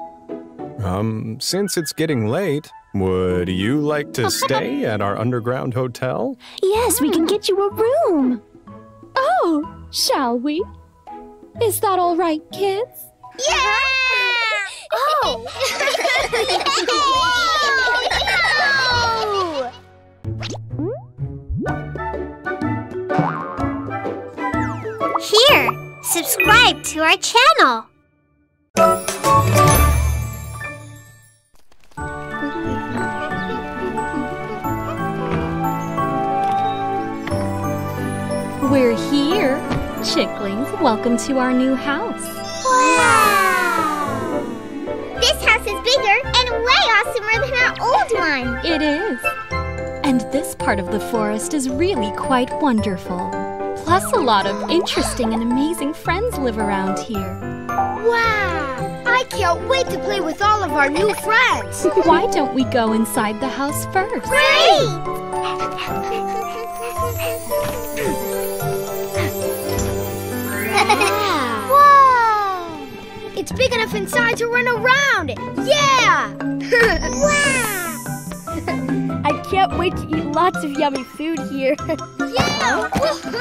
Um, since it's getting late, would you like to [LAUGHS] stay at our underground hotel? Yes, we can get you a room. Oh, shall we? Is that all right, kids? Yeah! Oh! [LAUGHS] Here, subscribe to our channel. We're here. Chicklings, welcome to our new house. One. It is. And this part of the forest is really quite wonderful. Plus, a lot of interesting and amazing friends live around here. Wow! I can't wait to play with all of our new friends. [LAUGHS] Why don't we go inside the house first? Whoa! It's big enough inside to run around. Yeah! [LAUGHS] wow! Can't wait to eat lots of yummy food here. [LAUGHS] Yeah! Woohoo!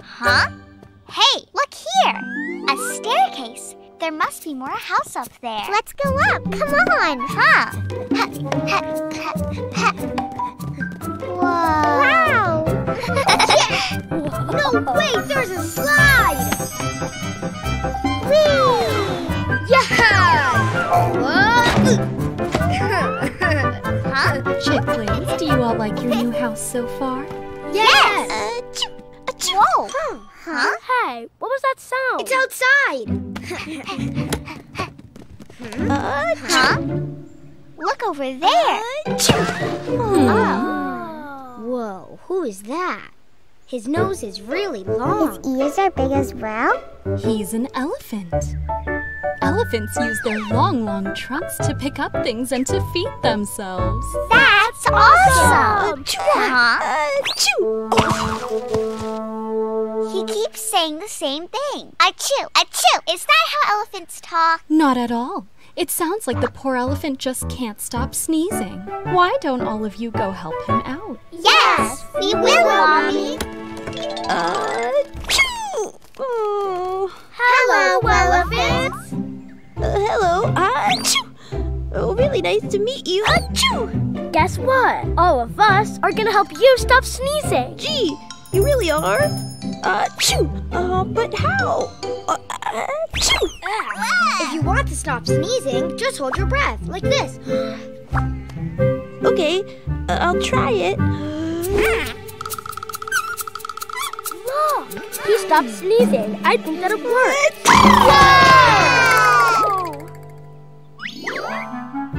[LAUGHS] huh? Hey, look here! A staircase. There must be more house up there. Let's go up. Come on. Huh? [LAUGHS] Whoa. Wow. no way, there's a slide! Whee! Huh? Chicklings, do you all like your new house so far? Yes! Achoo! Whoa. Huh? huh? Hey, what was that sound? It's outside. Uh, huh? Look over there. Oh. Whoa, who is that? His nose is really long. His ears are big as well. He's an elephant. Elephants use their long, long trunks to pick up things and to feed themselves. That's awesome. Huh? He keeps saying the same thing. Achoo, achoo. Is that how elephants talk? Not at all. It sounds like the poor elephant just can't stop sneezing. Why don't all of you go help him out? Yes, we will, Mommy. Oh. Hello, elephants. Uh, hello. Achoo. Oh, really nice to meet you. Achoo. Guess what? All of us are gonna help you stop sneezing. Gee, you really are? Achoo. Uh, but how? Uh, achoo. If you want to stop sneezing, just hold your breath like this. okay, uh, I'll try it. Look, he stopped sneezing. I think that'll work.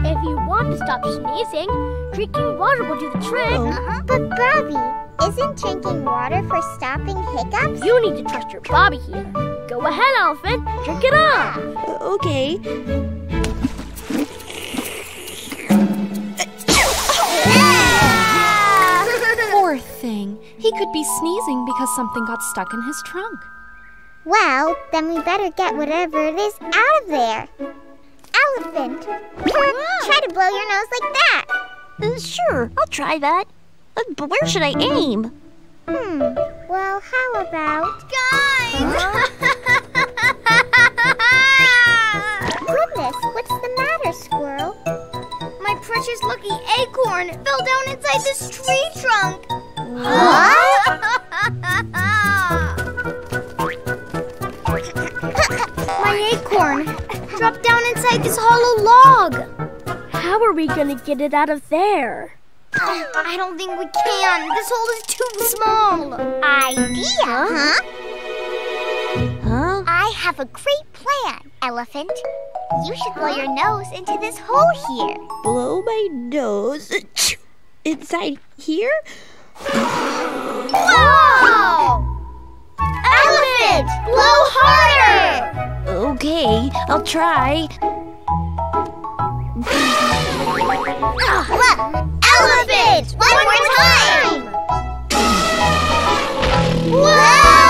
If you want to stop sneezing, drinking water will do the trick. Uh-huh. But Bobby, Isn't drinking water for stopping hiccups? You need to trust your Bobby here. Go ahead, Elephant. Drink it up. Okay. Poor thing. He could be sneezing because something got stuck in his trunk. Well, then we better get whatever it is out of there. Elephant. Try to blow your nose like that. Uh, sure, I'll try that. Uh, but where should I aim? Hmm. Well, how about... Guys! [LAUGHS] Goodness, what's the matter, squirrel? My precious lucky acorn fell down inside this tree trunk. What? [LAUGHS] My acorn dropped down inside this hollow log. How are we gonna get it out of there? I don't think we can. This hole is too small. Idea, huh? Huh? I have a great plan, Elephant. You should blow your nose into this hole here. Blow my nose inside here? Whoa! Elephant, blow harder! Okay, I'll try. Elephant, one more time! Whoa!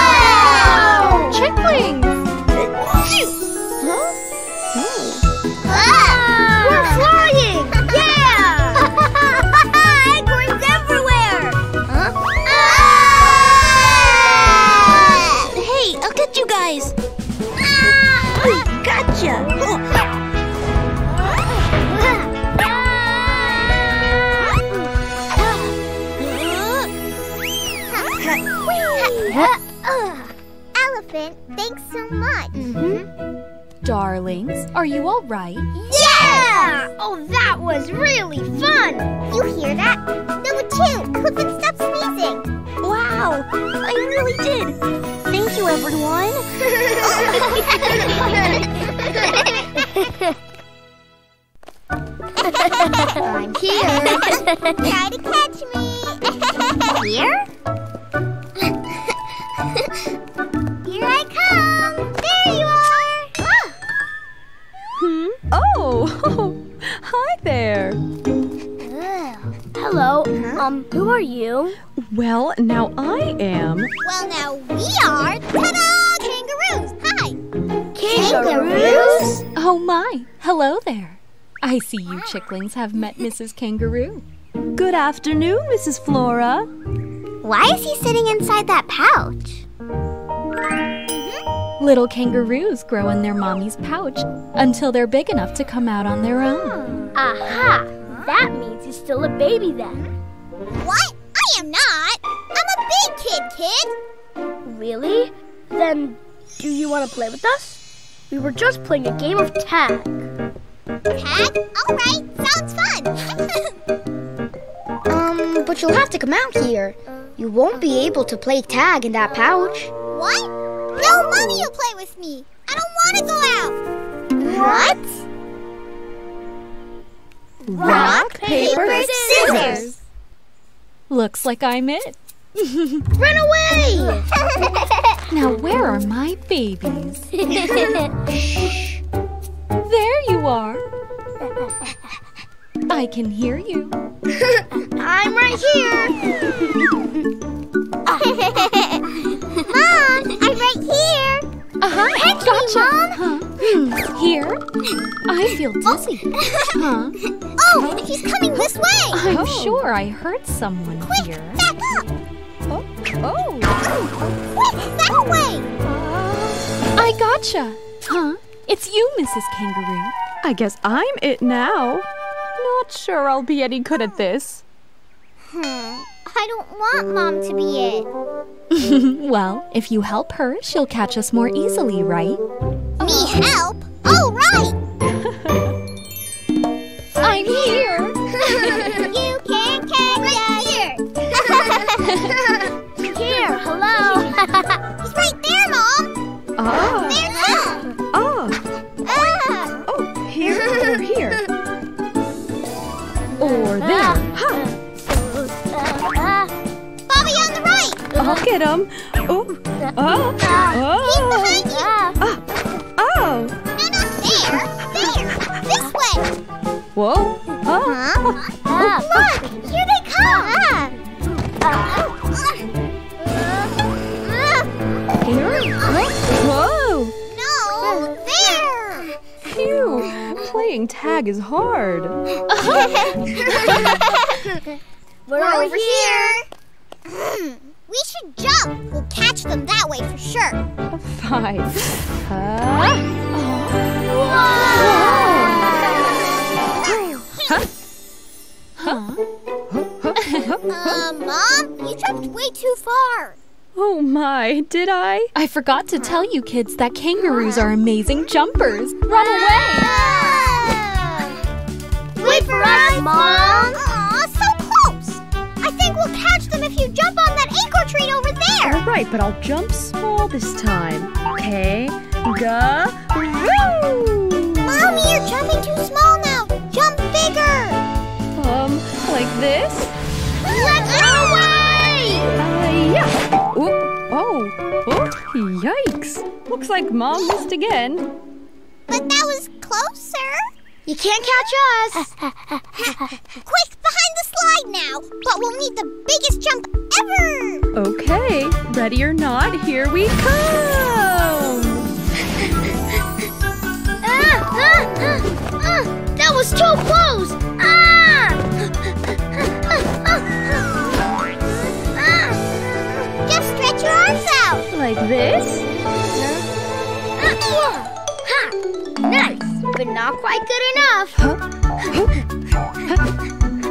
Elephant, thanks so much. Mm-hmm. Darlings, are you all right? Yeah! Oh, that was really fun! You hear that? Number two, Clifford, stop sneezing. Wow, I really did. Thank you, everyone. [LAUGHS] I'm here. Try to catch me. here There you are. Ah. Hmm? Oh, [LAUGHS] hi there. Hello. Um, who are you? Well, now I am. Well, now we are. Ta-da! Kangaroos. Hi. Kangaroos? Oh my, hello there. I see you chicklings have met Mrs. Kangaroo. Good afternoon, Mrs. Flora. Why is he sitting inside that pouch? Little kangaroos grow in their mommy's pouch until they're big enough to come out on their own. Aha! That means he's still a baby then. What? I am not. I'm a big kid, kid. Really? Then, do you want to play with us? We were just playing a game of tag. Tag? All right. Sounds fun. [LAUGHS] Um, but you'll have to come out here. You won't be able to play tag in that pouch. what? No, mommy will play with me. I don't want to go out. What? Rock, paper, scissors. Looks like I'm it. [LAUGHS] Run away! [LAUGHS] Now, where are my babies? [LAUGHS] There you are. I can hear you. [LAUGHS] I'm right here. [LAUGHS] Mom, I'm right here. Uh-huh, Catch me, gotcha. Mom. Huh? Hmm, Here? I feel dizzy. Huh? [LAUGHS] Oh, he's coming this way. I'm sure I heard someone here. Back up. Oh. Oh. Quick, that way. I gotcha. Huh? It's you, Mrs. Kangaroo. I guess I'm it now. Not sure I'll be any good at this. Hmm. I don't want Mom to be it. [LAUGHS] well, if you help her, she'll catch us more easily, right? Me help? All right. [LAUGHS] I'm here. [LAUGHS] you can't catch us. Here. Here, hello. He's right there, Mom. Ah. There Or there. Ha! Bobby, on the right! I'll get him. Oh, oh, oh. He's behind you. Oh. Ah. oh, No, not there. There. This way. whoa. Oh. Huh? Look, here they come. Here? Whoa. No, there. Phew. Playing tag is hard. [LAUGHS] We're over here. Hmm, [CLEARS THROAT] we should jump. We'll catch them that way for sure. Fine. Huh? Huh? Huh? Uh, Mom, you jumped way too far. Oh my, did I? I forgot to tell you kids that kangaroos are amazing jumpers. Run away! Mom. Aw, so close. I think we'll catch them if you jump on that acorn tree over there. All right, but I'll jump small this time. Okay. Go. Mommy, you're jumping too small now. Jump bigger. Um, like this? Let's run away! Uh, yeah. Oop. Oh. Oh, yikes. Looks like Mom missed again. But that was closer. You can't catch us. [LAUGHS] Quick, behind the slide now. But we'll need the biggest jump ever. Okay, ready or not, here we come. [LAUGHS] Ah, ah, ah, ah, that was too close. Ah! [LAUGHS] Just stretch your arms out. Like this? Ha! Nice, but not quite good enough.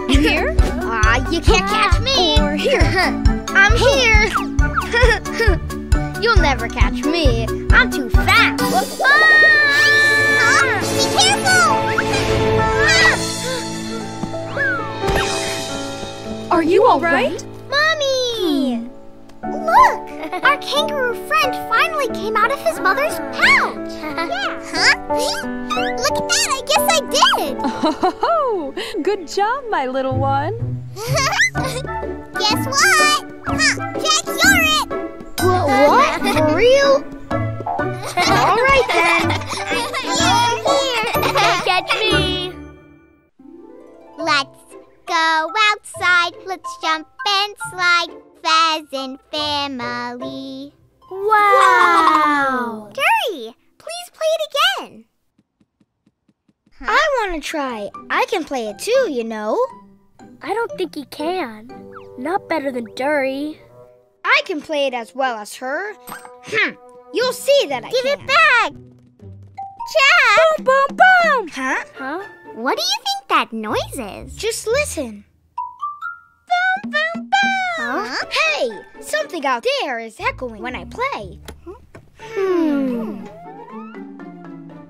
Here? Ah, you can't catch me. Or here? [LAUGHS] I'm here. [LAUGHS] You'll never catch me. I'm too fast. Huh? Be careful. Are you all right? Look, our kangaroo friend finally came out of his mother's pouch. [LAUGHS] yeah. Huh? [LAUGHS] Look at that. I guess I did. [LAUGHS] Oh, good job, my little one. Guess what? Huh, Jack, you're it. What? What? For real? All right then. Here. Can't catch me. Let's go outside. Let's jump and slide. Pheasant family. Wow. Gary, please play it again. I want to try. I can play it too, you know. I don't think he can. Not better than Dury. I can play it as well as her. Hmm. You'll see that I Give can. it back. Jack. Boom, boom, boom. Huh? Huh? What do you think that noise is? Just listen. Boom, boom, boom. Huh? Hey, something out there is echoing when I play. Hmm.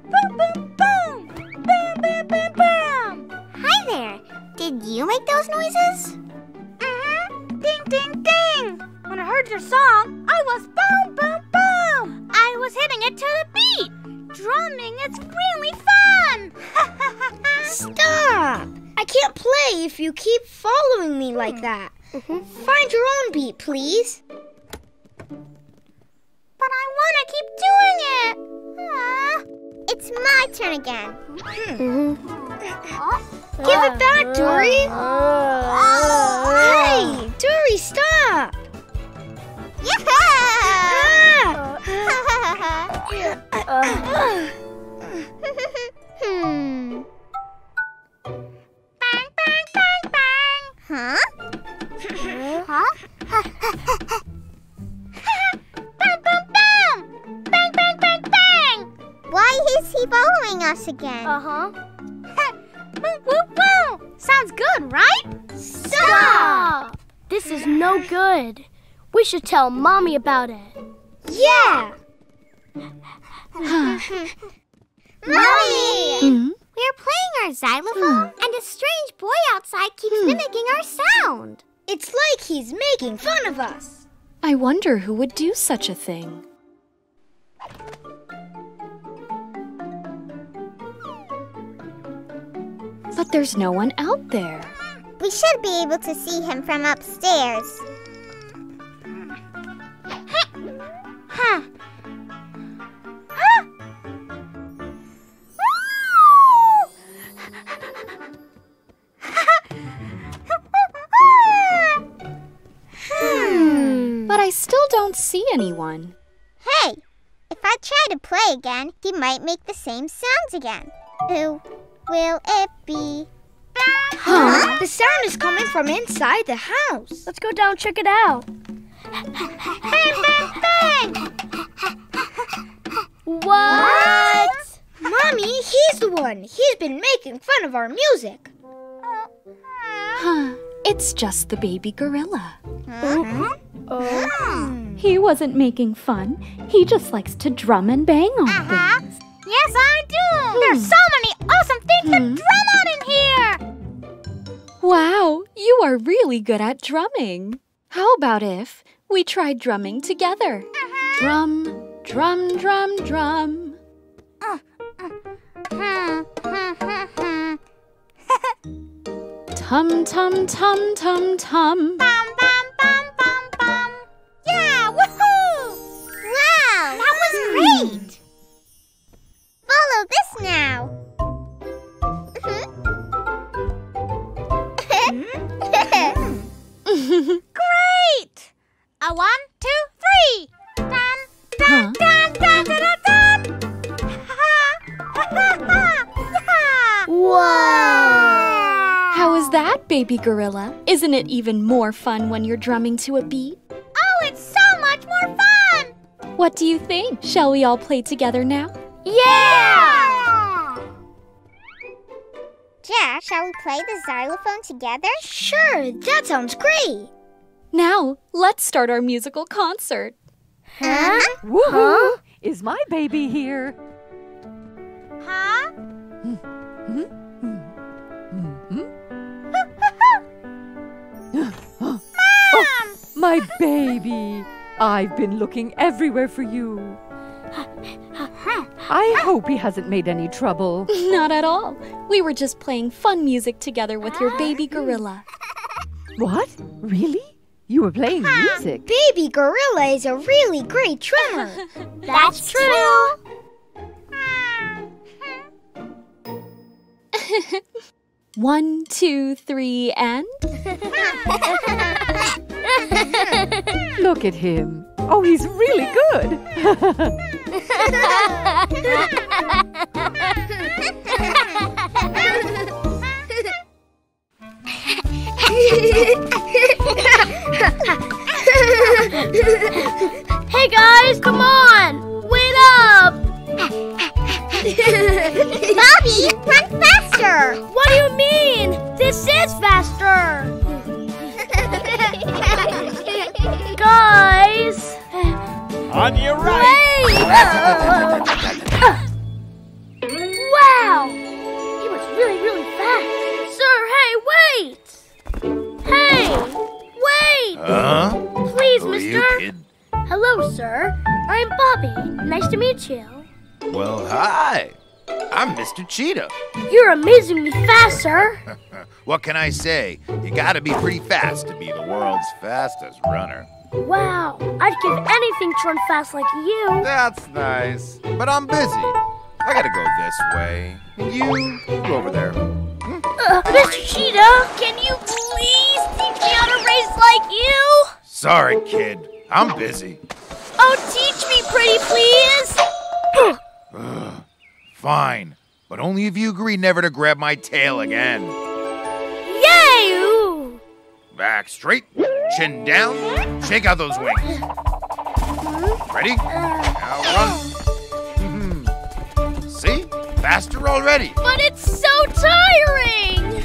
Boom, boom, boom. Bam, bam, bam, bam. Hi there. Did you make those noises? Mm-hmm. Ding, ding, ding. When I heard your song, I was boom, boom, boom. I was hitting it to the beat. Drumming, it's really fun. [LAUGHS] Stop. I can't play if you keep following me like that. Find your own beat, please. But I want to keep doing it. Ah, it's my turn again. Hmm. Give it back, Dury. Hey, Dury, stop. [LAUGHS] hmm. Bang, bang, bang, bang. Huh? Huh? bang, bang, bang. Bang, bang, bang, bang. Why is he following us again? Uh-huh. woo, woo, woo. Sounds good, right? Stop! This is no good. We should tell Mommy about it. Yeah! [LAUGHS] Mommy! Hmm? We're playing our xylophone, and a strange boy outside keeps mimicking our sound. It's like he's making fun of us. I wonder who would do such a thing. But there's no one out there. We should be able to see him from upstairs. Ha! [LAUGHS] Huh. Still don't see anyone. Hey, if I try to play again, he might make the same sounds again. Who will it be? Huh? The sound is coming from inside the house. Let's go down check it out. Bang, bang, bang! What? Mommy, he's the one. He's been making fun of our music. Huh. It's just the baby gorilla. Mm-hmm. Oh. Hmm. He wasn't making fun. He just likes to drum and bang on uh-huh. things. Yes, I do! Hmm. There's so many awesome things to hmm. drum on in here! Wow, you are really good at drumming. How about if we tried drumming together? Uh-huh. Drum, drum, drum, drum. Uh, uh, [LAUGHS] Tum, tum, tum, tum, tum. Bum, bum, bum, bum, bum. Yeah, woohoo! Wow, that was hmm. great! Follow this now. Hmm. Great! A one, two, three. Dun, dun, dun, dun, dun, dun, dun. Wow! How is that, baby gorilla? Isn't it even more fun when you're drumming to a beat? Oh, it's so much more fun! What do you think? Shall we all play together now? Yeah! Jack, shall we play the xylophone together? Sure, that sounds great. Now, let's start our musical concert. Huh? Woohoo! Is my baby here? Huh? Hmm. Oh, my baby! I've been looking everywhere for you. I hope he hasn't made any trouble. Not at all. We were just playing fun music together with your baby gorilla. What? Really? You were playing music? Baby Gorilla is a really great drummer. [LAUGHS] That's true. [LAUGHS] One, two, three, and. Look at him. Oh, he's really good. hey guys, come on! Wait up! [LAUGHS] Bobby, run faster! What do you mean? This is faster! [LAUGHS] guys! On your Wait! wow! He was really, really fast. Sir, hey, wait! Hey! Wait! Huh? Please, Who are mister. you. Hello, sir. I'm Bobby. Nice to meet you. Well, hi. I'm Mr. Cheetah. You're amazingly fast, sir. [LAUGHS] What can I say? You gotta be pretty fast to be the world's fastest runner. Wow, I'd give anything to run fast like you. That's nice. But I'm busy. I gotta go this way. And you, go over there. Uh, Mr. Cheetah, can you please teach me how to race like you? Sorry, kid. I'm busy. Oh, teach me, pretty please. [CLEARS THROAT] Ugh. Fine. But only if you agree never to grab my tail again. Yay! Ooh. Back straight, chin down, shake out those wings. Ready? Now run. [LAUGHS] See? Faster already. But it's so tiring.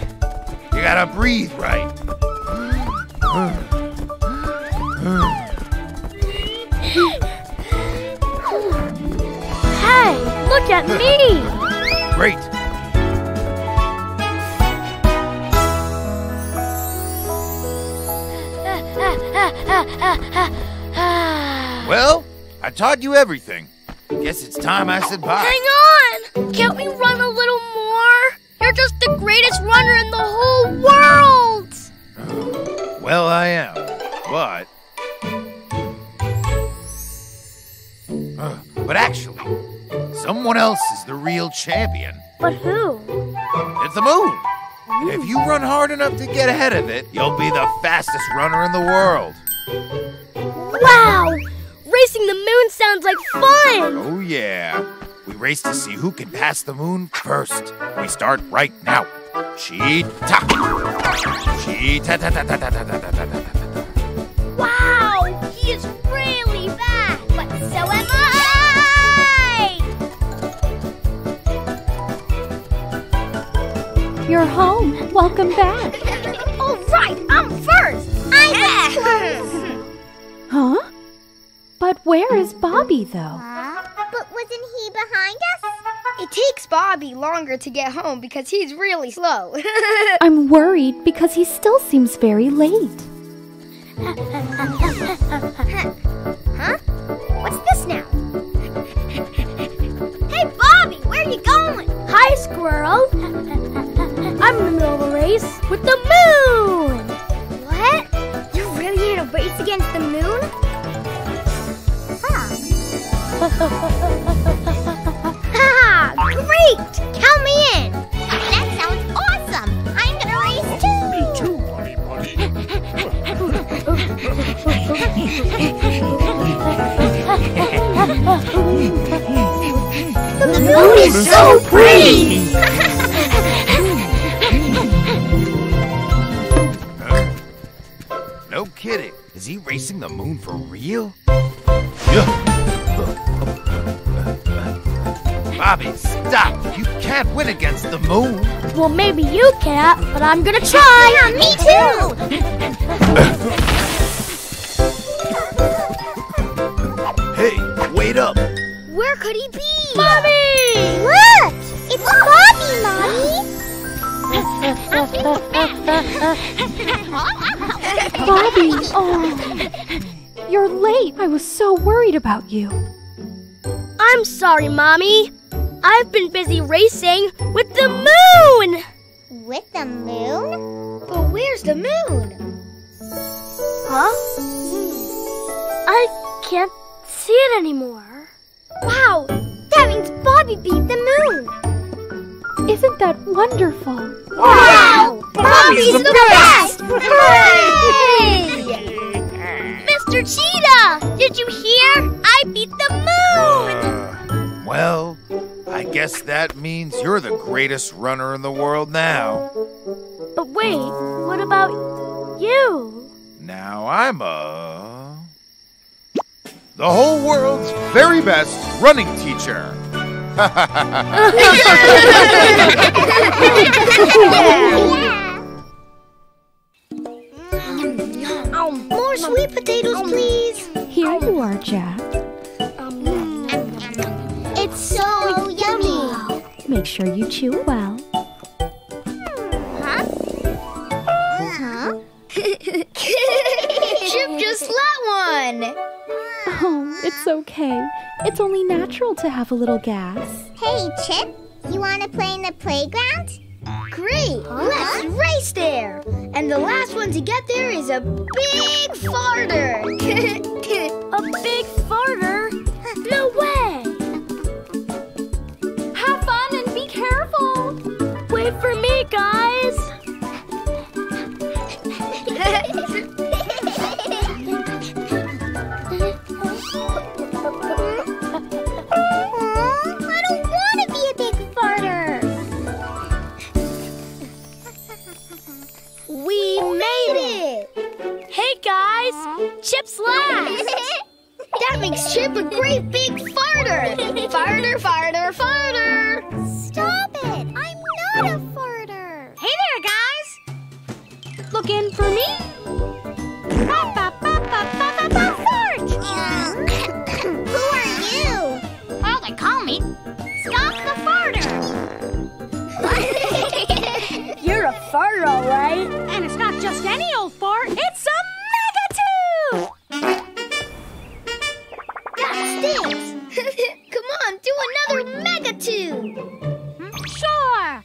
You gotta breathe right. At me. Great. Well, I taught you everything. Guess it's time I said bye. Hang on! Can't we run a little more? You're just the greatest runner in the whole world! Well, I am, but. Uh, but actually, Someone else is the real champion. But who? It's the moon. If you run hard enough to get ahead of it, you'll be the fastest runner in the world. Wow! Racing the moon sounds like fun! Oh, yeah. We race to see who can pass the moon first. We start right now. Cheetah! Cheetah! Wow! He is You're home. Welcome back. [LAUGHS] All right, I'm first! I'm first! [LAUGHS] Huh? But where is Bobby, though? But wasn't he behind us? It takes Bobby longer to get home because he's really slow. [LAUGHS] I'm worried because he still seems very late. huh? What's this now? hey, Bobby, where are you going? Hi, Squirrel. I'm in the middle of a race with the moon. What? You're really in a race against the moon? [LAUGHS] Ha! Great! Count me in. That sounds awesome. I'm gonna race oh, too. Me too, buddy, The moon is so pretty! [LAUGHS] kidding. Is he racing the moon for real? Yeah. Bobby, stop! You can't win against the moon. Well, maybe you can't, but I'm gonna try. Yeah, me too. Hey, wait up! Where could he be? Bobby! Look! It's Bobby, Mommy. Bobby! Oh, you're late. I was so worried about you. I'm sorry, Mommy. I've been busy racing with the moon! With the moon? But where's the moon? Huh? Hmm. I can't see it anymore. Wow! That means Bobby beat the moon! Isn't that wonderful? Wow! Bobby's the best! Hooray! Mr. Cheetah! Did you hear? I beat the moon! Uh, well, I guess that means you're the greatest runner in the world now. But wait, what about you? Now I'm a. The whole world's very best running teacher. Um, more sweet potatoes, please. Here you are, Jack. It's so yummy. Make sure you chew well. Huh? Huh? [LAUGHS] Chip just let one. Oh, it's okay. It's only natural to have a little gas. Hey, Chip, you want to play in the playground? Great! Let's race there! And the last one to get there is a big farter! [LAUGHS] a big farter? No way! Have fun and be careful. Wait for me, guys! [LAUGHS] We made it! Hey guys! Chip's last! [LAUGHS] that makes Chip a great big farter! Farter, farter, farter! Stop it! I'm not a farter. Hey there, guys! Looking for me? Who a farter, all right. And it's not just any old fart, it's a mega toot! That stinks! [LAUGHS] Come on, do another mega toot! Hmm, sure.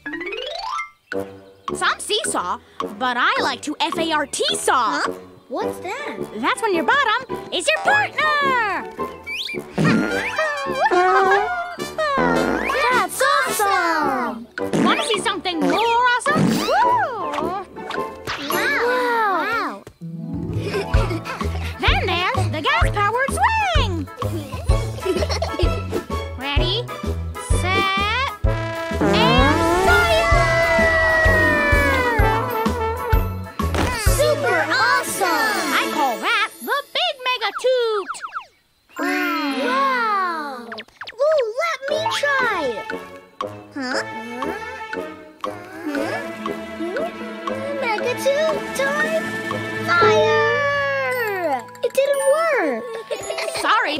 Some seesaw, but I like to F-A-R-T saw. What's that? That's when your bottom is your partner. [LAUGHS] That's awesome! Want to see something more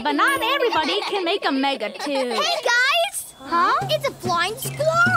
but not everybody can make a mega toot. Hey, guys! Huh? It's a flying squirrel!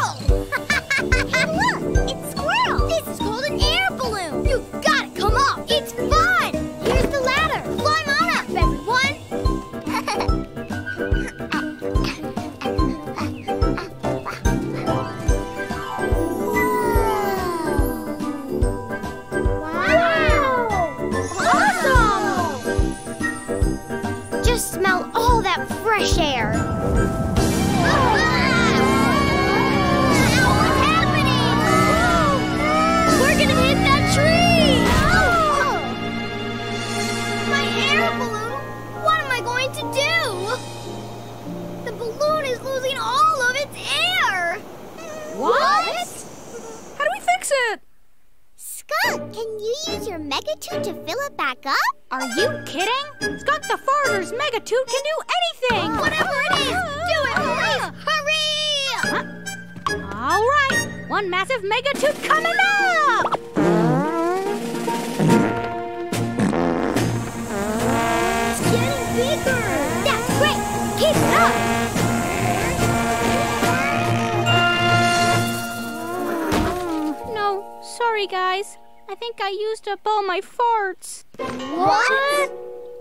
mega toot to fill it back up? Are you kidding? Scott the Forager's mega toot can do anything! Whatever it is, do it, please! Ah. Hurry! Huh? All right, one massive mega toot coming up! Getting bigger! That's great! Keep it up! sorry, guys. I think I used up all my farts. What?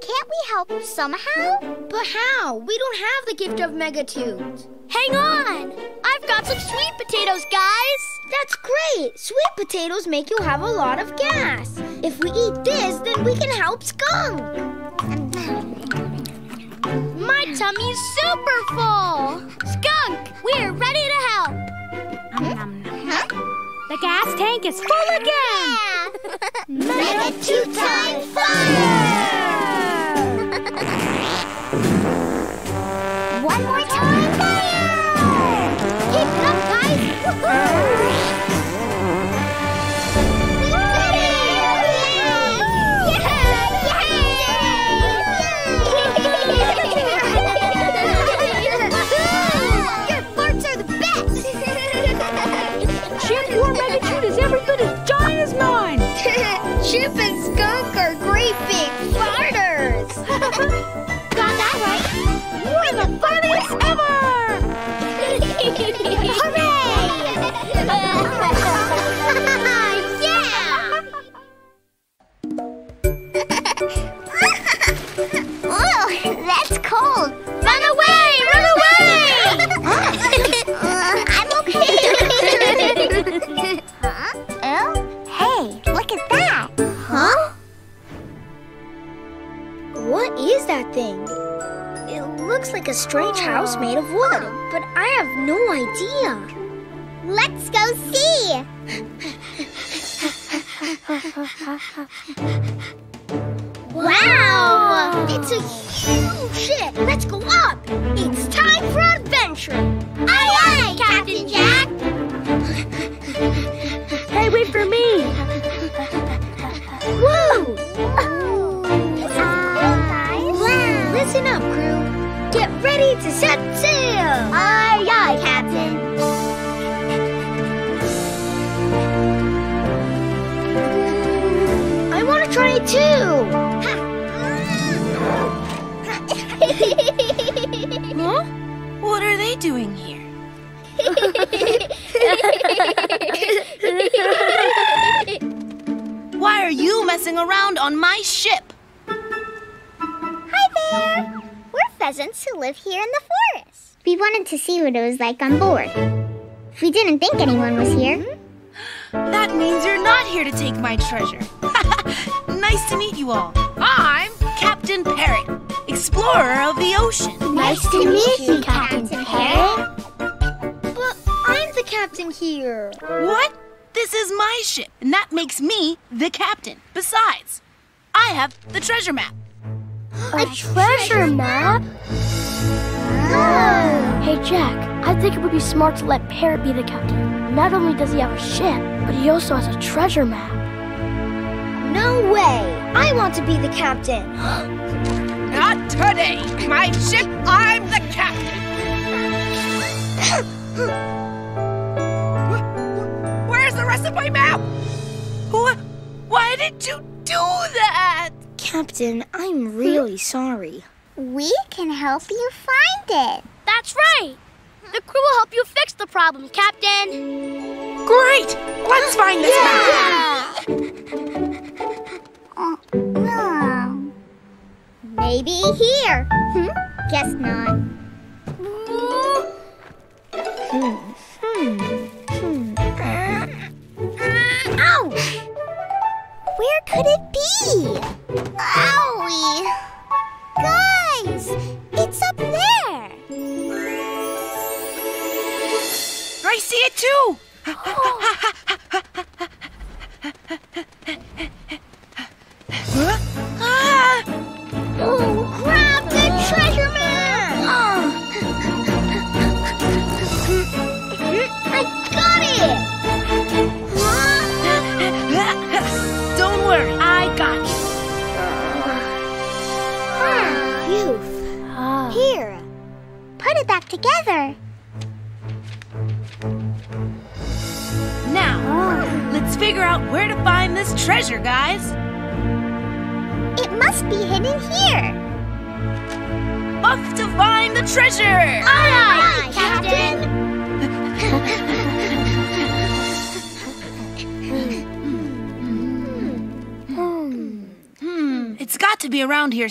Can't we help somehow? But how? We don't have the gift of mega toots. Hang on! I've got some sweet potatoes, guys! That's great! Sweet potatoes make you have a lot of gas. If we eat this, then we can help Skunk! My tummy's super full! Skunk, we're ready to help! The gas tank is full again! Yeah. Mega two-time fire! [LAUGHS] One more time, It was like on board. We didn't think anyone was here. to let Parrot be the captain. Not only does he have a ship, but he also has a treasure map. No way! I want to be the captain! [GASPS] not today! My ship, I'm the captain! [COUGHS] Where's the rest of my map? Why did you do that? Captain, I'm really sorry. We can help you find it problem, Captain. Great! Let's find this yeah. map!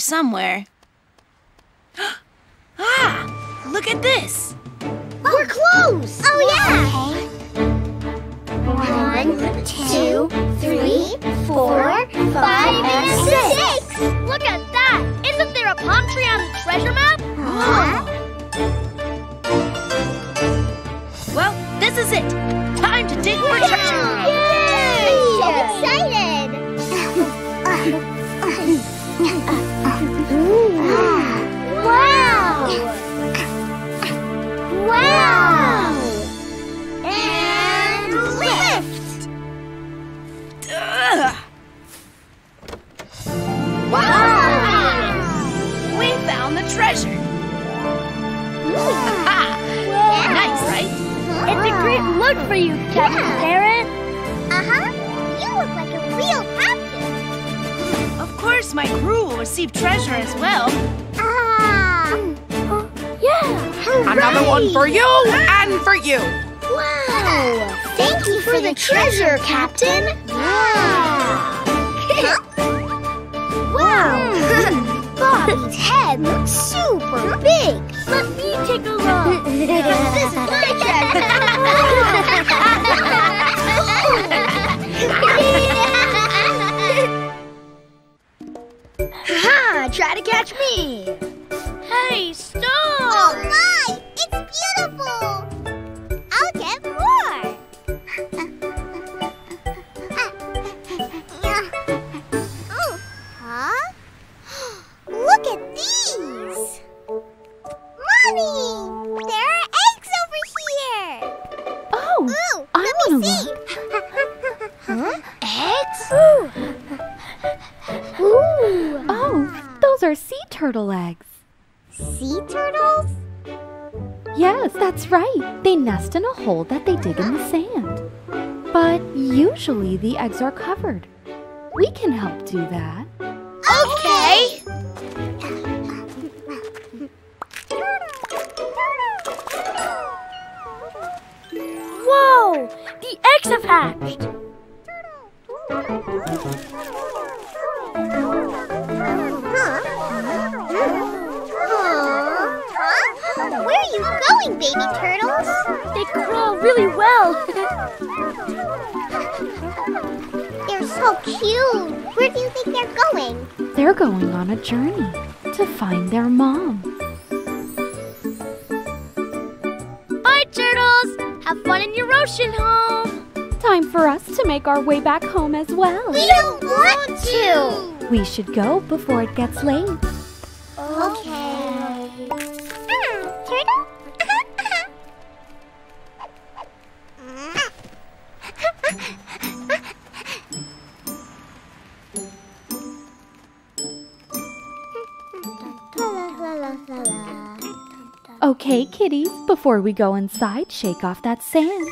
somewhere. are covered. our way back home as well. We don't want to. We should go before it gets late. Okay. Ah, [LAUGHS] turtle? Okay, kitties, before we go inside, shake off that sand.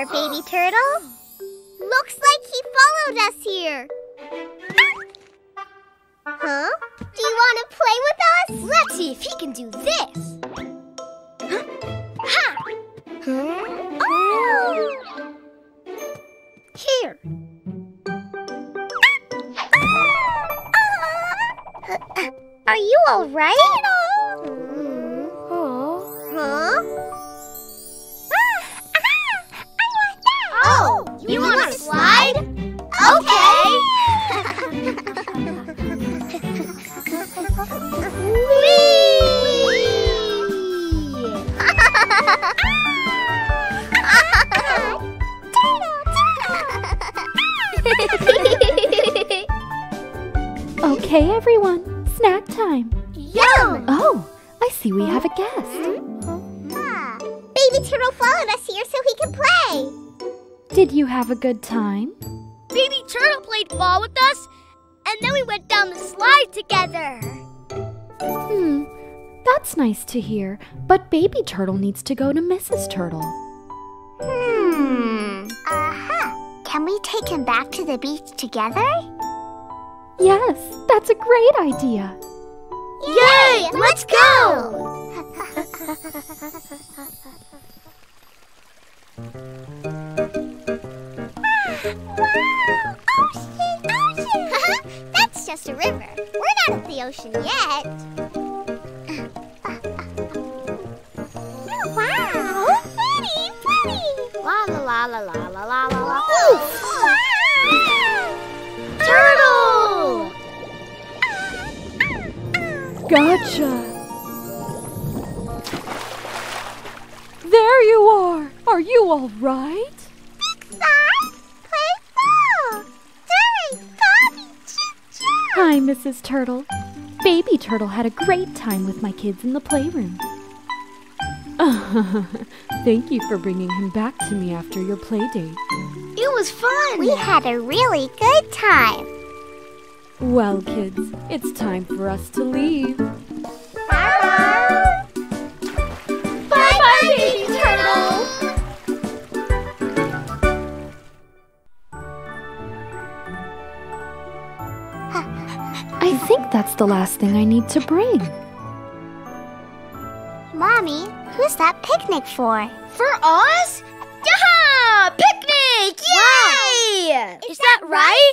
There, baby turtle. Looks like he followed us here. Huh? Do you want to play with us? Let's see if he can do this. [GASPS] Ha! Oh. Here. [LAUGHS] Are you all right? Okay, everyone, snack time. Yum! Oh, I see we have a guest. Ah, Baby Turtle followed us here so he could play. Did you have a good time? Baby Turtle played ball with us, and then we went down the slide together. Hmm, that's nice to hear, but Baby Turtle needs to go to Mrs. Turtle. Hmm. Uh-huh. Can we take him back to the beach together? Yes, that's a great idea. Yay! Let's go! wow! Ocean! Ocean! that's just a river. We're not at the ocean yet. la la la la la la la. Turtle! Gotcha. There you are. Are you all right? Hi, Mrs. Turtle. Baby Turtle had a great time with my kids in the playroom. [LAUGHS] Thank you for bringing him back to me after your play date. It was fun. We had a really good time. Well, kids, it's time for us to leave. Bye bye, baby turtle. I think that's the last thing I need to bring. Mommy, who's that picnic for? For us? Yeah! Picnic! Yay! Is that right?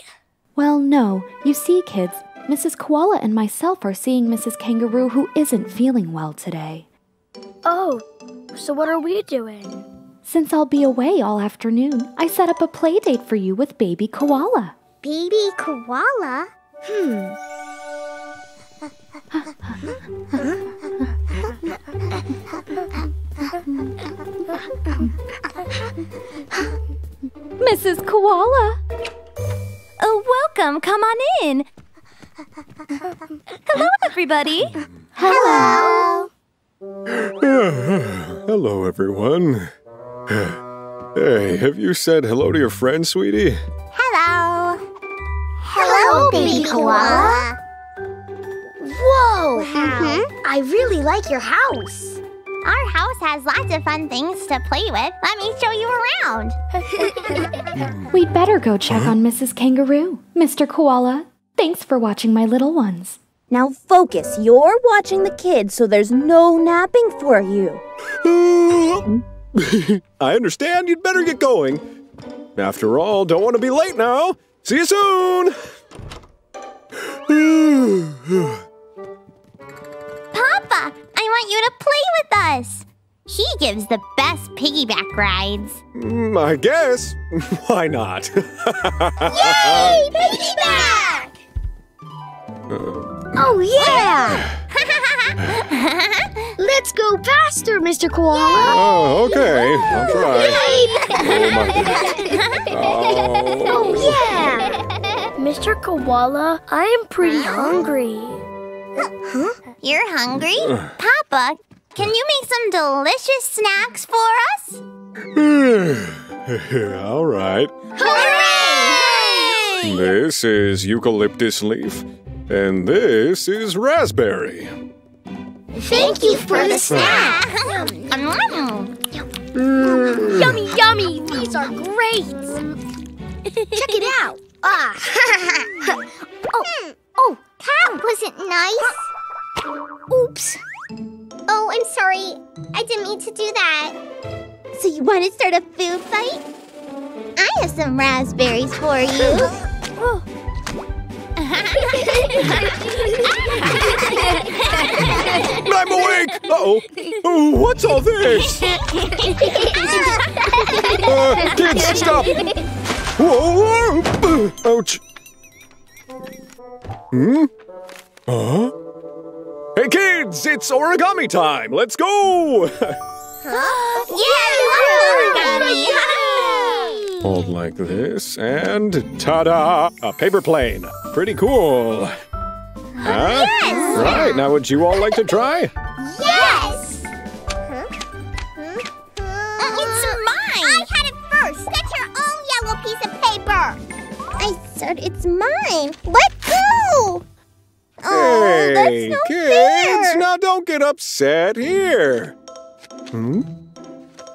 Well, no. You see, kids, Mrs. Koala and myself are seeing Mrs. Kangaroo who isn't feeling well today. Oh, so what are we doing? Since I'll be away all afternoon, I set up a play date for you with baby koala. Baby koala? Hmm. Mrs. Koala! Oh, welcome. Come on in. Hello, everybody. Hello. [SIGHS] hello, everyone. [SIGHS] Hey, have you said hello to your friend, sweetie? Hello. Hello, baby koala. Whoa! Mhm. I really like your house. Our house has lots of fun things to play with. Let me show you around. [LAUGHS] We'd better go check on Mrs. Kangaroo. Mr. Koala, thanks for watching my little ones. Now focus. You're watching the kids, so there's no napping for you. [LAUGHS] I understand you'd better get going. After all, don't want to be late now. See you soon. [SIGHS] [SIGHS] Papa, I want you to play with us. He gives the best piggyback rides. Mm, I guess. [LAUGHS] Why not? Yay! [LAUGHS] Piggyback! Oh, yeah! [LAUGHS] Let's go faster, Mr. Koala. Oh, okay. I'll try. Oh my goodness. Oh, yeah! Mr. Koala, I am pretty hungry. Huh? You're hungry? Papa, can you make some delicious snacks for us? [LAUGHS] All right. Hooray! This is eucalyptus leaf, and this is raspberry. Thank you for the snack. [LAUGHS] Yummy, yummy! These are great! Check it out! Ah! [LAUGHS] oh, oh, that wasn't nice. Oops. Oh, I'm sorry. I didn't mean to do that. So you want to start a food fight? I have some raspberries for you. [LAUGHS] I'm awake! Uh-oh. Oh, what's all this? [LAUGHS] Uh, kids, stop! Whoa! whoa. Ouch. Hmm? Huh? Hey, kids! It's origami time! Let's go! [LAUGHS] yeah, origami! [LAUGHS] Hold like this, and ta-da! A paper plane. Pretty cool. Huh? Yes! Right, now would you all like to try? Yes! It's mine! I had it first. Get your own yellow piece of paper. I said it's mine. Let go! Oh, hey, that's no kids! fair. Now don't get upset. Here. Hmm?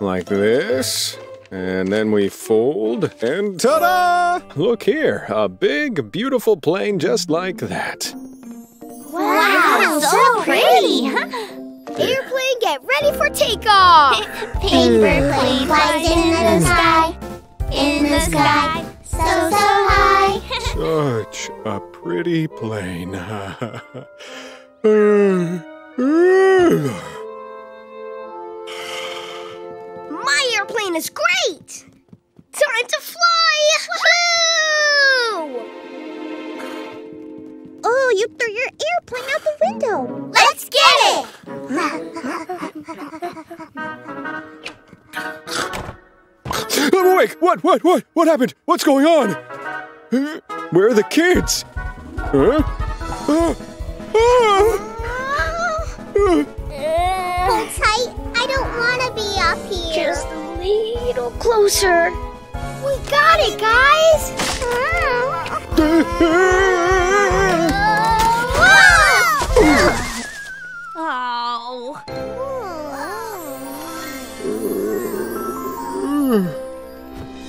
Like this. And then we fold, and ta-da! Look here, a big, beautiful plane just like that. Wow, so pretty! Airplane, get ready for takeoff! [LAUGHS] Paper plane flies in the sky, in the sky, so, so high. [LAUGHS] Such a pretty plane. My airplane is great! Time to fly! Woohoo! Oh, you threw your airplane out the window. Let's get it! [LAUGHS] I'm awake! What, what, what? What happened? What's going on? Uh, Where are the kids? Huh? Uh, ah! Uh, Hold tight. I don't want to be up here. Just a little closer. We got it, guys! Oh. [LAUGHS]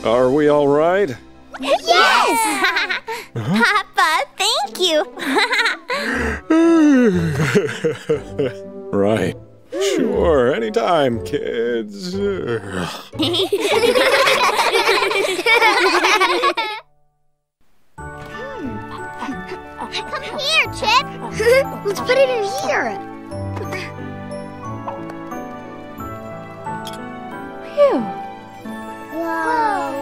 Are we all right? Yes! [LAUGHS] Papa, thank you. [LAUGHS] right. Sure, anytime, kids. Come here, Chip. Let's put it in here. Phew. Whoa.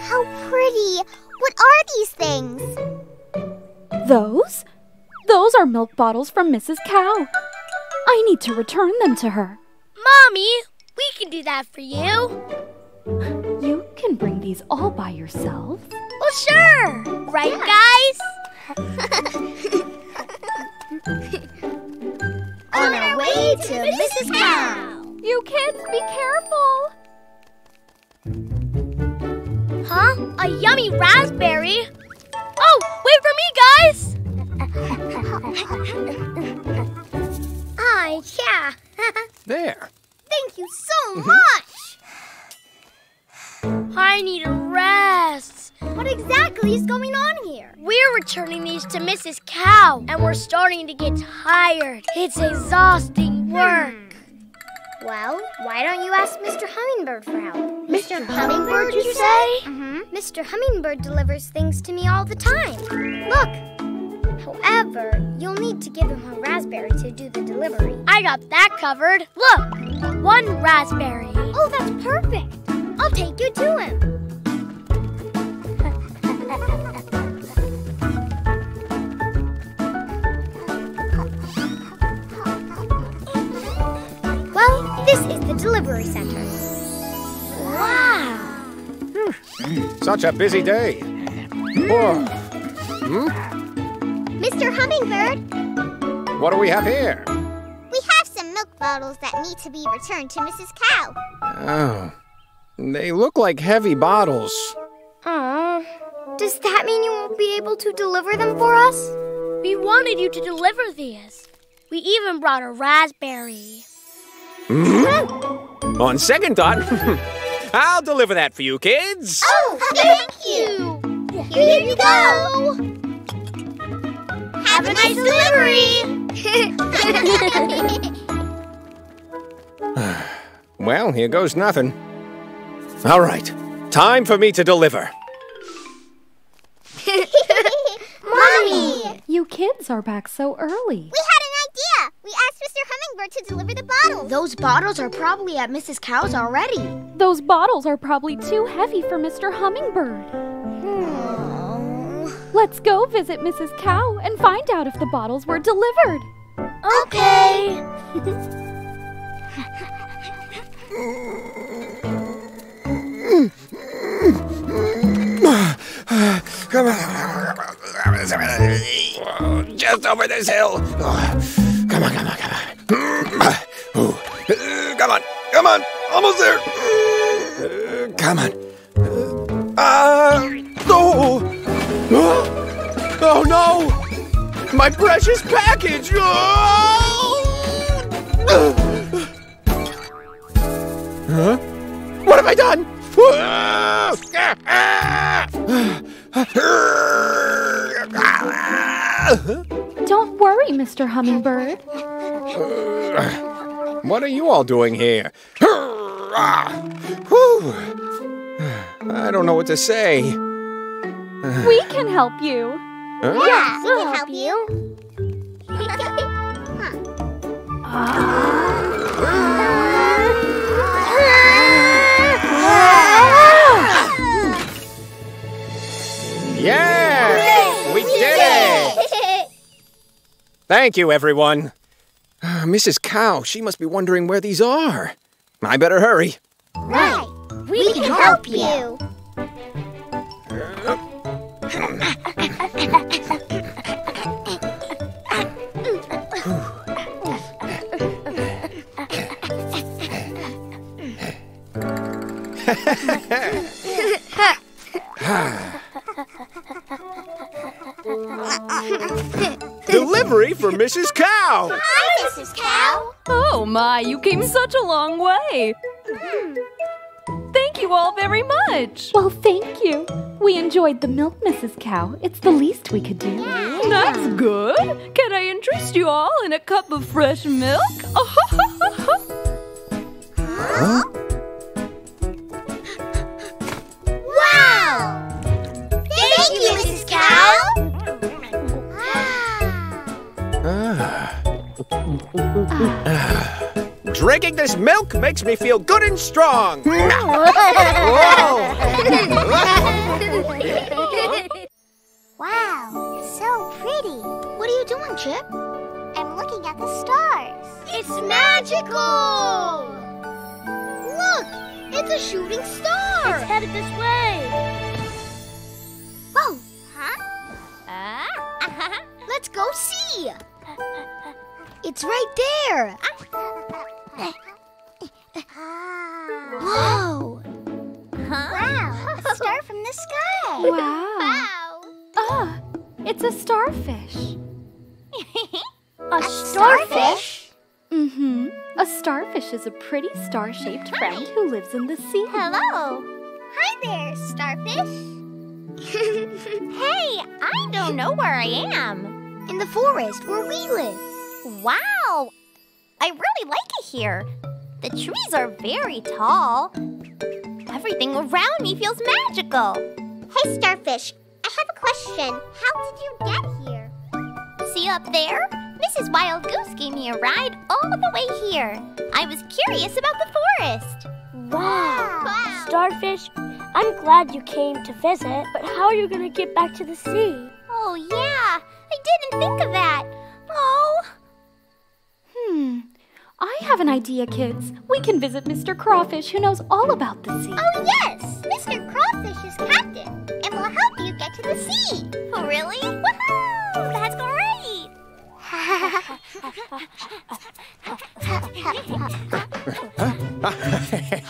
How pretty. What are these things? Those? Those are milk bottles from Mrs. Cow. I need to return them to her. Mommy, we can do that for you. You can bring these all by yourself. Well, sure. Right, guys? [LAUGHS] On our way to Mrs. Cow. You kids, be careful. Huh? A yummy raspberry? Oh, wait for me, guys! Ah, yeah. There. Thank you so much! I need a rest. What exactly is going on here? We're returning these to Mrs. Cow, and we're starting to get tired. It's exhausting work. Well, why don't you ask Mr. Hummingbird for help? Mr. Hummingbird, you say? Mm-hmm. Mr. Hummingbird delivers things to me all the time. Look. However, you'll need to give him a raspberry to do the delivery. I got that covered. Look, one raspberry. Oh, that's perfect. I'll take you to him. [LAUGHS] this is the delivery center. Wow. Such a busy day. Whoa. Hmm? Mr. Hummingbird, What do we have here? we have some milk bottles that need to be returned to Mrs. Cow. Oh. They look like heavy bottles. Aw. Does that mean you won't be able to deliver them for us? We wanted you to deliver these. We even brought a raspberry. Hmm? On second thought, [LAUGHS] I'll deliver that for you, kids. Oh, thank you. Here you go. Have a nice delivery. [LAUGHS] [SIGHS] Well, here goes nothing. All right, time for me to deliver. [LAUGHS] Mommy! You kids are back so early. We had an idea. We asked Mr. Hummingbird to deliver the bottles. Those bottles are probably at Mrs. Cow's already. Those bottles are probably too heavy for Mr. Hummingbird. Hmm. Let's go visit Mrs. Cow and find out if the bottles were delivered. Okay. [LAUGHS] Come on. [LAUGHS] Just over this hill. Come on, come on, come on. Come on, come on. Almost there. Come on. Ah, no. Uh, oh no! My precious package! Uh, huh? What have I done? Don't worry, Mr. Hummingbird. What are you all doing here? I don't know what to say. We can help you. Huh? Yeah, we can help you. [LAUGHS] Ah. Ah. Yeah! We did it! Thank you, everyone. Uh, Mrs. Cow, she must be wondering where these are. I better hurry. Right. We, can, help you. [LAUGHS] [LAUGHS] Delivery for Mrs. Cow! Hi, Mrs. Cow. Oh my, you came such a long way. Thank you all very much. Well, thank you. We enjoyed the milk, Mrs. Cow. It's the least we could do. Mm, that's good. Can I interest you all in a cup of fresh milk? [LAUGHS] Huh? [SIGHS] Drinking this milk makes me feel good and strong. [LAUGHS] wow, so pretty. What are you doing, Chip? I'm looking at the stars. It's magical! Look, it's a shooting star. It's headed this way. Whoa, huh? Ah. [LAUGHS] Let's go see. [LAUGHS] It's right there. Whoa! Wow, a star from the sky. Wow. wow. Ah, it's a starfish. [LAUGHS] A starfish? Mm-hmm. A starfish is a pretty star-shaped friend who lives in the sea. Hello. Hi there, starfish. [LAUGHS] Hey, I don't know where I am. In the forest where we live. Wow! I really like it here. The trees are very tall. Everything around me feels magical. Hey, starfish. I have a question. How did you get here? See up there. Mrs. Wild Goose gave me a ride all the way here. I was curious about the forest. Wow. Starfish, I'm glad you came to visit, but how are you going to get back to the sea? Oh, yeah. I didn't think of that. Oh. Hmm. I have an idea, kids. We can visit Mr. Crawfish, who knows all about the sea. Oh, yes. Mr. Crawfish is captain and will help you get to the sea. Oh, really? Woohoo! That's great.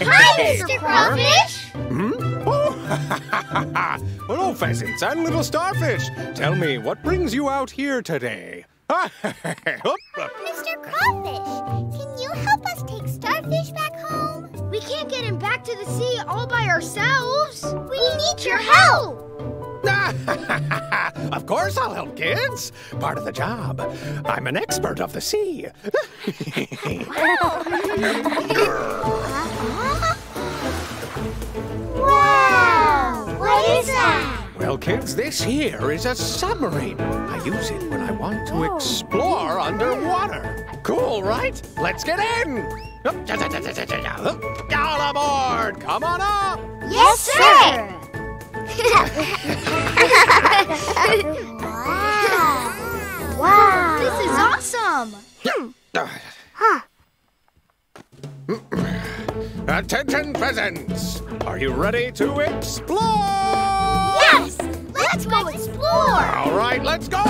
Hi, Mr. Crawfish. Hmm? Oh, [LAUGHS] Hello, pheasants and little starfish. Tell me, what brings you out here today? Mr. Crawfish, can you help us take Starfish back home? We can't get him back to the sea all by ourselves. We need your help. [LAUGHS] of course I'll help, kids. Part of the job. I'm an expert of the sea. [LAUGHS] Wow! What is that? Well, kids, this here is a submarine. I use it when I want to oh. explore underwater. Cool, right? Let's get in. All aboard! Come on up! Yes, sir. [LAUGHS] wow! Wow. This is awesome. Attention, pheasants! Are you ready to explore? Yes! Let's go explore! All right, let's go! [LAUGHS]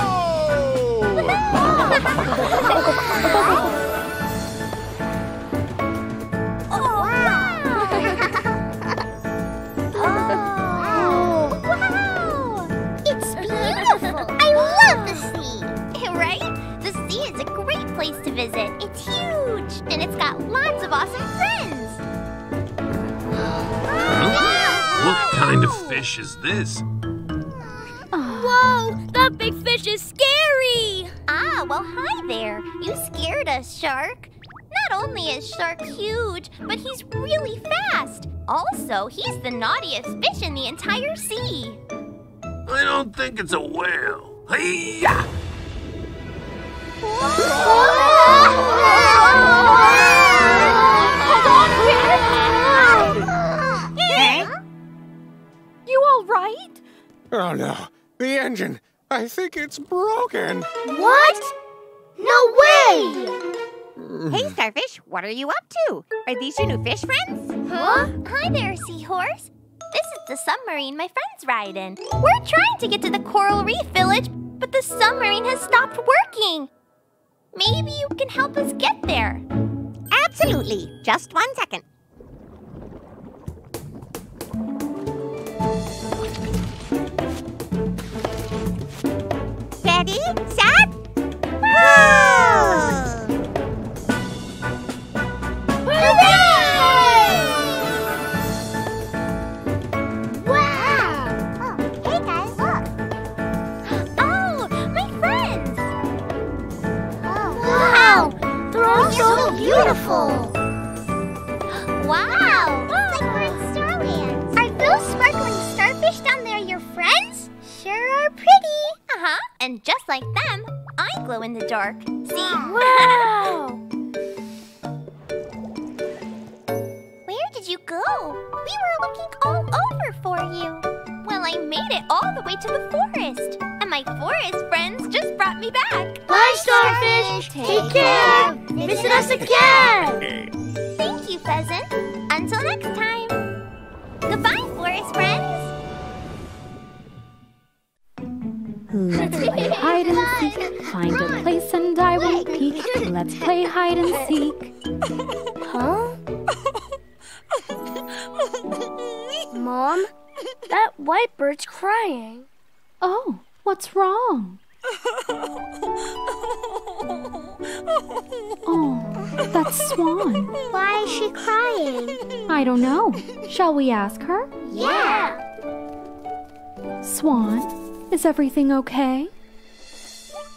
Oh, [LAUGHS] oh, wow! It's beautiful! I love the sea! [LAUGHS] Right? The sea is a great place to visit. It's huge! And it's got lots of awesome friends! [GASPS] What kind of fish is this? Whoa, that big fish is scary. Ah, well, hi there. You scared us, Shark. Not only is Shark huge, but he's really fast. Also, he's the naughtiest fish in the entire sea. I don't think it's a whale. Hey-ya! All right? Oh no, the engine. I think it's broken. What? No way! Hmm. Hey, Starfish, what are you up to? Are these your new fish friends? Huh? Hi there, Seahorse. This is the submarine my friends ride in. We're trying to get to the Coral Reef Village, but the submarine has stopped working. Maybe you can help us get there. Absolutely. Just one second. And just like them, I glow in the dark. See? Wow! [LAUGHS] Where did you go? We were looking all over for you. Well, I made it all the way to the forest. And my forest friends just brought me back. Bye, Starfish. Take care. Visit us again. Thank you, Pheasant. Until next time. Goodbye, forest friends. Let's play hide and seek. Find a place and I will peek. Let's play hide and seek. Huh? Mom, that white bird's crying. Oh, what's wrong? Oh, that's Swan. Why is she crying? I don't know. Shall we ask her? Yeah. Swan, is everything okay?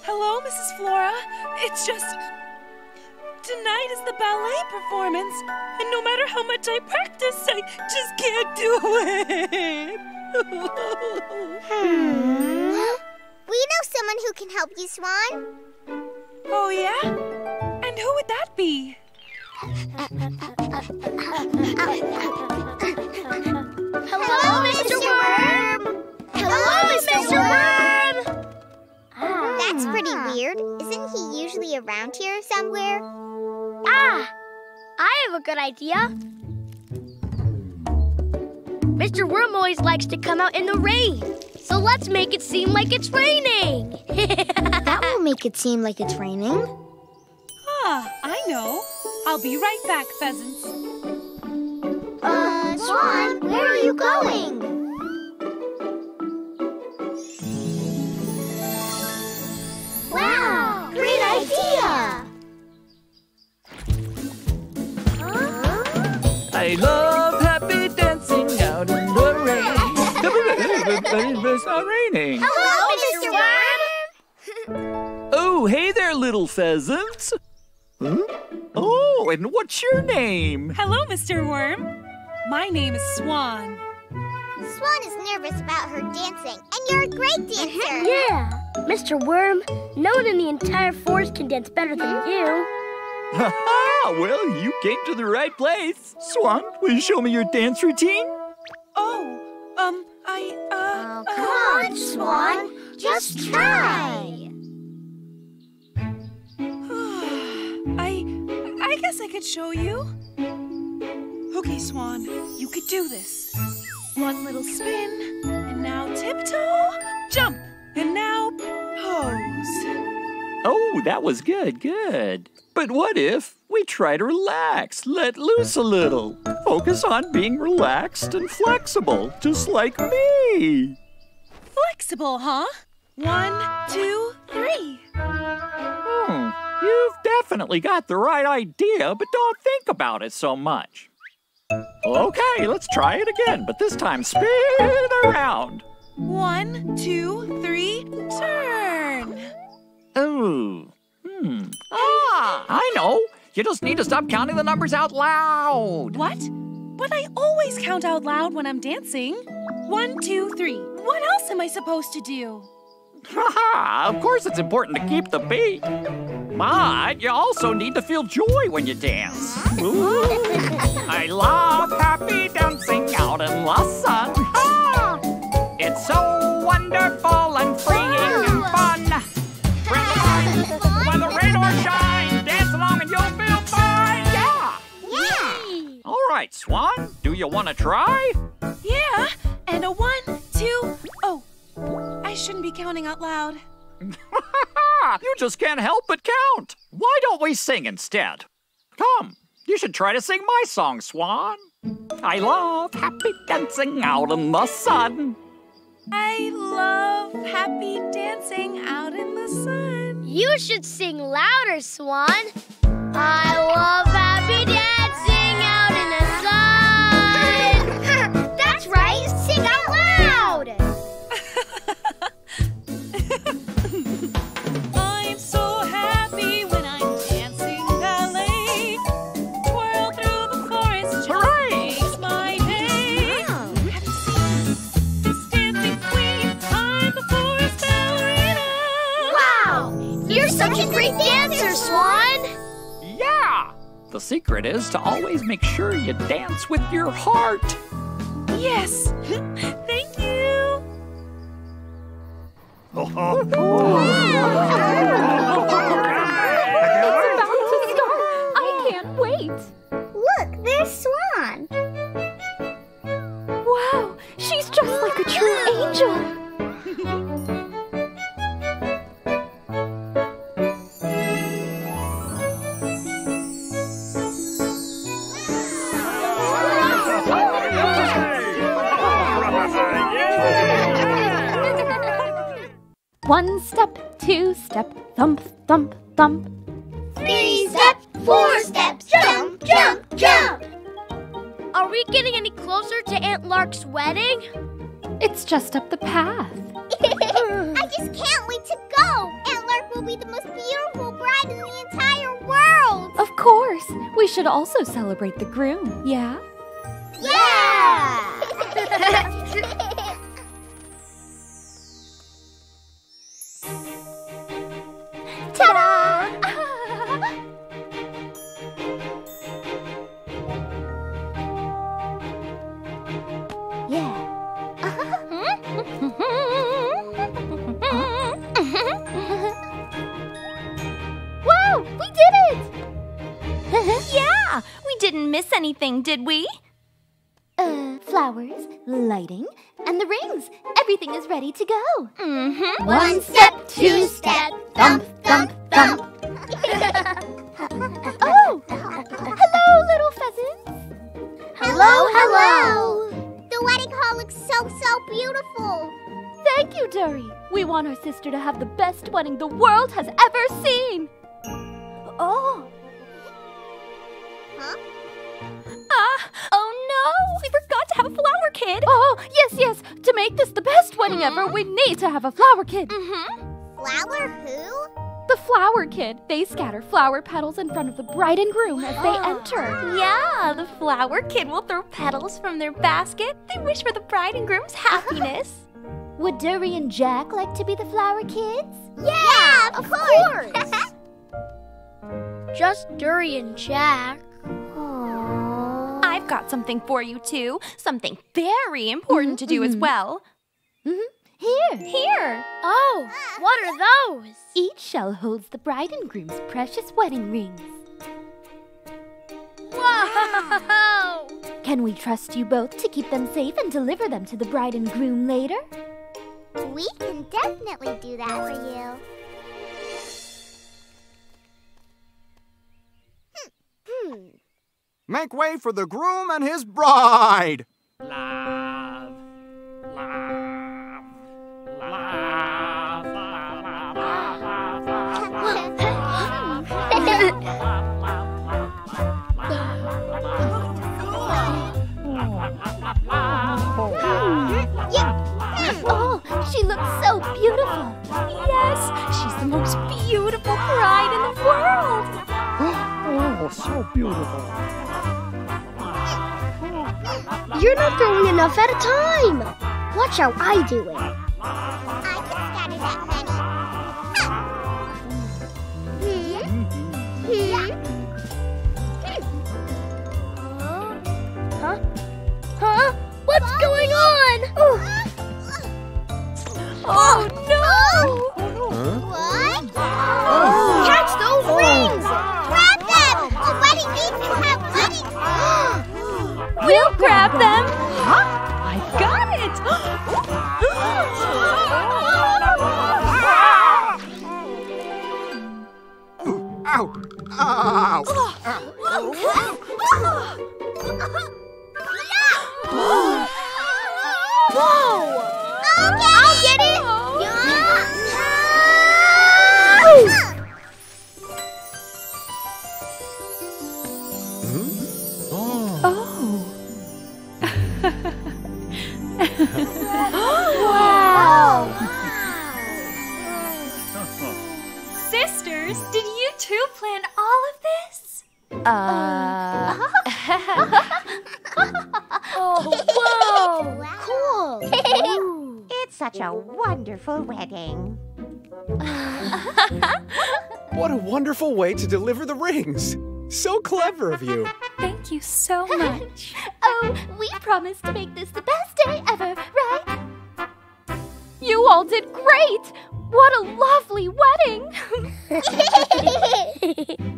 Hello, Mrs. Flora. It's just. Tonight is the ballet performance, and no matter how much I practice, I just can't do it. [LAUGHS] Hmm. We know someone someone who can help you, Swan. Oh, yeah? And who would that be? Hello, Mr. Worm! Hello, Mr. Worm! That's pretty weird. Isn't he usually around here somewhere? Ah! I have a good idea. Mr. Worm always likes to come out in the rain. So let's make it seem like it's raining. [LAUGHS] that will make it seem like it's raining. Ah, I know. I'll be right back, pheasants. Uh, Swan, where are you going? Wow, great idea! I love happy dancing out in the rain. but it's not raining. Hello, Mr. Worm! Oh, hey there, little pheasants. Huh? Oh, and what's your name? Hello, Mr. Worm. My name is Swan. Swan is nervous about her dancing, and you're a great dancer. [LAUGHS] yeah. Mr. Worm, no one in the entire forest can dance better than you. Ha Well, you came to the right place. Swan, will you show me your dance routine? Oh, um, I, uh. Oh, come on, Swan. Just try. [SIGHS] I. I guess I could show you. Okay, Swan, you could do this. One little spin, and now tiptoe, jump, and now pose. Oh, that was good, good. But what if we try to relax, let loose a little? Focus on being relaxed and flexible, just like me. Flexible, huh? One, two, three. Hmm, you've definitely got the right idea, but don't think about it so much. Okay, let's try it again, but this time spin around. One, two, three, turn. Oh, hmm. Ah, I know. You just need to stop counting the numbers out loud. What? But I always count out loud when I'm dancing. One, two, three. What else am I supposed to do? Haha, of course it's important to keep the beat. But you also need to feel joy when you dance. Ooh. [LAUGHS] I love happy dancing out in the sun. It's so wonderful and freeing and fun. Whether rain or shine, dance along and you'll feel fine. Yeah. Yeah. All right, Swan, do you want to try? Yeah, and a one, two, oh, I shouldn't be counting out loud. [LAUGHS] you just can't help but count. Why don't we sing instead? Come, you should try to sing my song, Swan. I love happy dancing out in the sun. I love happy dancing out in the sun. You should sing louder, Swan. I love happy dancing out in the sun. [LAUGHS] That's right. Sing out loud. The secret is to always make sure you dance with your heart. Yes. [LAUGHS] Thank you. It's about to start. I can't wait. Look, there's Swan. Wow, she's just like a true angel. One step, two step, thump, thump, thump. Three steps, four steps, jump, jump, jump. Are we getting any closer to Aunt Lark's wedding? It's just up the path. [LAUGHS] I just can't wait to go. Aunt Lark will be the most beautiful bride in the entire world. Of course, we should also celebrate the groom, yeah? Yeah! [LAUGHS] [LAUGHS] Ta-da! [LAUGHS] [LAUGHS] wow, we did it! [LAUGHS] yeah, we didn't miss anything, did we? Uh, flowers, lighting, and the rings. Everything is ready to go. Mm-hmm. One step, two step, thump, thump, thump. [LAUGHS] oh! Hello, little pheasants. Hello, hello. The wedding hall looks so, so beautiful. Thank you, Dury. We want our sister to have the best wedding the world has ever seen. Oh. Huh? Oh no! We forgot to have a flower kid. Oh, yes, yes. To make this the best wedding ever, we need to have a flower kid. Mm-hmm. Flower who? The flower kid. They scatter flower petals in front of the bride and groom as they enter. Yeah, the flower kid will throw petals from their basket. They wish for the bride and groom's happiness. Would Dury and Jack like to be the flower kids? Yeah, of, course. [LAUGHS] Just Dury and Jack. I've got something for you too. Something very important to do as well. Mm-hmm. Here. Here. Oh, what are those? Each shell holds the bride and groom's precious wedding rings. Whoa! Can we trust you both to keep them safe and deliver them to the bride and groom later? We can definitely do that for you. Make way for the groom and his bride. Love, love, love, Oh, she looks so beautiful. Yes, she's the most beautiful bride in the world. Oh, so beautiful. You're not throwing enough at a time. Watch how I do it. I can scatter that many. Hmm? Hmm? Huh? Huh? What's going on? Oh wonderful wedding. [LAUGHS] What a wonderful way to deliver the rings. So clever of you. Thank you so much. [LAUGHS] oh, we promised to make this the best day ever, right? You all did great! What a lovely wedding! [LAUGHS]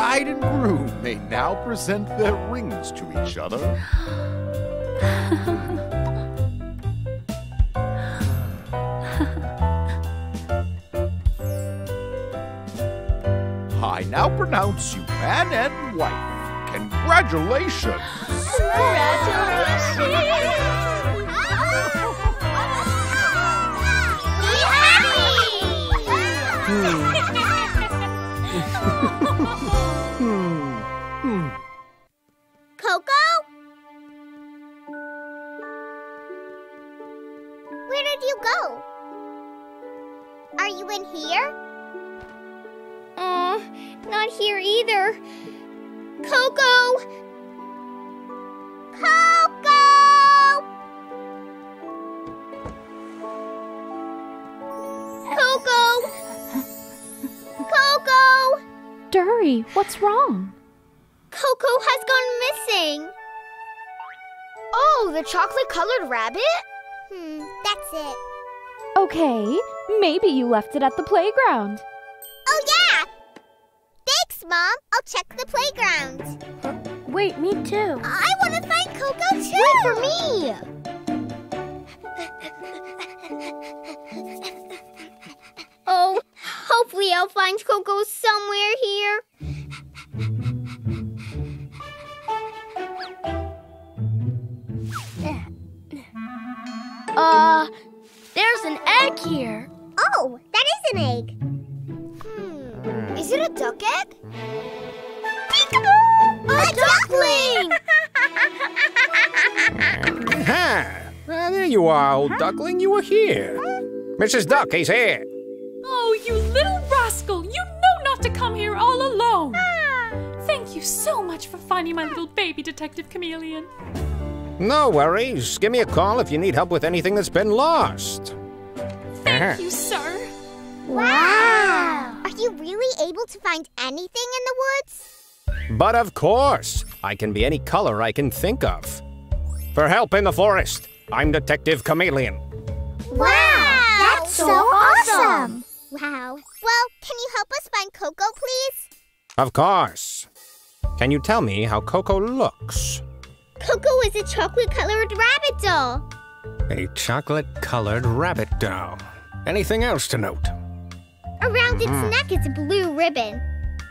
Bride and groom may now present their rings to each other. I now pronounce you man and wife. Congratulations! Hmm. Coco? Where did you go? Are you in here? Uh, not here either. Coco! Coco! Coco! Coco! Dury, what's wrong? Coco has gone missing. Oh, the chocolate colored rabbit? Hmm, that's it. Okay, maybe you left it at the playground. Oh, yeah! Thanks, Mom. I'll check the playground. Wait, me too. I want to find Coco, too! Wait for me! [LAUGHS] oh, hopefully I'll find Coco somewhere here. Uh, there's an egg here. Oh, that is an egg. Hmm. Is it a duck egg? Peekaboo! A, a duckling! [LAUGHS] Ha! Ah, there you are, old duckling. You were here. Mrs. Duck, he's here. Oh, you little rascal! You know not to come here all alone. Ah. Thank you so much for finding my little baby detective chameleon. No worries. Give me a call if you need help with anything that's been lost. Thank uh-huh. you, sir. Wow! Are you really able to find anything in the woods? But of course, I can be any color I can think of. For help in the forest, I'm Detective Chameleon. Wow! That's so awesome! Wow. Well, can you help us find Coco, please? Of course. Can you tell me how Coco looks? Coco is a chocolate-colored rabbit doll. A chocolate-colored rabbit doll. Anything else to note? Around its mm. neck is a blue ribbon.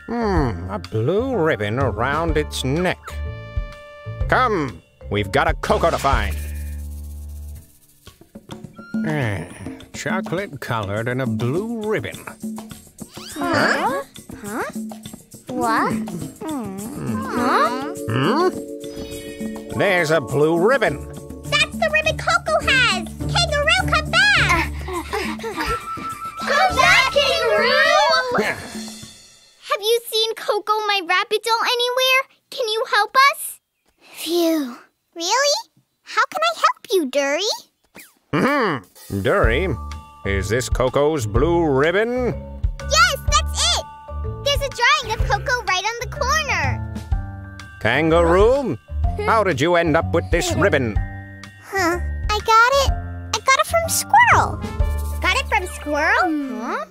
Hmm, a blue ribbon around its neck. Come, we've got a Coco to find. Eh, chocolate-colored and a blue ribbon. Huh? Huh? What? Mm. Huh? Hmm? There's a blue ribbon. That's the ribbon Coco has! Kangaroo, come back! come back, Kangaroo! Have you seen Coco, my rabbit doll, anywhere? Can you help us? Phew. Really? How can I help you, Dury? Hmm. Dury, is this Coco's blue ribbon? Yes, that's it! There's a drawing of Coco right on the corner. Kangaroo, how did you end up with this ribbon? Huh? I got it. I got it from Squirrel. Got it from Squirrel? Huh?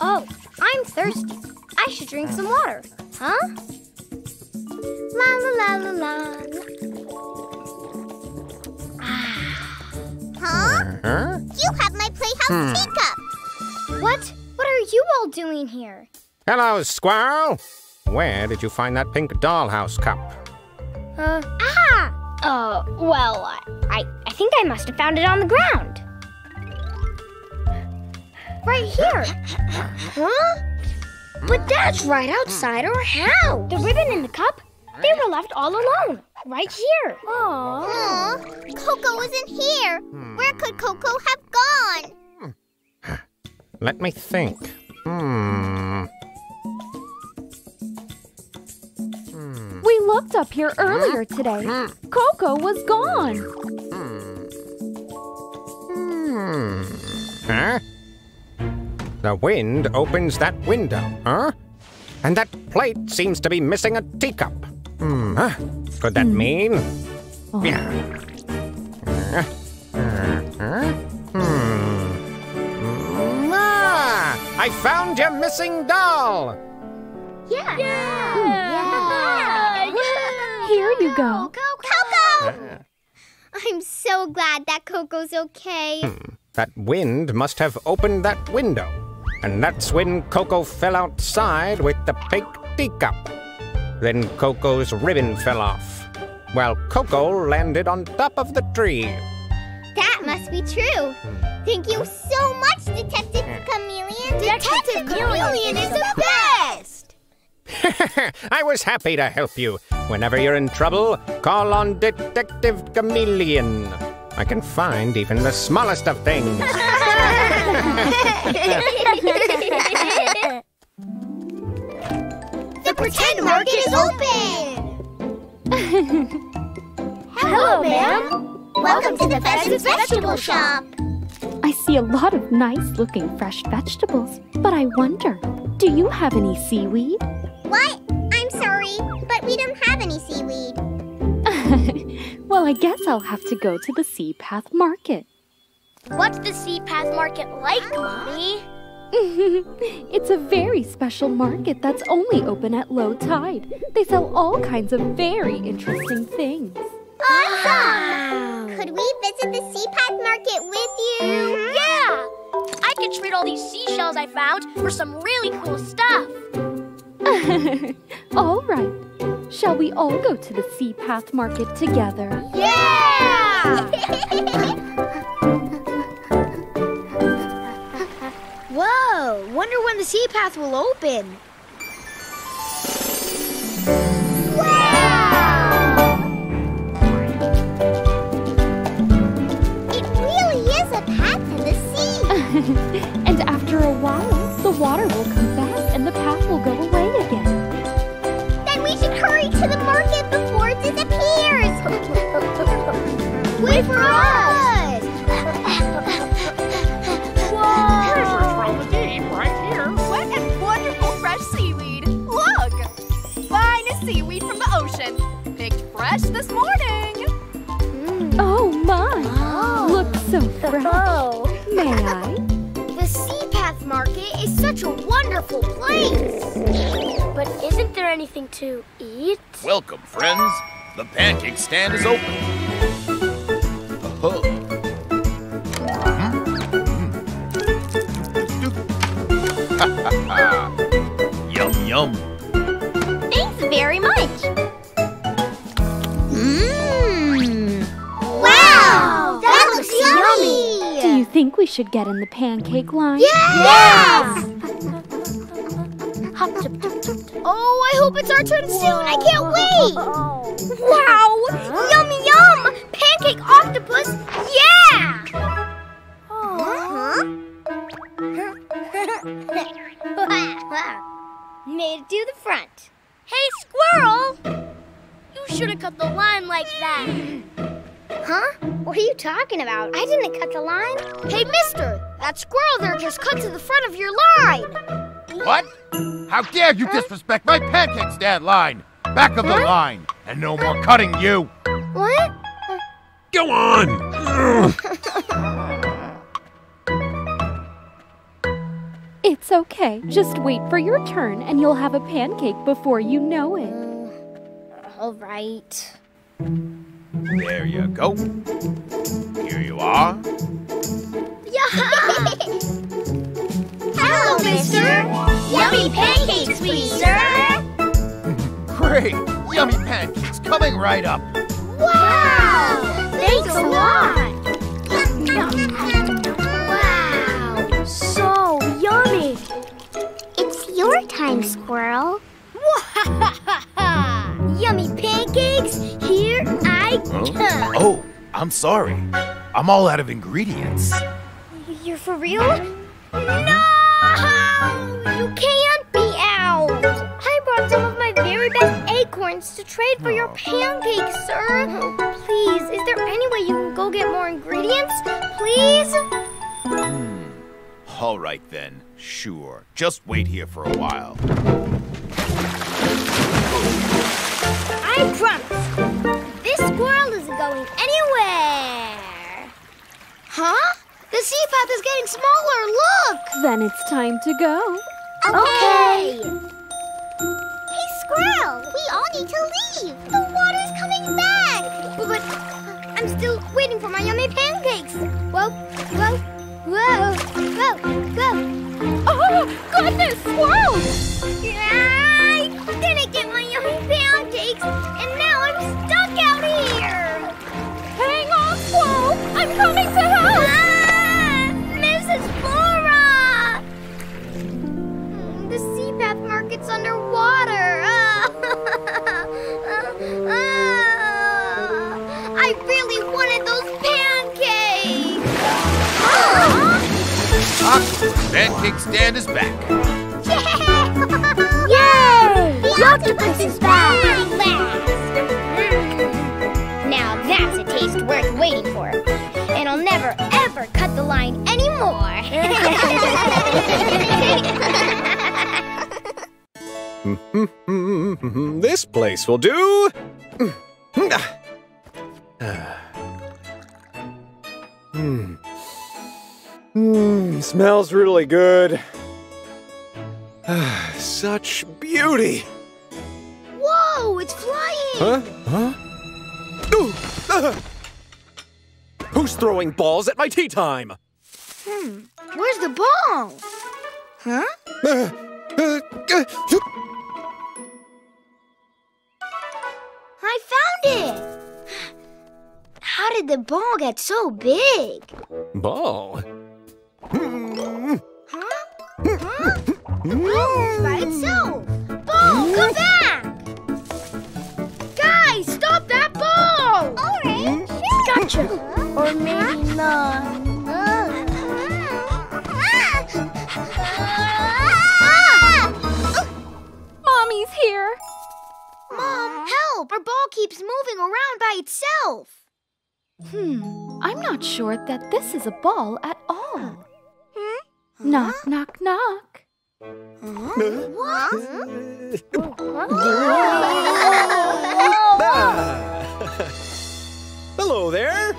oh, I'm thirsty. I should drink some water. Huh? La la la la la. Ah. Huh? huh? You have my playhouse hmm. teacup. What? What are you all doing here? Hello, Squirrel. Where did you find that pink dollhouse cup? Uh, ah! Uh, well, I, I think I must have found it on the ground. Right here. Huh? But that's right outside our house. The ribbon in the cup, they were left all alone. Right here. Aww. Coco isn't here. Hmm. Where could Coco have gone? Hmm. Let me think. Hmm. hmm. We looked up here earlier today. Coco was gone. Hmm. Huh? The wind opens that window, huh? And that plate seems to be missing a teacup. Hmm, huh? Could that mean? Oh. Yeah. Uh, uh, hmm. Ah! I found your missing doll! Yeah! Yeah! yeah. yeah. Here you go. Coco! I'm so glad that Coco's okay. Hmm. That wind must have opened that window. And that's when Coco fell outside with the pink teacup. Then Coco's ribbon fell off. While Coco landed on top of the tree. That must be true. Thank you so much, Detective hmm. Chameleon. Detective, Detective Chameleon is the best! [LAUGHS] I was happy to help you. Whenever you're in trouble, call on Detective Chameleon. I can find even the smallest of things. [LAUGHS] [LAUGHS] the pretend market is open! [LAUGHS] Hello, ma'am. Welcome to the Pheasant's Vegetable Shop. I see a lot of nice looking fresh vegetables, but I wonder, do you have any seaweed? What? I'm sorry, but we don't have any seaweed. [LAUGHS] well, I guess I'll have to go to the Sea Path Market. What's the Sea Path Market like, Mommy? [LAUGHS] it's a very special market that's only open at low tide. They sell all kinds of very interesting things. Awesome! Could we visit the Sea Path Market with you? Mm-hmm. Yeah! I could trade all these seashells I found for some really cool stuff. [LAUGHS] all right. Shall we all go to the Sea Path Market together? Yeah! [LAUGHS] Whoa! Wonder when the Sea Path will open. Wow! It really is a path to the sea. [LAUGHS] and after a while, the water will come back and the path will go away again. Then we should hurry to the market before it disappears. [LAUGHS] Wait for us! Looks so fresh. May I? The Sea Path Market is such a wonderful place. But isn't there anything to eat? Welcome, friends. The pancake stand is open. Mhm. [LAUGHS] yum, yum. Thanks very much. Yummy! Do you think we should get in the pancake line? Yes! Oh, I hope it's our turn soon. I can't wait. Wow! Yummy yum! Pancake octopus! Yeah! Uh-huh. [LAUGHS] Made it to the front. Hey, squirrel! You should have cut the line like that. [GASPS] [LAUGHS] Huh? What are you talking about? I didn't cut the line. Hey, mister! That squirrel there just cut to the front of your line. What? How dare you disrespect my pancake stand line? Back of the line, and no more cutting you. What? Go on! [LAUGHS] It's okay. Just wait for your turn and you'll have a pancake before you know it. All right. There you go. Here you are. Hello, mister. Yummy pancakes, please, sir. [LAUGHS] Great. Yummy pancakes coming right up. Wow! Thanks a lot. Wow! So yummy! It's your time, squirrel. [LAUGHS] Yummy pancakes! Here I Oh, I'm sorry. I'm all out of ingredients. You're for real? No! You can't be out! I brought some of my very best acorns to trade for your pancakes, sir. Please, is there any way you can go get more ingredients? Please? Hmm. All right then. Sure. Just wait here for a while. I promise. This squirrel isn't going anywhere. Huh? The sea path is getting smaller. Look! Then it's time to go. Okay. Hey, squirrel, we all need to leave. The water's coming back. But uh, I'm still waiting for my yummy pancakes. Whoa, whoa, whoa, whoa, whoa. Oh, goodness, squirrels! I didn't get my yummy pancakes, and now I'm coming to help! Ah, Mrs. Flora! Mm, The sea path market's underwater. [LAUGHS] Ah, I really wanted those pancakes. Ah, pancake stand is back. Yay! The octopus is back. Now that's a taste worth waiting cut the line anymore. [LAUGHS] this place will do. Hmm. Mmm, smells really good. [SIGHS] Such beauty. Whoa, it's flying! Huh? Huh? Ooh, ah! Who's throwing balls at my tea time? Hmm, where's the ball? Huh? Uh, uh, uh, I found it! How did the ball get so big? ball? Huh? Oh, by itself! Ball, come back! Gotcha! Or maybe not. Mommy's here. Mom, help! Our ball keeps moving around by itself. Hmm, I'm not sure that this is a ball at all. Knock, knock, knock. [LAUGHS] [LAUGHS] [LAUGHS] Hello there.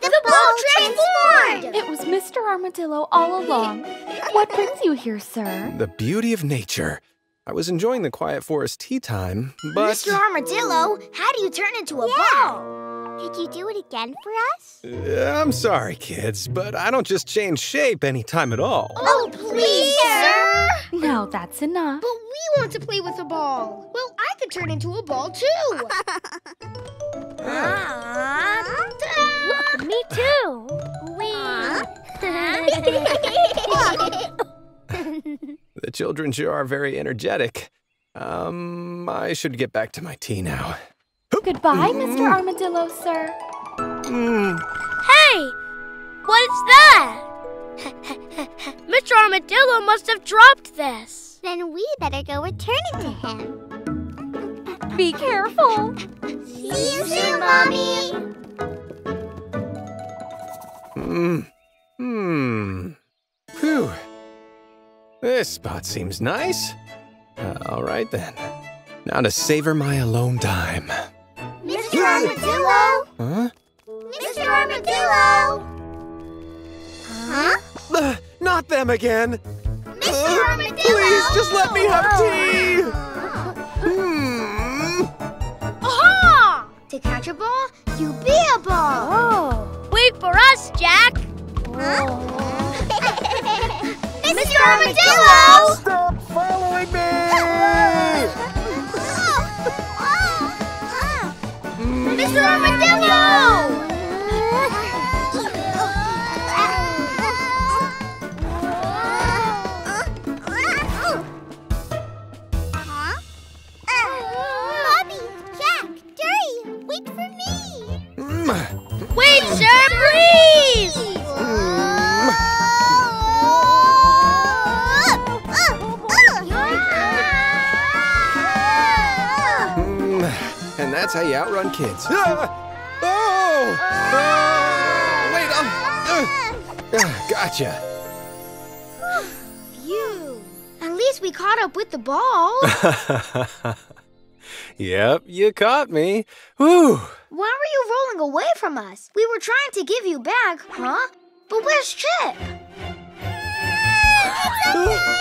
The ball transformed! It was Mr. Armadillo all along. What brings you here, sir? The beauty of nature. I was enjoying the quiet forest tea time, but Mr. Armadillo, how do you turn into a ball? Could you do it again for us? Uh, I'm sorry, kids, but I don't just change shape any time at all. Oh, please, sir! Now that's enough. But we want to play with a ball. Well, I could turn into a ball too. [LAUGHS] Look, me too. The children sure are very energetic. Um, I should get back to my tea now. Goodbye, Mr. Armadillo, sir. Hey! What's that? [LAUGHS] Mr. Armadillo must have dropped this. Then we better go return it to him. Be careful. See you soon, Mommy! Hmm. Hmm. Phew. This spot seems nice. Uh, all right then. Now to savor my alone time. Mr. Armadillo! Huh? Mr. Armadillo! Huh? Uh, not them again. Mr. Armadillo! Please, just let me have tea. To catch a ball, you be a ball. Oh. Wait for us, Jack. Huh? [LAUGHS] Mr. Armadillo! Stop following me! [LAUGHS] Oh. Oh. Oh. Mm. Mr. Armadillo! Wait for me! Mm. Wait, sir, please. Mm, And that's how you outrun kids. Ah! Oh! Ah! Wait, um, uh, ah, gotcha. Phew. At least we caught up with the ball. [LAUGHS] yep, you caught me. Whew. Why were you rolling away from us? We were trying to give you back, huh? But where's Chip?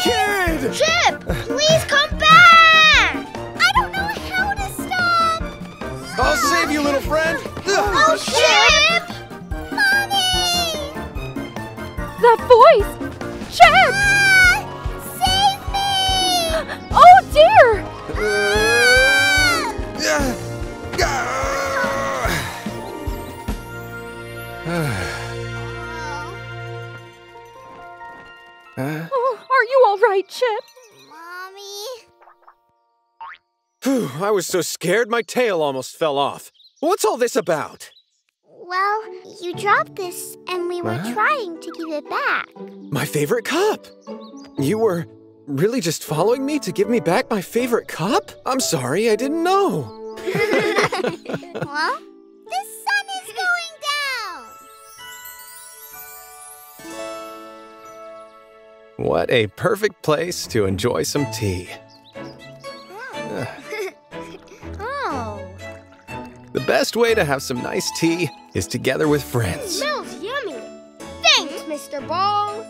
Kid! Chip, please come back! I don't know how to stop! I'll save you, little friend. Oh, Chip! Mommy! That voice! Chip! Ah, save me! [GASPS] Oh dear! Uh, Huh? Oh, are you all right, Chip? Mommy? Phew, I was so scared my tail almost fell off. What's all this about? Well, you dropped this and we were Huh? trying to give it back. My favorite cup. You were really just following me to give me back my favorite cup? I'm sorry, I didn't know. [LAUGHS] well, the sun is [LAUGHS] going down! What a perfect place to enjoy some tea. [LAUGHS] Oh. The best way to have some nice tea is together with friends. Smells yummy. Thanks, Mr. Ball.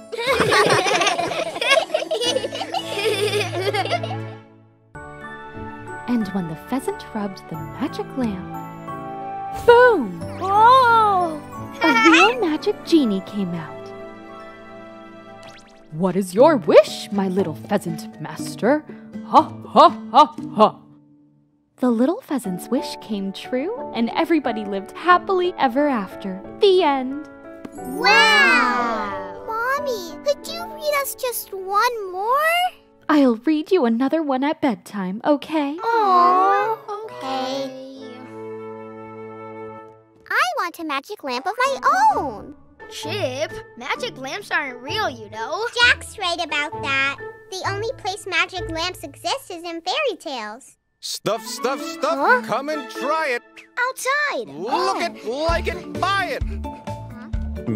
And when the pheasant rubbed the magic lamp, boom! oh! A real [LAUGHS] magic genie came out. What is your wish, my little pheasant master? Ha ha ha ha! The little pheasant's wish came true, and everybody lived happily ever after. The end. Wow! Mommy, could you read us just one more? I'll read you another one at bedtime, okay? Aww. Okay. I want a magic lamp of my own. Chip, magic lamps aren't real, you know. Jack's right about that. The only place magic lamps exist is in fairy tales. Stuff, stuff, stuff. Come and try it. Outside. Look oh. it, like it, buy it.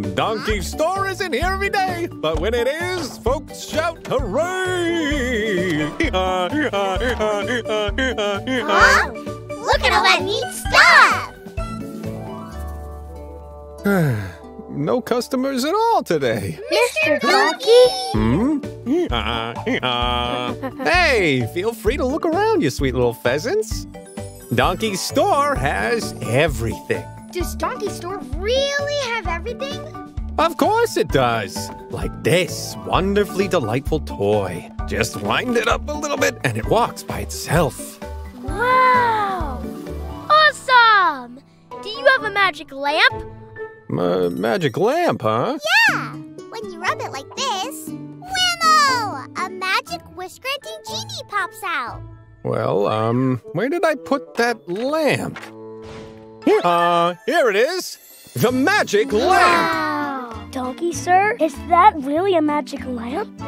Donkey Store isn't here every day, but when it is, folks shout hooray! Huh? Look at all that neat stuff! [SIGHS] no customers at all today. Mr. Donkey? Hmm? hey, feel free to look around, you sweet little pheasants. Donkey's Store has everything. Does Donkey Store really have everything? Of course it does. Like this wonderfully delightful toy. Just wind it up a little bit and it walks by itself. Wow! Awesome! Do you have a magic lamp? Uh, magic lamp, huh? Yeah! When you rub it like this, whammo! A magic wish-granting genie pops out. Well, um, where did I put that lamp? Uh, here it is. The magic lamp. Wow! Donkey, sir, is that really a magic lamp?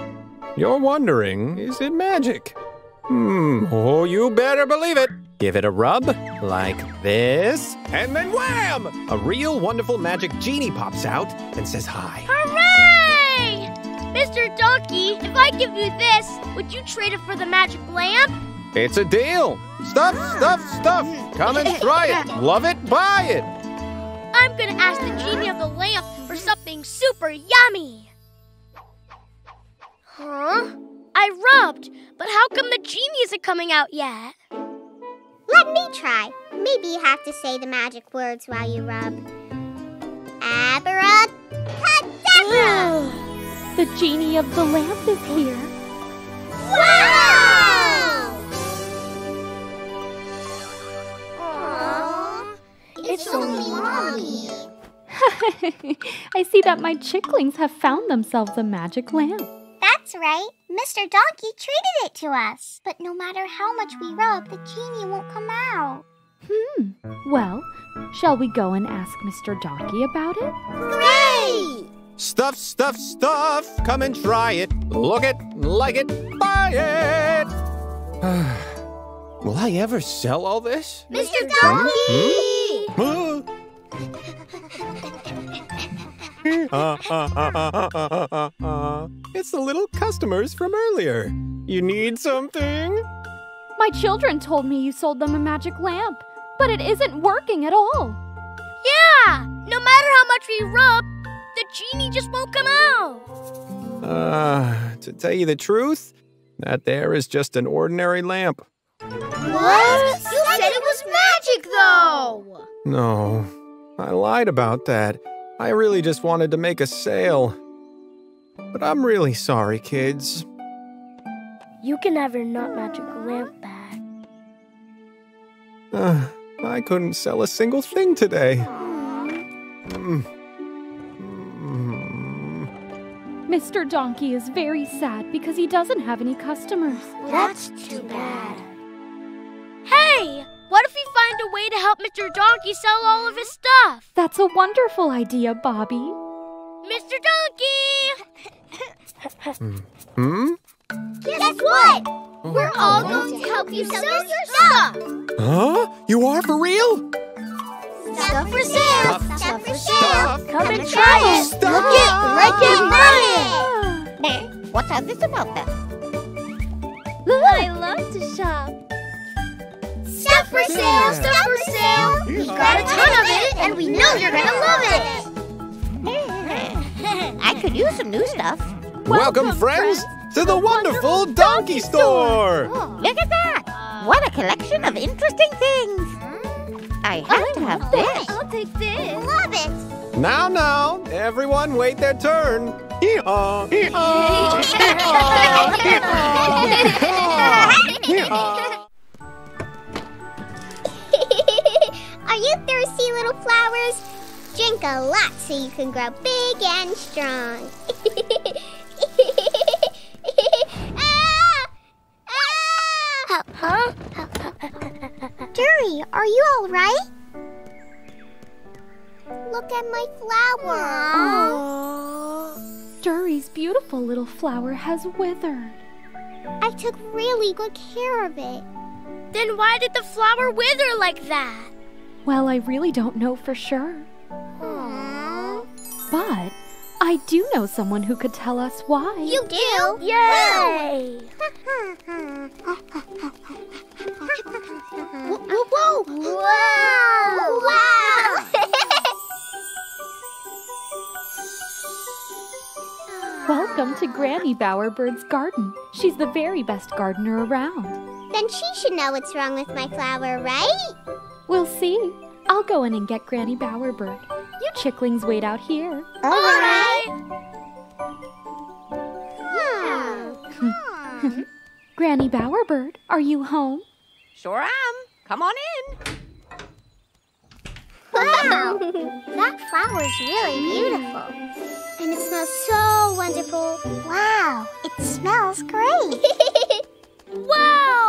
You're wondering, is it magic? Hmm, oh, you better believe it. Give it a rub, like this, and then wham! A real wonderful magic genie pops out and says hi. Hooray! Mr. Donkey, if I give you this, would you trade it for the magic lamp? It's a deal. Stuff, stuff, stuff. Come and try it. Love it, buy it. I'm gonna ask the genie of the lamp for something super yummy. Huh? I rubbed, but how come the genie isn't coming out yet? Let me try. Maybe you have to say the magic words while you rub. Abracadabra! The genie of the lamp is here. Wow! It's only mommy. [LAUGHS] I see that my chicklings have found themselves a magic lamp. That's right. Mr. Donkey treated it to us. But no matter how much we rub, the genie won't come out. Hmm. Well, shall we go and ask Mr. Donkey about it? Great! Stuff, stuff, stuff. Come and try it. Look it, like it, buy it. [SIGHS] Will I ever sell all this? Mr. Donkey! Hmm? [LAUGHS] it's the little customers from earlier. You need something? My children told me you sold them a magic lamp, but it isn't working at all. Yeah! No matter how much we rub, the genie just won't come out. Uh, to tell you the truth, that there is just an ordinary lamp. What? You said it was magic, though! No, I lied about that. I really just wanted to make a sale. But I'm really sorry, kids. You can have your not magic lamp back. Uh, I couldn't sell a single thing today. Mm. Mr. Donkey is very sad because he doesn't have any customers. That's too bad. Hey! What if we find a way to help Mr. Donkey sell all of his stuff? That's a wonderful idea, Bobby. Mr. Donkey! Hmm? Guess what? We're all going to help you sell your stuff. Huh? You are for real? Stuff for sale. Stuff for sale. Come and try it. Stuff. Look it, like it, [LAUGHS] buy it. Hey, what's all this about then? I love to shop. Stuff for sale, stuff for sale. We got a ton of it, and we know you're gonna love it. [LAUGHS] I could use some new stuff. Welcome, friends, to the wonderful Donkey Store! Oh, look at that! What a collection of interesting things! I have oh, to have this. I'll take this. Love it. Now, now, everyone wait their turn. Hee-haw, hee-haw, [LAUGHS] hee-haw, [LAUGHS] Are you thirsty, little flowers? Drink a lot so you can grow big and strong. [LAUGHS] Ah! Ah! Huh? Dury, are you all right? Look at my flower. Dury's beautiful little flower has withered. I took really good care of it. Then why did the flower wither like that? Well, I really don't know for sure. But I do know someone who could tell us why. You do? Yay! Whoa! Whoa! Whoa! Wow! Welcome to Granny Bowerbird's garden. She's the very best gardener around. then she should know what's wrong with my flower, right? We'll see. I'll go in and get Granny Bowerbird. You chicklings wait out here. All right. [LAUGHS] Granny Bowerbird, are you home? Sure am. Come on in. Wow! that flower is really beautiful. And it smells so wonderful. Wow! It smells great. [LAUGHS] Wow!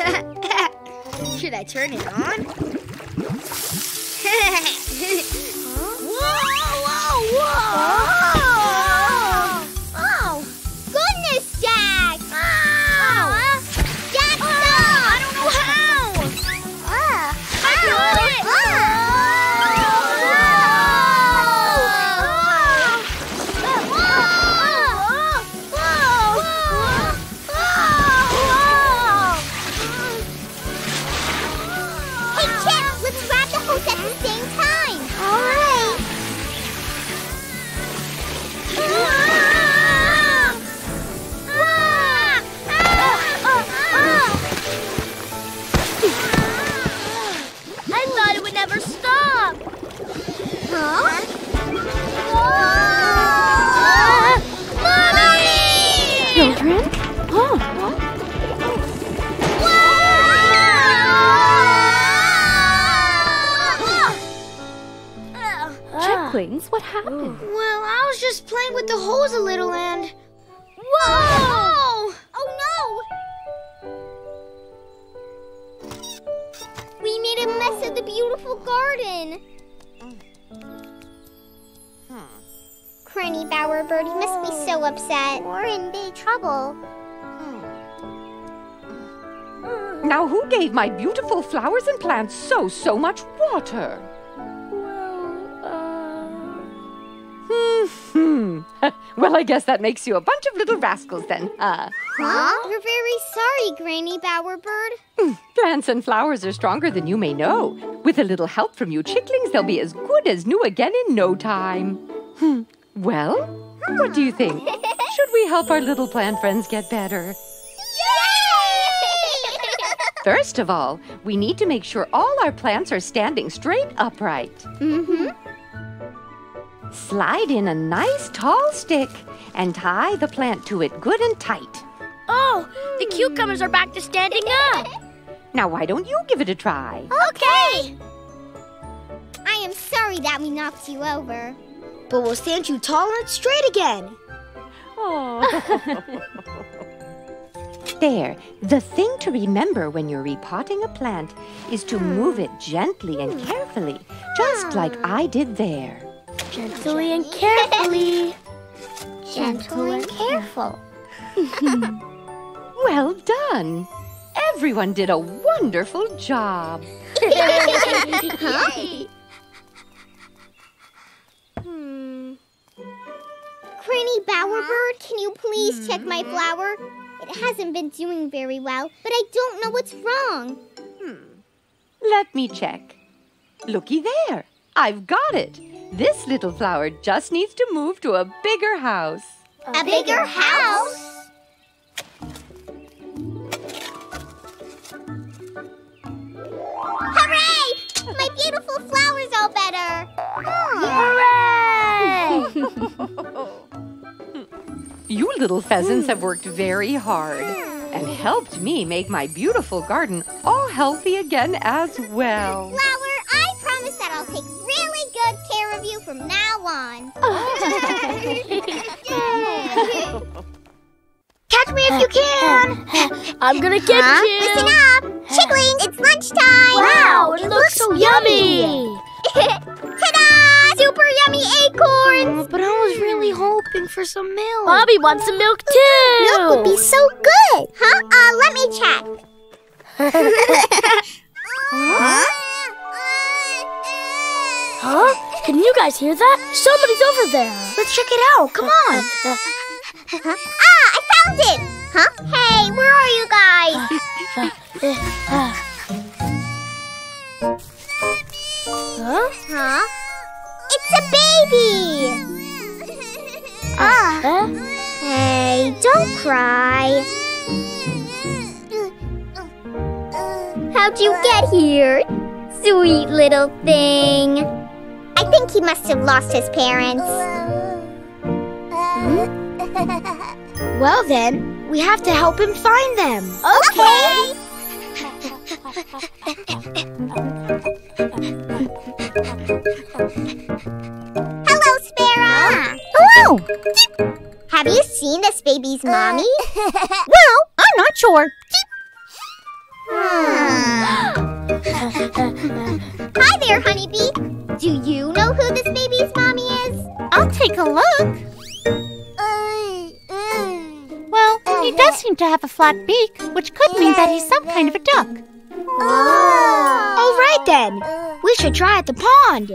[LAUGHS] Should I turn it on? [LAUGHS] what happened? Well, I was just playing with the hose a little and. Whoa! Oh no! We made a mess of the beautiful garden. Granny Bowerbird, you must be so upset. We're in big trouble. Now, who gave my beautiful flowers and plants so, so much water? Well, I guess that makes you a bunch of little rascals then, huh? Huh? We're very sorry, Granny Bowerbird. Plants and flowers are stronger than you may know. With a little help from you chicklings, they'll be as good as new again in no time. Hmm. Well, what do you think? [LAUGHS] Should we help our little plant friends get better? First of all, we need to make sure all our plants are standing straight upright. Mm-hmm. Slide in a nice tall stick and tie the plant to it good and tight. Oh, the cucumbers are back to standing up! Now, why don't you give it a try? Okay. I am sorry that we knocked you over. But we'll stand you tall and straight again. Oh. [LAUGHS] There, the thing to remember when you're repotting a plant is to move it gently and carefully, just like I did there. Gently and carefully. Gentle and careful. [LAUGHS] Well done! Everyone did a wonderful job. huh? [LAUGHS] Hmm. Granny Bowerbird, can you please check my flower? It hasn't been doing very well, but I don't know what's wrong. Let me check. Looky there. I've got it. This little flower just needs to move to a bigger house. A, bigger, house? Hooray! My beautiful flower's all better. Hooray! You little pheasants have worked very hard and helped me make my beautiful garden all healthy again as well. Flower, I promise that I'll take good care of you from now on. [LAUGHS] Catch me if you can! [LAUGHS] I'm gonna get Huh? you! Listen up! Chicklings, it's lunchtime! Wow, it looks so yummy! [LAUGHS] Ta-da! Super yummy acorns! Oh, but I was really hoping for some milk. Bobby wants some milk too! Milk would be so good! Huh? Uh, let me check. Huh? Uh, uh, uh. Can you guys hear that? Somebody's over there. Let's check it out. Come on. [LAUGHS] ah, I found it! Huh? Hey, where are you guys? huh? Huh? It's a baby! Ah. Hey, don't cry. How'd you get here? Sweet little thing. I think he must have lost his parents. Hmm? Well then, we have to help him find them. Okay. Hello, Sparrow. Hello. Have you seen this baby's mommy? [LAUGHS] well, I'm not sure. Hmm. Hi there, honeybee. Do you know who this baby's mommy is? I'll take a look. Uh, uh. Well, he uh, does seem to have a flat beak, which could mean that he's some kind of a duck. Oh. All right then. We should try at the pond.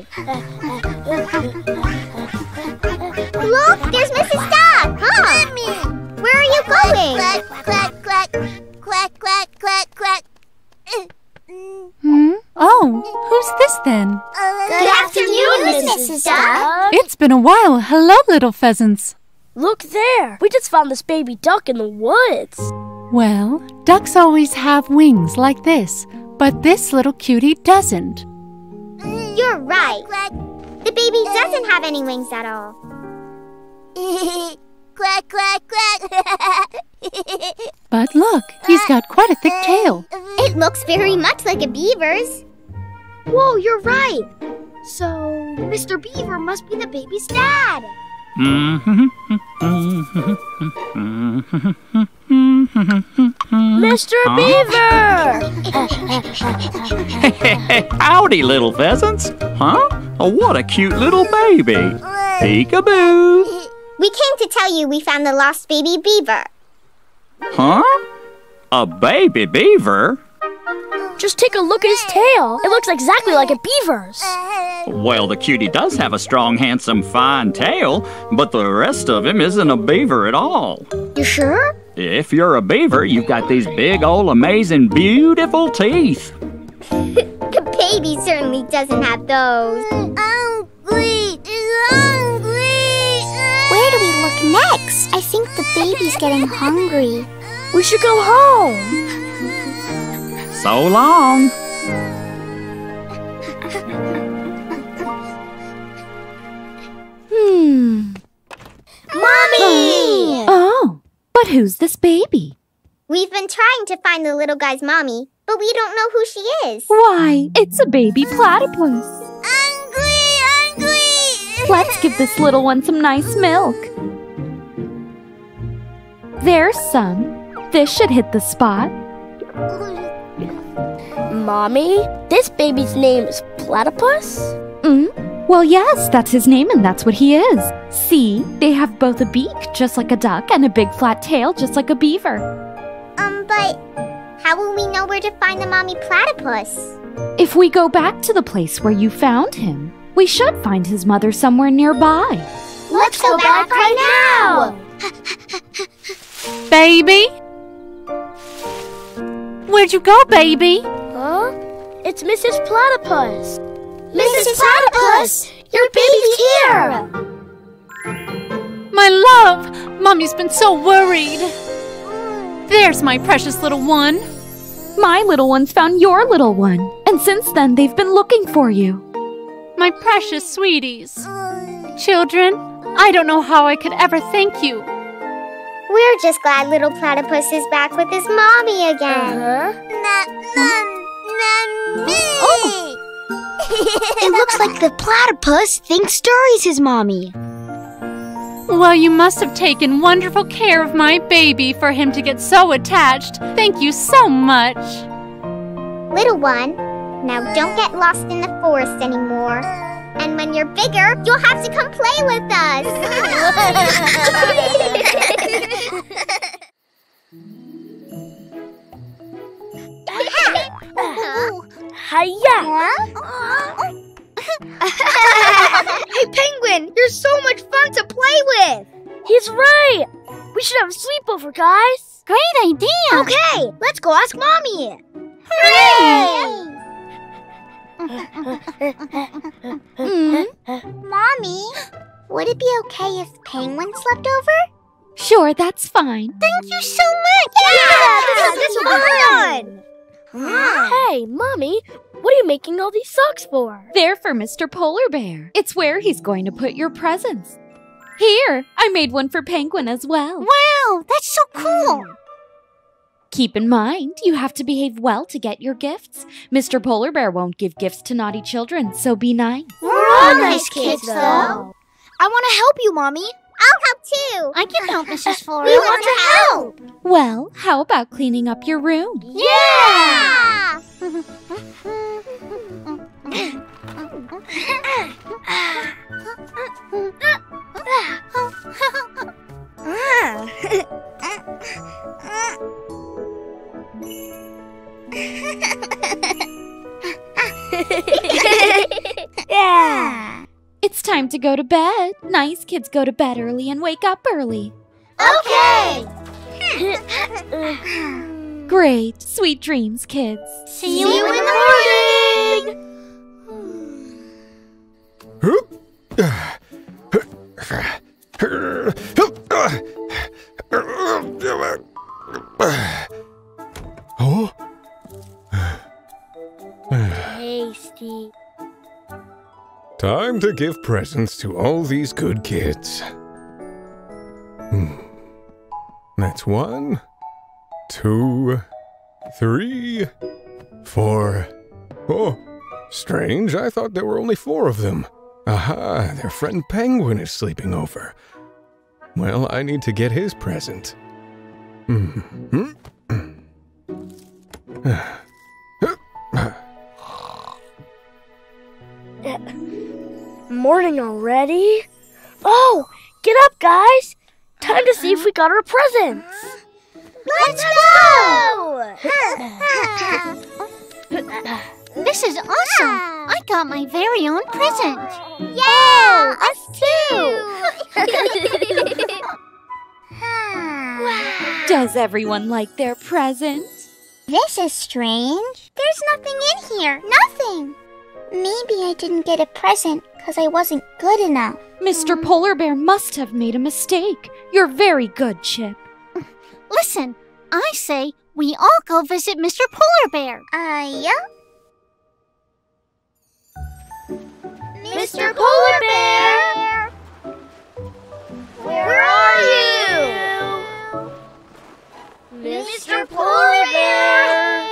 Look, there's Mrs. Duck. Huh? Where are you going? Quack, quack, quack, quack, quack, quack, quack. Hmm? Oh, who's this then? Good afternoon, Mrs. Duck. It's been a while. Hello, little pheasants. Look there. We just found this baby duck in the woods. Well, ducks always have wings like this, but this little cutie doesn't. You're right. The baby doesn't have any wings at all. [LAUGHS] quack, quack, quack. [LAUGHS] But look, he's got quite a thick tail. It looks very much like a beaver's. Whoa, you're right. So, Mr. Beaver must be the baby's dad. Mr. Beaver! [LAUGHS] Howdy, little pheasants. Huh? Oh, what a cute little baby. Peekaboo. We came to tell you we found the lost baby beaver. Huh? A baby beaver? Just take a look at his tail. It looks exactly like a beaver's. Well, the cutie does have a strong, handsome, fine tail, but the rest of him isn't a beaver at all. You sure? If you're a beaver, you've got these big, old, amazing, beautiful teeth. [LAUGHS] the baby certainly doesn't have those. Oh, hungry, hungry. Next? I think the baby's getting hungry. We should go home. So long. Hmm. Mommy! Oh, but who's this baby? We've been trying to find the little guy's mommy, but we don't know who she is. Why, it's a baby platypus. Hungry, hungry. Let's give this little one some nice milk. There's some. This should hit the spot. Mommy, this baby's name is Platypus? Mm? Well, yes, that's his name and that's what he is. See, they have both a beak, just like a duck, and a big flat tail, just like a beaver. Um, but how will we know where to find the mommy platypus? If we go back to the place where you found him, we should find his mother somewhere nearby. Let's go back right now! [LAUGHS] Baby, Where'd you go, baby? Huh? It's Mrs. Platypus. Mrs. Platypus, your baby's here. My love! Mommy's been so worried. There's my precious little one. My little one's found your little one, and since then they've been looking for you. My precious sweeties. Children, I don't know how I could ever thank you. We're just glad little platypus is back with his mommy again. Uh-huh. Oh. [LAUGHS] it looks like the platypus thinks Dury's his mommy. Well, you must have taken wonderful care of my baby for him to get so attached. Thank you so much. Little one, now don't get lost in the forest anymore. And when you're bigger, you'll have to come play with us. [LAUGHS] [LAUGHS] Hiya! hey, Penguin, you're so much fun to play with. He's right. We should have a sleepover, guys. Great idea. Okay, let's go ask Mommy. Hooray! [LAUGHS] Mm-hmm. Mommy, would it be okay if Penguin slept over? Sure, that's fine. Thank you so much. Yeah, this will be fun. Hey, Mommy, what are you making all these socks for? They're for Mr. Polar Bear. It's where he's going to put your presents. Here, I made one for Penguin as well. Wow, that's so cool. Keep in mind, you have to behave well to get your gifts. Mr. Polar Bear won't give gifts to naughty children, so be nice. We're all nice kids, though. I want to help you, Mommy. I'll help too. I can help, Mrs. [LAUGHS] Flora. We want to help. Well, how about cleaning up your room? Yeah! yeah. [LAUGHS] [LAUGHS] It's time to go to bed. Nice kids go to bed early and wake up early. Okay. [LAUGHS] Great. Sweet dreams, kids. See you, See you in in the morning! [GASPS] Oh? Tasty. Time to give presents to all these good kids. Hmm. That's one, two, three, four. Oh, strange. I thought there were only four of them. Aha, their friend Penguin is sleeping over. Well, I need to get his present. Hmm. Morning already? Oh, get up, guys. Time to see if we got our presents. Let's go! [LAUGHS] This is awesome. I got my very own present. Yeah, oh, us too. [LAUGHS] Does everyone like their present? This is strange. There's nothing in here. Nothing. Maybe I didn't get a present because I wasn't good enough. Mr. Polar Bear must have made a mistake. You're very good, Chip. [LAUGHS] Listen, I say we all go visit Mr. Polar Bear. Uh, yeah? Mr. Polar Bear! Where are you? Mr. Polar Bear!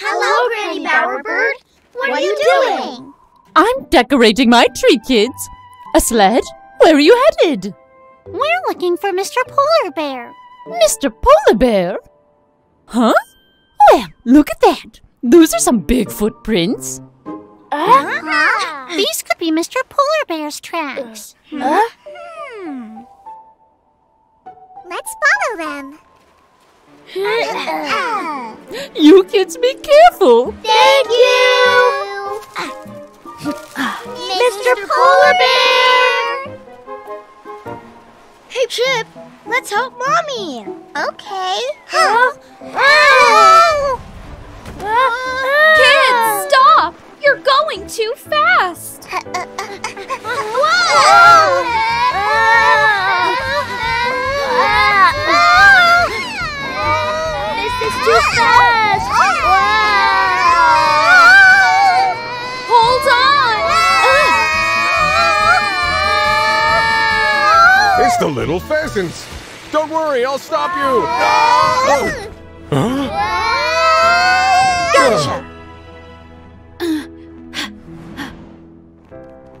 Hello, Granny Bowerbird. What, are are you you doing? doing? I'm decorating my tree, kids. A sled? Where are you headed? We're looking for Mr. Polar Bear. Mr. Polar Bear? Huh? Well, look at that. Those are some big footprints. Uh-huh. These could be Mr. Polar Bear's tracks. Huh? Hmm. Let's follow them. [LAUGHS] You kids be careful. Thank you! Mr. Polar Bear! Hey, Chip, let's help Mommy. Okay. Kids, stop! You're going too fast! [LAUGHS] [LAUGHS] This is too fast. Hold on! It's the little pheasants. Don't worry, I'll stop you. Oh. Huh? Uh,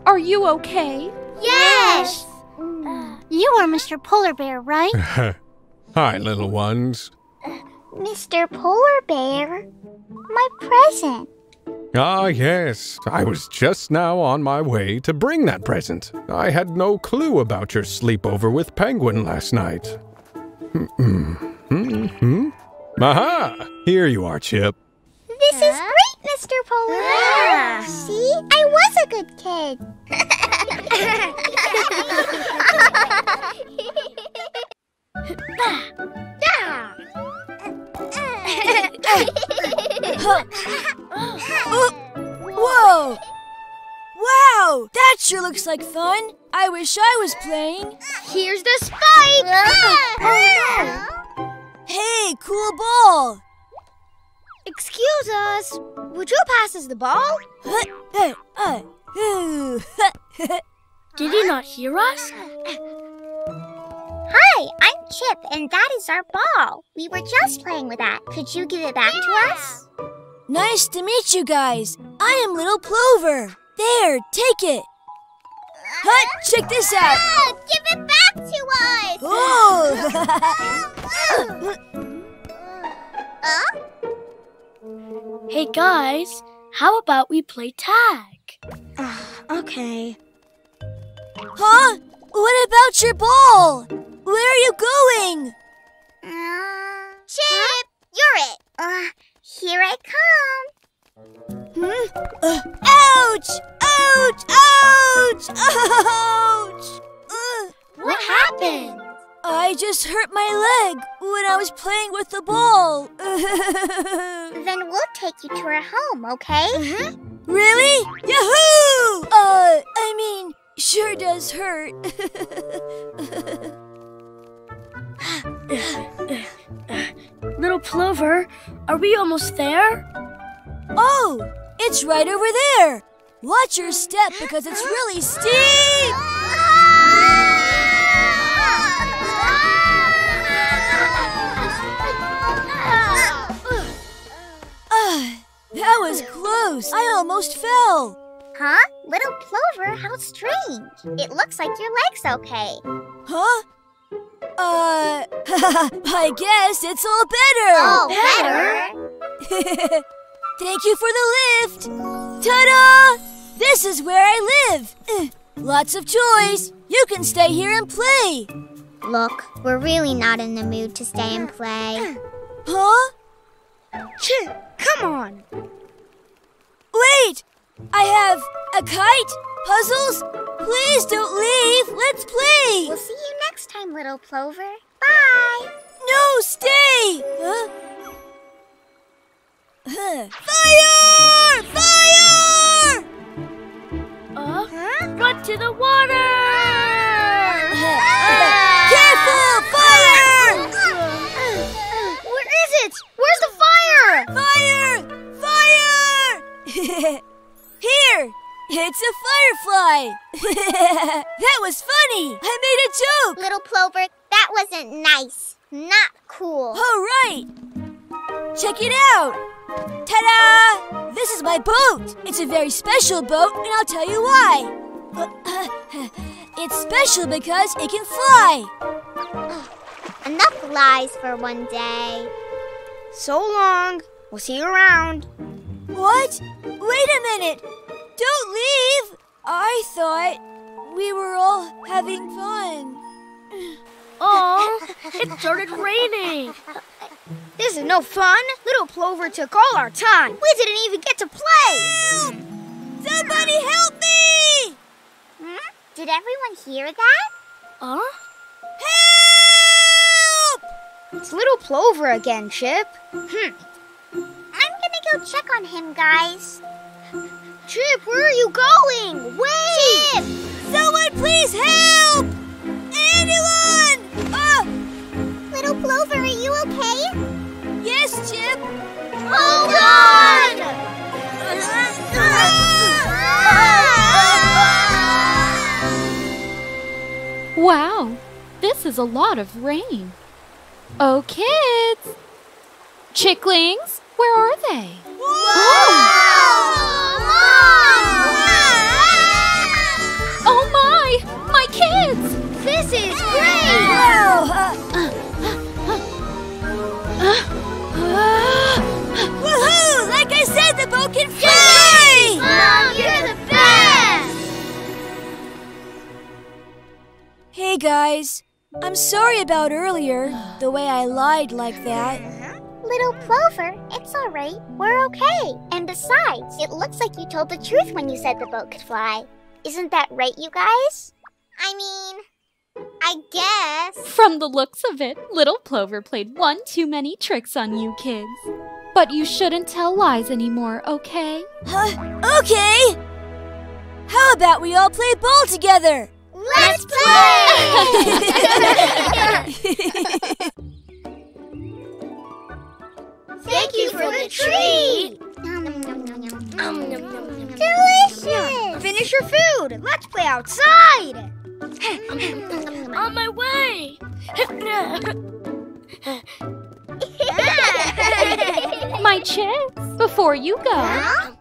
are you okay? Yes. You are Mr. Polar Bear, right? [LAUGHS] Hi, little ones. Mr. Polar Bear, my present. Ah, yes. I was just now on my way to bring that present. I had no clue about your sleepover with Penguin last night. Hmm. Aha! Here you are, Chip. This is great, Mr. Polar Bear. See, I was a good kid. [LAUGHS] [LAUGHS] Whoa! Wow, that sure looks like fun. I wish I was playing. Here's the spike. [LAUGHS] Hey, cool ball. Excuse us. Would you pass us the ball? [LAUGHS] Did he not hear us? [LAUGHS] Hi, I'm Chip, and that is our ball. We were just playing with that. Could you give it back to us? Nice to meet you guys. I am Little Plover. There, take it. Hut, check this out. Ah, give it back to us! Oh! [LAUGHS] [LAUGHS] Hey guys, how about we play tag? okay. Huh? What about your ball? Where are you going? Chip, you're it. Uh, here I come. Hmm? Uh, ouch! Ouch! Ouch! [LAUGHS] Ouch! Uh, What happened? I just hurt my leg when I was playing with the ball. [LAUGHS] Then we'll take you to our home, okay? really? Yahoo! Uh, I mean, sure does hurt. [LAUGHS] Little Plover, are we almost there? oh, it's right over there. Watch your step because it's really steep. Ah, that was close. I almost fell. Huh? Little Plover, how strange. It looks like your leg's okay. Huh? Uh, [LAUGHS] I guess it's all better. Oh, better? [LAUGHS] Thank you for the lift. Ta-da! This is where I live. [CLEARS THROAT] Lots of toys. You can stay here and play. Look, we're really not in the mood to stay and play. [CLEARS THROAT] Huh? Come on. Wait! I have a kite, puzzles. Please don't leave. Let's play. We'll see you next time, Little Plover. Bye! No, stay! Huh? Huh. Fire! Fire! Uh, Run to the water! Careful! Fire! Where is it? Where's the fire? Fire! Fire! [LAUGHS] Here! It's a firefly! [LAUGHS] that was funny! I made a joke! Little Plover, that wasn't nice. Not cool. All right! Check it out! Ta-da! This is my boat! It's a very special boat, and I'll tell you why. [LAUGHS] it's special because it can fly. [SIGHS] Enough lies for one day. So long. We'll see you around. What? Wait a minute! Don't leave! I thought we were all having fun. Oh, it started raining. This is no fun. Little Plover took all our time. We didn't even get to play. Help! Somebody help me! Hmm? Did everyone hear that? Huh? It's little Plover again, Chip. Hmm. I'm gonna go check on him, guys. Chip, where are you going? Wait! Chip! Someone please help! Anyone! Oh! Little Plover, are you okay? Yes, Chip. Hold on! Wow, this is a lot of rain. Oh, kids! Chicklings, where are they? Oh my! My kids! This is great! Woohoo! Like I said, the boat can fly! Mom, you're the best! Hey guys, I'm sorry about earlier, the way I lied like that. Little Plover, it's all right. We're okay. And besides, it looks like you told the truth when you said the boat could fly. Isn't that right, you guys? I mean, I guess. From the looks of it, Little Plover played one too many tricks on you kids. But you shouldn't tell lies anymore, okay? Huh? Okay! How about we all play ball together? Let's play! [LAUGHS] [LAUGHS] Thank you for the treat! Delicious! Finish your food! Let's play outside! [LAUGHS] On my way! [LAUGHS] My chips, before you go.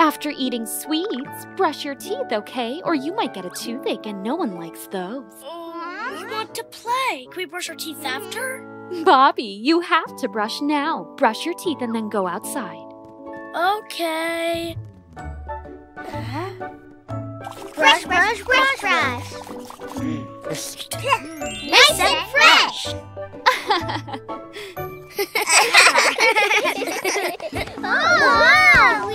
After eating sweets, brush your teeth, okay? Or you might get a toothache and no one likes those. Oh, we want to play. Can we brush our teeth after? [LAUGHS] Bobby, you have to brush now. Brush your teeth and then go outside. Okay. Brush, brush, brush, brush. nice and fresh. [LAUGHS] [LAUGHS] oh,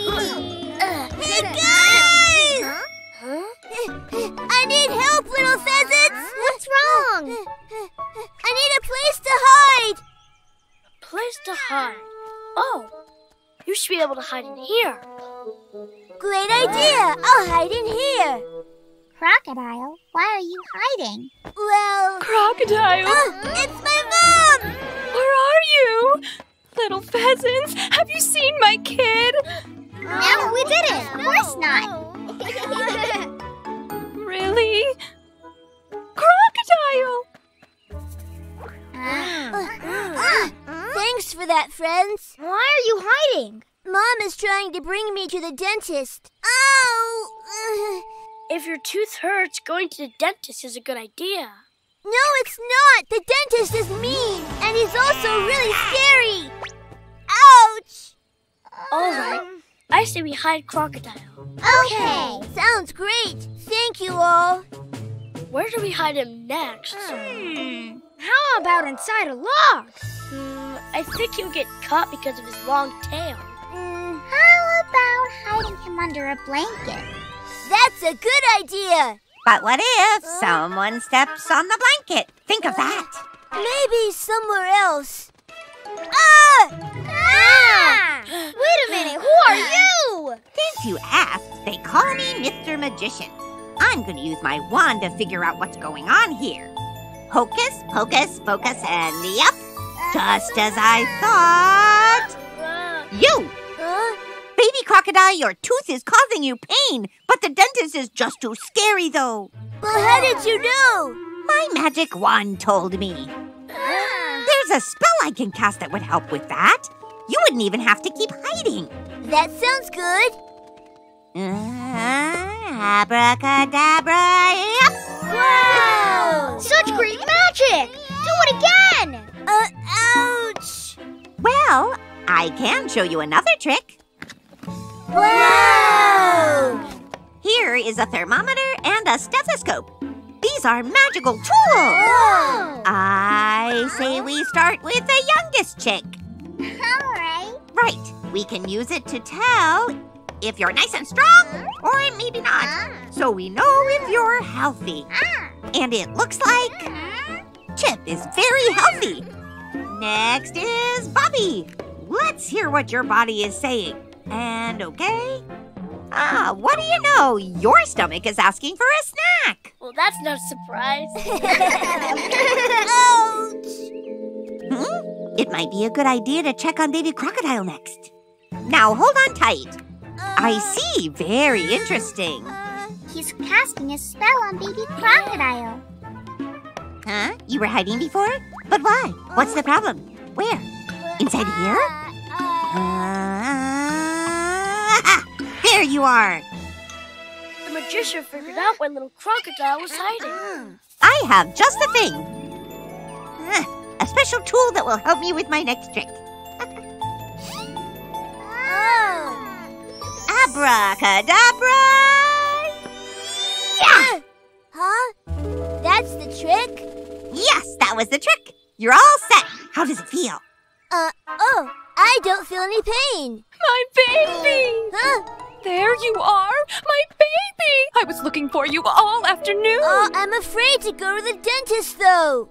Hey guys! [LAUGHS] I need help, little pheasants! What's wrong? I need a place to hide! Place to hide. Oh, you should be able to hide in here. Great idea! I'll hide in here! Crocodile, why are you hiding? Well... Crocodile! Uh, it's my mom! Where are you? Little pheasants, have you seen my kid? No, we didn't. Of course not. [LAUGHS] Really? Crocodile! Uh, thanks for that, friends. Why are you hiding? Mom is trying to bring me to the dentist. Oh! [LAUGHS] If your tooth hurts, going to the dentist is a good idea. No, it's not! The dentist is mean, and he's also really scary! Ouch! All right. I say we hide crocodile. Okay, sounds great. Thank you all. Where do we hide him next? Hmm. How about inside a log? Hmm, I think he'll get caught because of his long tail. Mm, how about hiding him under a blanket? That's a good idea. But what if someone steps on the blanket? Think of that. Maybe somewhere else. Ah! Ah! Wait a minute, who are [GASPS] you? Since you asked, they call me Mr. Magician. I'm going to use my wand to figure out what's going on here. Hocus, pocus, focus, and yep, just as I thought. You! Huh? Baby crocodile, your tooth is causing you pain, but the dentist is just too scary, though. Well, how did you know? My magic wand told me. There's a spell I can cast that would help with that. You wouldn't even have to keep hiding. That sounds good. Uh, abracadabra, yep. Wow! Such great magic! Do it again! Uh, ouch! Well, I can show you another trick. Wow! Here is a thermometer and a stethoscope. These are magical tools. Oh. I say we start with the youngest chick. All right. Right. We can use it to tell if you're nice and strong or maybe not. Ah. So we know if you're healthy. Ah. And it looks like mm-hmm. Chip is very healthy. Next is Bobby. Let's hear what your body is saying. And okay. Ah, what do you know? Your stomach is asking for a snack. Well, that's no surprise. [LAUGHS] [LAUGHS] Hmm? It might be a good idea to check on baby crocodile next. Now hold on tight. I see. Very interesting. He's casting a spell on baby crocodile. Huh? You were hiding before? But why? What's the problem? Where? Inside here? Ah, there you are. the magician figured out where little crocodile was hiding. I have just the thing. A special tool that will help me with my next trick. oh. [LAUGHS] Abracadabra! Yeah! [GASPS] Huh? That's the trick? Yes, that was the trick. You're all set. How does it feel? Uh, oh, I don't feel any pain. My baby! Huh? There you are! My baby! I was looking for you all afternoon! Oh, I'm afraid to go to the dentist, though.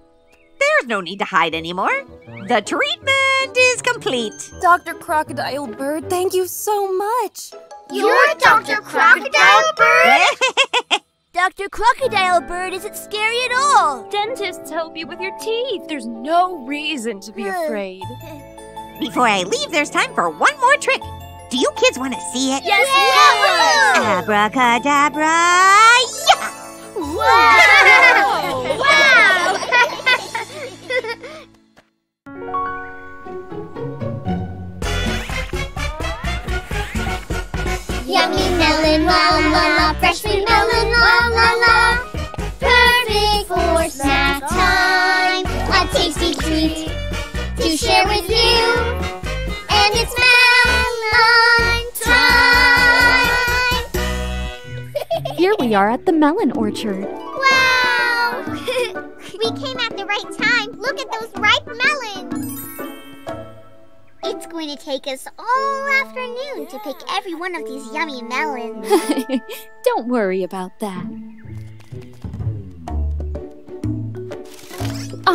There's no need to hide anymore. The treatment is complete. Dr. Crocodile Bird, thank you so much! You're Dr. Crocodile Bird? [LAUGHS] Dr. Crocodile Bird isn't scary at all. Dentists help you with your teeth. There's no reason to be afraid. Before I leave, there's time for one more trick. Do you kids want to see it? Yes, Abracadabra! Yeah! Wow! wow! Yummy melon, la la la, fresh sweet melon, la la la. Perfect for snack time, a tasty treat to share with you. And it's time. Here we are at the melon orchard. Wow! [LAUGHS] we came at the right time. Look at those ripe melons. It's going to take us all afternoon to pick every one of these yummy melons. [LAUGHS] Don't worry about that.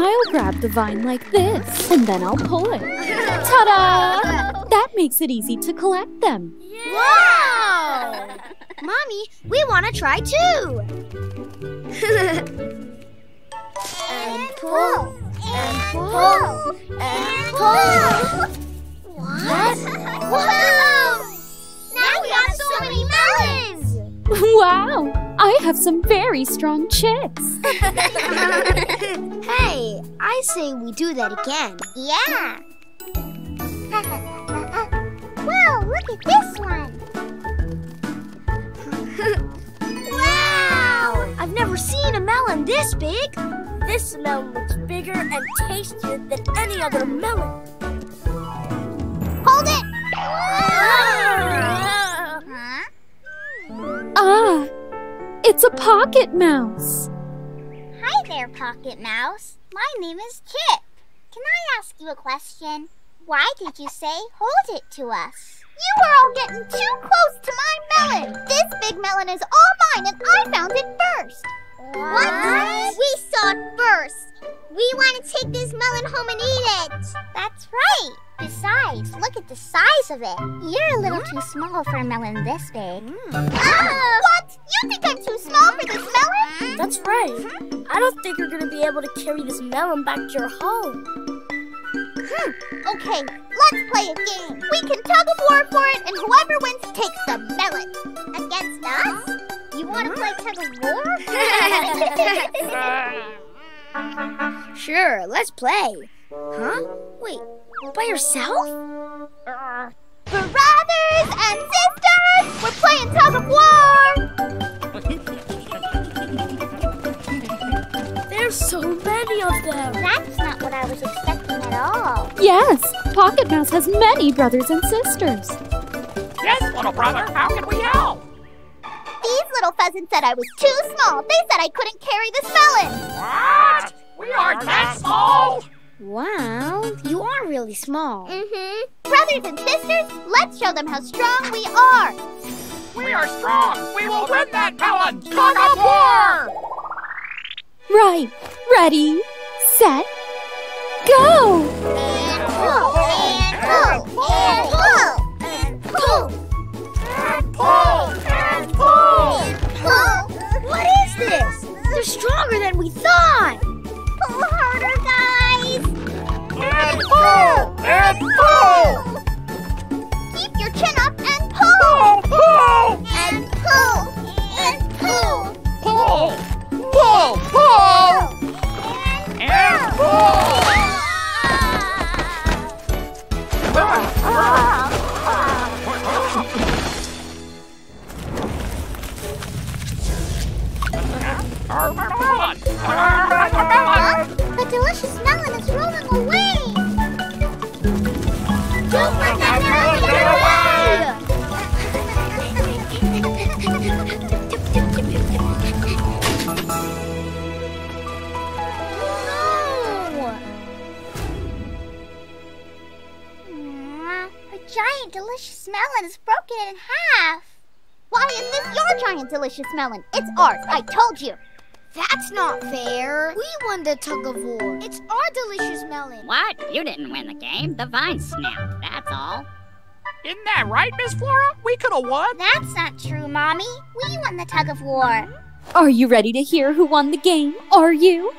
I'll grab the vine like this, and then I'll pull it. Ta-da! That makes it easy to collect them. Wow! Mommy, we want to try too. and pull, and pull, and pull. What? Whoa! Now we have so many melons! Wow! I have some very strong chicks. [LAUGHS] hey, I say we do that again. Yeah! [LAUGHS] Whoa, look at this one! [LAUGHS] wow! I've never seen a melon this big. This melon looks bigger and tastier than any other melon. Hold it! Huh? Ah, it's a pocket mouse. Hi there, Pocket Mouse. My name is Chip. Can I ask you a question? Why did you say hold it to us? You were all getting too close to my melon. This big melon is all mine and I found it first. What? We saw it first. We want to take this melon home and eat it. That's right. Besides, look at the size of it. You're a little too small for a melon this big. Ah, what? You think I'm too small for this melon? That's right. I don't think you're gonna be able to carry this melon back to your home. Hmm. Okay, let's play a game. We can tug of war for it, and whoever wins takes the melon. Against us? You want to play tug of war? [LAUGHS] [LAUGHS] Sure, let's play. Huh? Wait, by yourself? Brothers and sisters, we're playing tug of war. [LAUGHS] There's so many of them. That's not what I was expecting at all. Yes, Pocket Mouse has many brothers and sisters. Yes, little brother, how can we help? These little pheasants said I was too small. They said I couldn't carry this melon. What? We are that small? Wow, you are really small. Mm-hmm. Brothers and sisters, let's show them how strong we are. We are strong. We will win that melon. Tug of war. Right. Ready, set, go. And pull, and pull, and pull, and pull. Pull! And Pull! Pull! What is this? They're stronger than we thought! Pull harder, guys! And pull! And pull! Keep your chin up and pull! Pull! Pull! And pull! And pull! Pull! Pull! Pull! And pull! And pull! Ah! Ah! The delicious melon is rolling away. Don't let that melon away. Oh. A giant delicious melon is broken in half. Why is this your giant delicious melon? It's ours. I told you. That's not fair. We won the tug of war. It's our delicious melon. What? You didn't win the game. The vine snapped, that's all. Isn't that right, Miss Flora? We could have won. That's not true, Mommy. We won the tug of war. Are you ready to hear who won the game? Are you?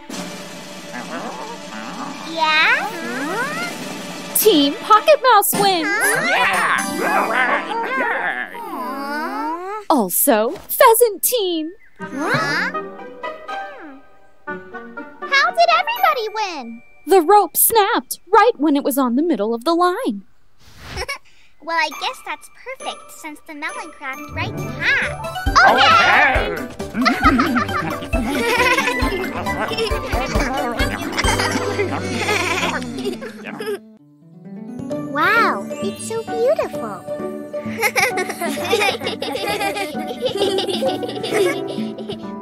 Yeah? Team Pocket Mouse wins! Yeah! All right! Yeah! Also, Pheasant Team! Huh? How did everybody win? The rope snapped right when it was on the middle of the line. [LAUGHS] Well, I guess that's perfect since the melon cracked right in half. [LAUGHS] Wow, it's so beautiful.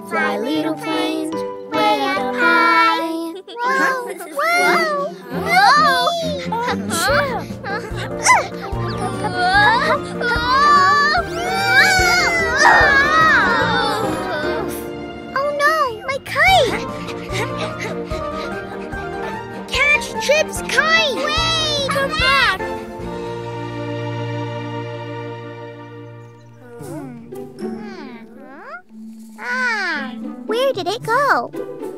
[LAUGHS] Fly little planes way Oh no, my kite! Catch Chip's kite! Wait! Come back! Where did it go?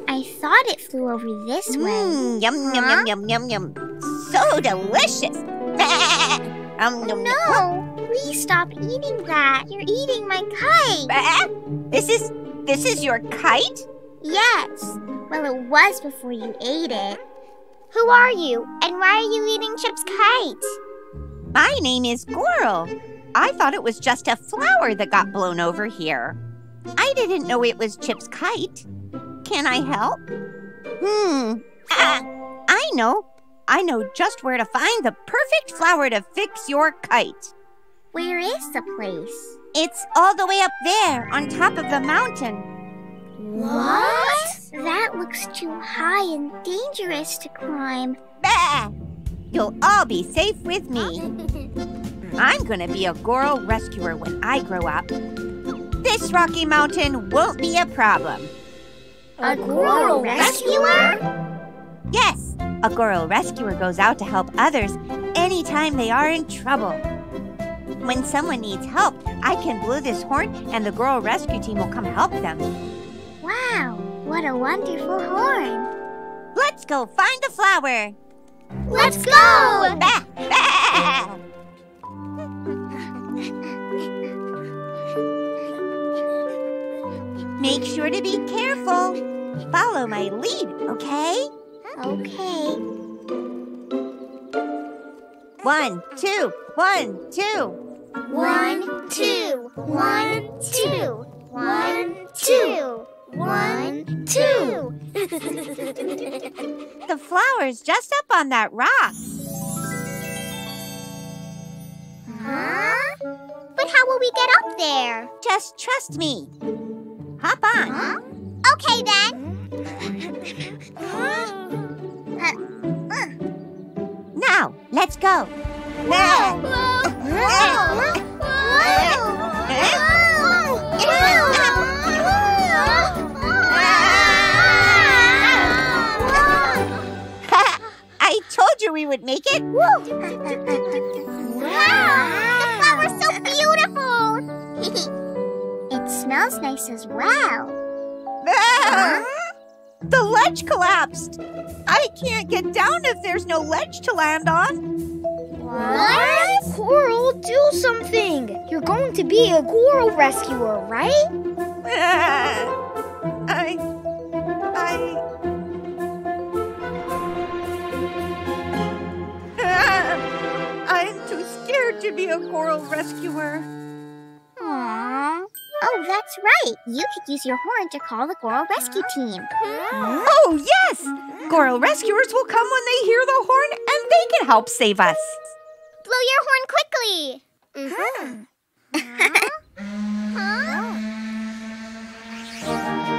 I thought it flew over this way. Mmm, yum, yum, yum, yum, yum, yum. So delicious. [LAUGHS] um, yum, No, please stop eating that. You're eating my kite. This is this is your kite? Yes. Well, it was before you ate it. Who are you, and why are you eating Chip's kite? My name is Squirrel. I thought it was just a flower that got blown over here. I didn't know it was Chip's kite. Can I help? Hmm. Ah, I know. I know just where to find the perfect flower to fix your kite. Where is the place? It's all the way up there on top of the mountain. What? That looks too high and dangerous to climb. Bah! You'll all be safe with me. [LAUGHS] I'm gonna be a Goral rescuer when I grow up. This rocky mountain won't be a problem. A Goral rescuer? Yes, a Goral rescuer goes out to help others anytime they are in trouble. When someone needs help, I can blow this horn and the Goral rescue team will come help them. Wow, what a wonderful horn. Let's go find the flower. Let's go! Bah, [LAUGHS] bah. Make sure to be careful. Follow my lead, okay? Okay. One, two, one, two. One, two, one, two, one, two, one, two. [LAUGHS] The flower's just up on that rock. Huh? But how will we get up there? Just trust me. Hop on. Huh? Okay then. Now, let's go. Now. [LAUGHS] I told you we would make it. Wow! [LAUGHS] The flower's so beautiful! [LAUGHS] it smells nice as well. Ah! The ledge collapsed. I can't get down if there's no ledge to land on. What? Goral, do something! You're going to be a Goral rescuer, right? [LAUGHS] I. I. [LAUGHS] I'm too scared to be a Goral rescuer. Aww. Oh, that's right. You could use your horn to call the Goral Rescue Team. Oh, yes! Goral rescuers will come when they hear the horn and they can help save us. Blow your horn quickly. Mm-hmm.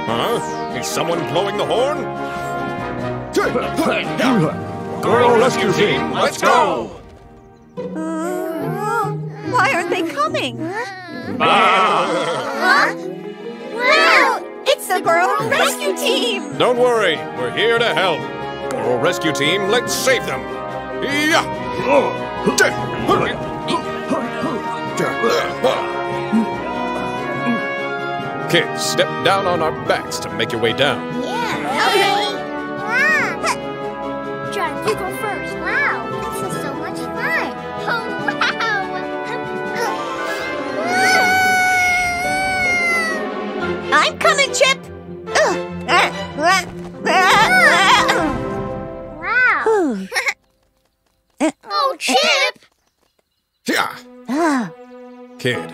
Huh? Is someone blowing the horn? Goral Rescue Team, let's go! Uh, why aren't they coming? Ah. Wow! It's the Goral Rescue Team! Don't worry, we're here to help. Goral Rescue Team, let's save them. Yeah! Kids, step down on our backs to make your way down. Coming, Chip! wow. [LAUGHS] oh, Chip! Yeah! Kid,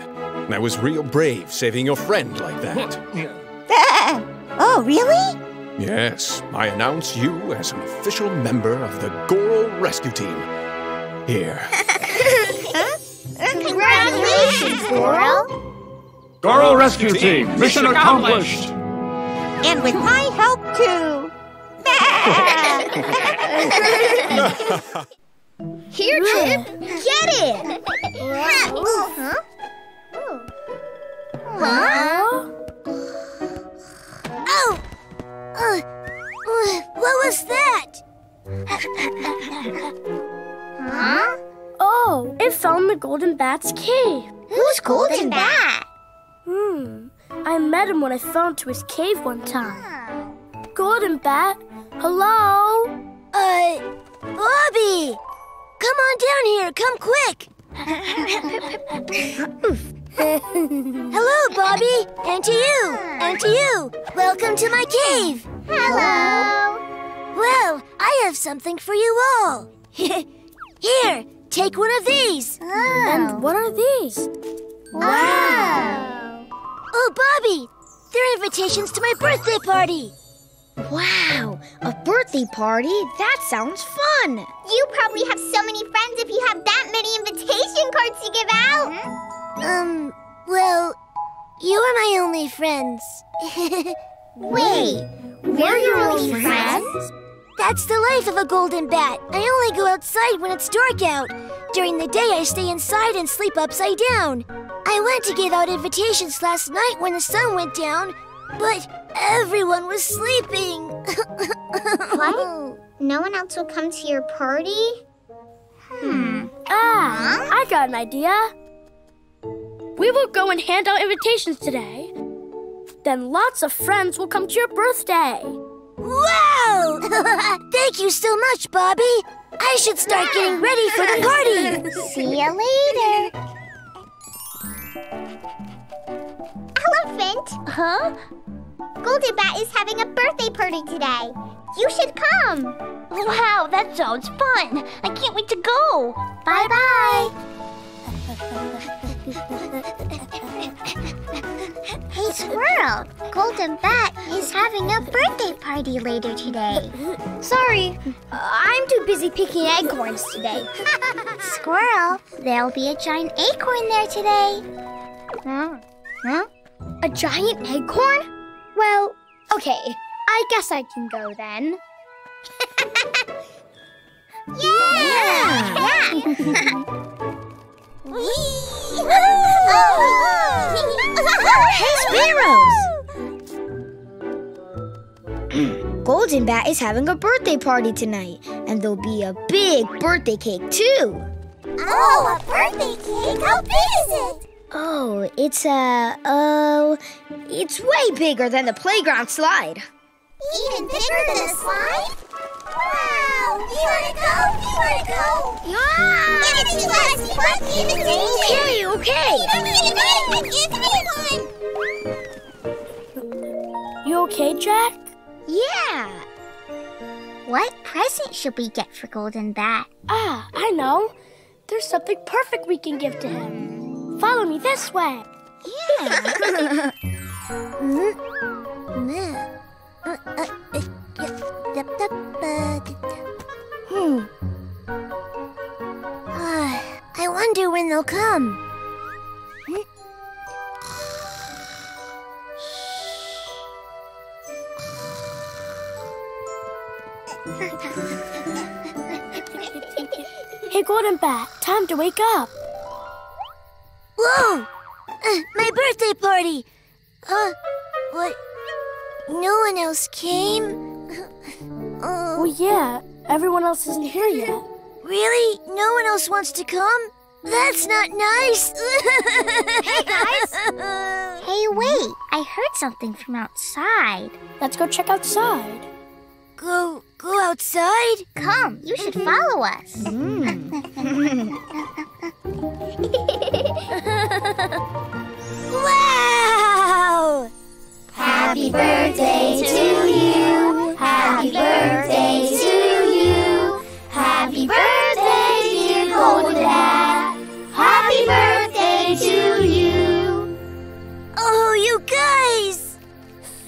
that was real brave saving your friend like that. [LAUGHS] oh, really? Yes, I announce you as an official member of the Goral Rescue Team. Here. [LAUGHS] Congratulations, Goral. Goral Rescue Team, mission accomplished! And with my help, too. [LAUGHS] Here, Chip. Get it! huh? Huh? Oh! Uh, uh, what was that? Huh? Oh, it found the Golden Bat's cave. Who's Golden Bat? Hmm. I met him when I fell into his cave one time. Golden Bat, hello? Uh, Bobby! Come on down here, come quick! Hello, Bobby! And to you! And to you! Welcome to my cave! Hello. Well, I have something for you all. [LAUGHS] Here, take one of these. And what are these? Wow. Oh, Bobby! They're invitations to my birthday party. Wow, a birthday party? That sounds fun. You probably have so many friends if you have that many invitation cards to give out. Um, well, you are my only friends. [LAUGHS] Wait, we're your only friends? That's the life of a golden bat. I only go outside when it's dark out. During the day, I stay inside and sleep upside down. I went to give out invitations last night when the sun went down, but everyone was sleeping. [LAUGHS] What? No one else will come to your party? Hmm. Ah, I got an idea. We will go and hand out invitations today. Then lots of friends will come to your birthday. Wow! [LAUGHS] Thank you so much, Bobby. I should start getting ready for the party. [LAUGHS] See you later. Elephant. Huh? Golden Bat is having a birthday party today. You should come. Wow, that sounds fun. I can't wait to go. Bye bye. [LAUGHS] hey, Squirrel. Golden Bat is having a birthday party later today. [LAUGHS] Sorry, I'm too busy picking acorns today. [LAUGHS] Squirrel, there'll be a giant acorn there today. Huh? Huh? A giant acorn? Well, okay. I guess I can go then. [LAUGHS] hey, Sparrows! [CLEARS THROAT] Golden Bat is having a birthday party tonight, and there'll be a big birthday cake too. Oh, a birthday cake? How big is it? Oh, it's a. Oh, it's way bigger than the playground slide. Even bigger than a slide? Wow! You wanna go? You wanna go? Yeah! Give it to us! We want the invitation! Okay, okay. Give me one! Give me one! You okay, Jack? Yeah! What present should we get for Golden Bat? Ah, I know. There's something perfect we can give to him. Follow me this way. Yeah. [LAUGHS] Hmm. I wonder when they'll come. [LAUGHS] Hey, Golden Bat, time to wake up. Whoa! Uh, my birthday party! Uh, what? No one else came? Oh. Well, yeah, everyone else isn't here yet. Really? No one else wants to come? That's not nice! Hey, guys! [LAUGHS] hey, wait! I heard something from outside. Let's go check outside. Go, go outside? Come, you should mm-hmm. follow us. Mm. [LAUGHS] wow! Happy birthday to you. Happy birthday to you. Happy birthday, dear Golden Bat. Happy birthday to you. Oh, you guys!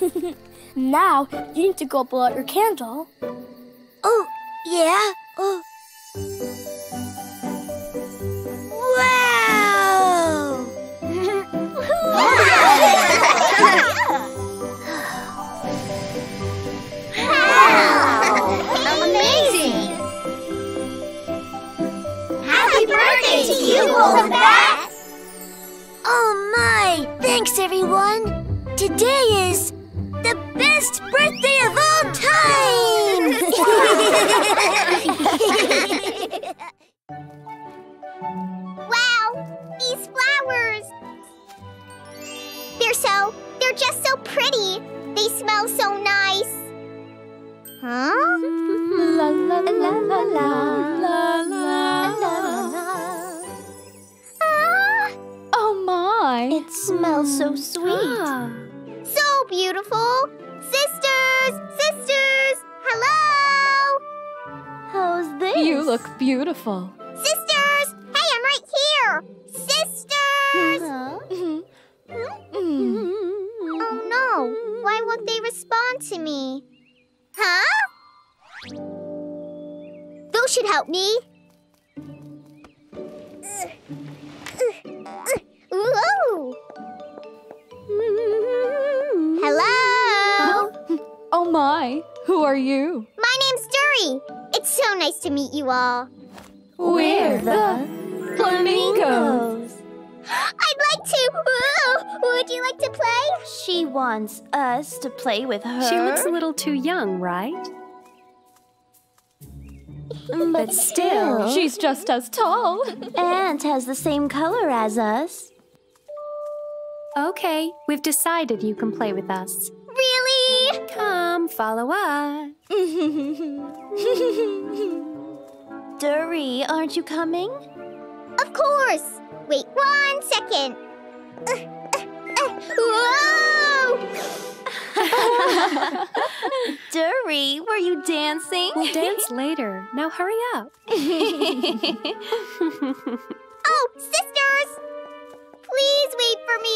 [LAUGHS] Now, you need to go blow out your candle. Oh, yeah? Oh. Wow! Wow! [LAUGHS] [LAUGHS] birthday to you, Golden Bat! Oh my! Thanks, everyone! Today is the best birthday of all time! [LAUGHS] Wow! These flowers! They're so, they're just so pretty. They smell so nice. Huh? [LAUGHS] La la la la la la la Ah, Oh my! it smells so hmm. sweet. Ah. So beautiful. Sisters! Sisters! Hello! How's this? You look beautiful. Sisters! Hey, I'm right here! Sisters! Uh-huh. Mm-hmm. Mm-hmm. Mm-hmm. Oh no! Why won't they respond to me? Huh? Those should help me. Ooh. Hello? Oh my! Who are you? My name's Dury. It's so nice to meet you all. We're the flamingos. I'd like to. Ooh, Would you like to play? She wants us to play with her. She looks a little too young, right? But still, She's just as tall. and has the same color as us. Okay, we've decided you can play with us. Really? Come, follow us. [LAUGHS] Dury, aren't you coming? Of course. Wait one second. Uh, uh, uh, Whoa! [LAUGHS] Dury, were you dancing? We'll dance later. Now hurry up. [LAUGHS] Oh, sisters! Please wait for me.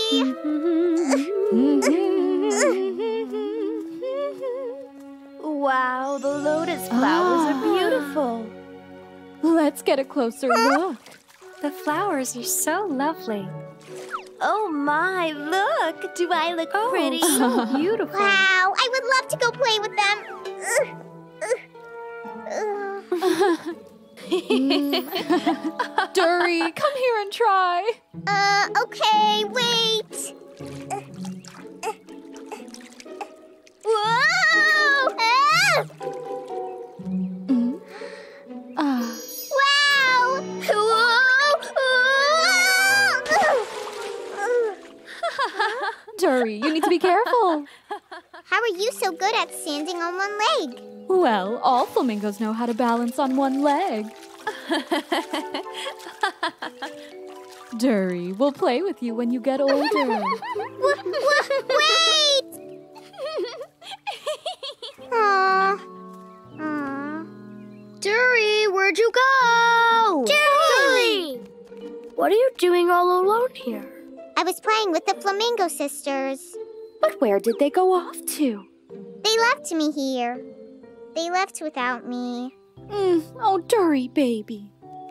wow, the lotus flowers are ah. beautiful. Let's get a closer look. The flowers are so lovely. Oh my, look! Do I look oh. pretty? [LAUGHS] So beautiful. Wow, I would love to go play with them. [LAUGHS] [LAUGHS] Mm. Dury, [LAUGHS] come here and try. Uh, okay, wait. Whoa! Ah! Ah. Wow! Whoa! Dury, you need to be careful. [LAUGHS] How are you so good at standing on one leg? Well, all flamingos know how to balance on one leg. [LAUGHS] Dury, we'll play with you when you get older. [LAUGHS] Wait! [LAUGHS] Aww. Aww. Dury, where'd you go? Dury! What are you doing all alone here? I was playing with the Flamingo sisters. But where did they go off to? They left me here. They left without me. Mm, oh, Dury, baby.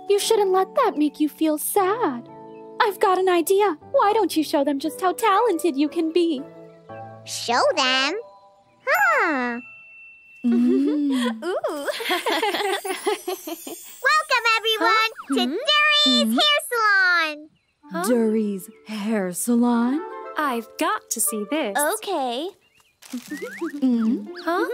You shouldn't let that make you feel sad. I've got an idea. Why don't you show them just how talented you can be? Show them? Huh. Mm. [LAUGHS] Ooh. [LAUGHS] Welcome, everyone, to Dury's Hair Salon. Dury's hair salon? I've got to see this. Okay. Mm. Huh?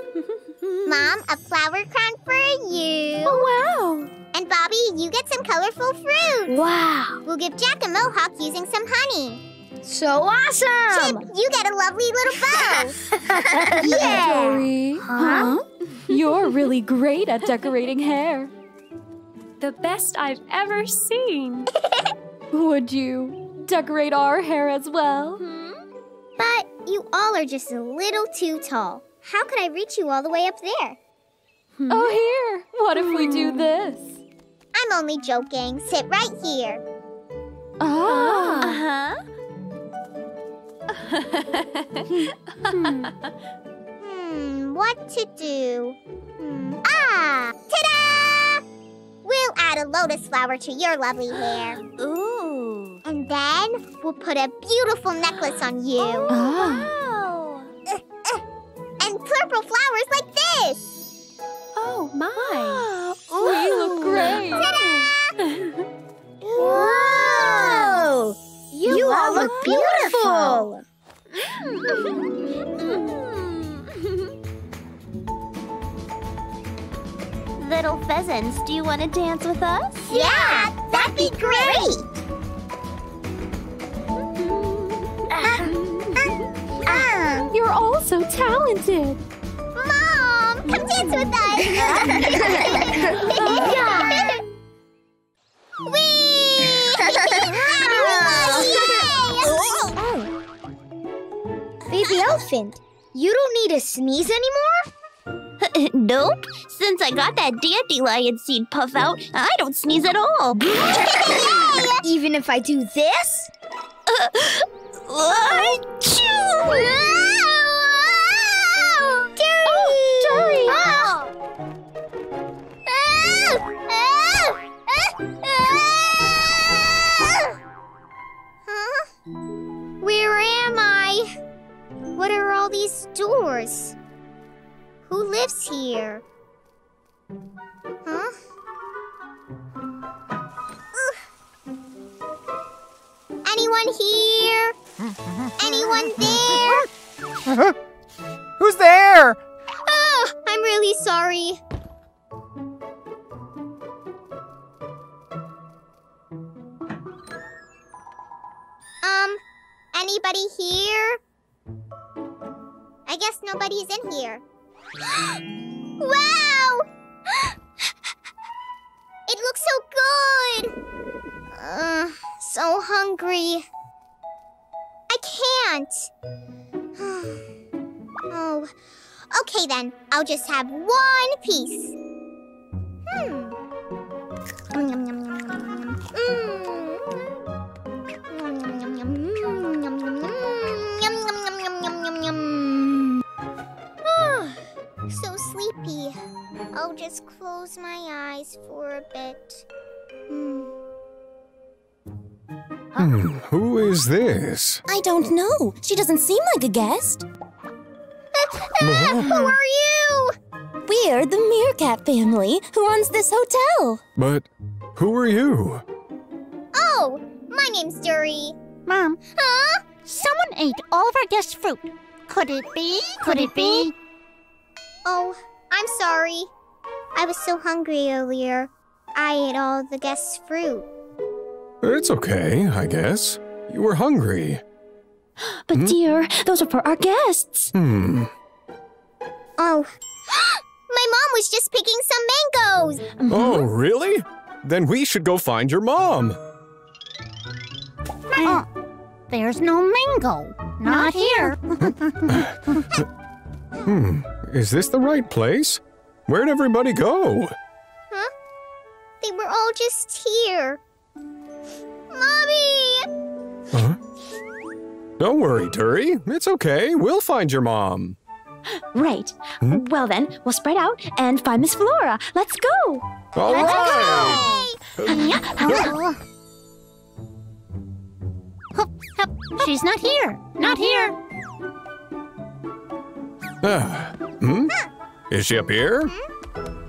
Mom, a flower crown for you. Oh, wow. And Bobby, you get some colorful fruit. Wow. We'll give Jack a mohawk using some honey. So awesome! Chip, you get a lovely little bow. [LAUGHS] yeah. Dury. Huh? You're really great at decorating hair. The best I've ever seen. [LAUGHS] Would you decorate our hair as well? But you all are just a little too tall. How could I reach you all the way up there? Oh, here. What if we do this? I'm only joking. Sit right here. Ah. Uh-huh. [LAUGHS] Hmm, what to do? Hmm. Ah! Ta-da! We'll add a lotus flower to your lovely hair. [GASPS] Ooh. And then we'll put a beautiful necklace on you. Ah. [GASPS] Wow. And purple flowers like this. Oh, my. [GASPS] We look great. [LAUGHS] Whoa! You, all look beautiful! [LAUGHS] [LAUGHS] Little pheasants, do you want to dance with us? Yeah, that'd be great. Ah, [LAUGHS] You're all so talented. Mom, come dance with us. [LAUGHS] [LAUGHS] Whee! Baby elephant, you don't need to sneeze anymore? [LAUGHS] nope. Since I got that dandelion seed puff out, I don't sneeze at all. [LAUGHS] [LAUGHS] Even if I do this? Oh, oh. Huh? Where am I? What are all these doors? Who lives here? Huh? Ugh. Anyone here? Anyone there? [LAUGHS] Who's there? Oh, I'm really sorry. Um, anybody here? I guess nobody's in here. Wow! It looks so good! Uh, so hungry. I can't. oh, okay then. I'll just have one piece. Hmm. Mm. So sleepy. I'll just close my eyes for a bit. Hmm. Hmm, who is this? I don't know. She doesn't seem like a guest. [LAUGHS] Who are you? We're the Meerkat family who owns this hotel. But who are you? Oh, my name's Dury. Mom, Huh? someone ate all of our guests' fruit. Could it be? Could it be? Oh, I'm sorry. I was so hungry earlier. I ate all the guests' fruit. It's okay, I guess. You were hungry. [GASPS] But dear, those are for our guests. Hmm. Oh. [GASPS] My mom was just picking some mangoes. Oh, really? Then we should go find your mom. Oh, there's no mango. Not here. [LAUGHS] Hmm. Is this the right place? Where'd everybody go? huh? They were all just here. Mommy! Huh? Don't worry, Dury. It's okay. We'll find your mom. Right. Hmm? Well then, we'll spread out and find Miss Flora. Let's go. All Let's right. Hup, hup. She's not here. Not here. Hmm? Is she up here?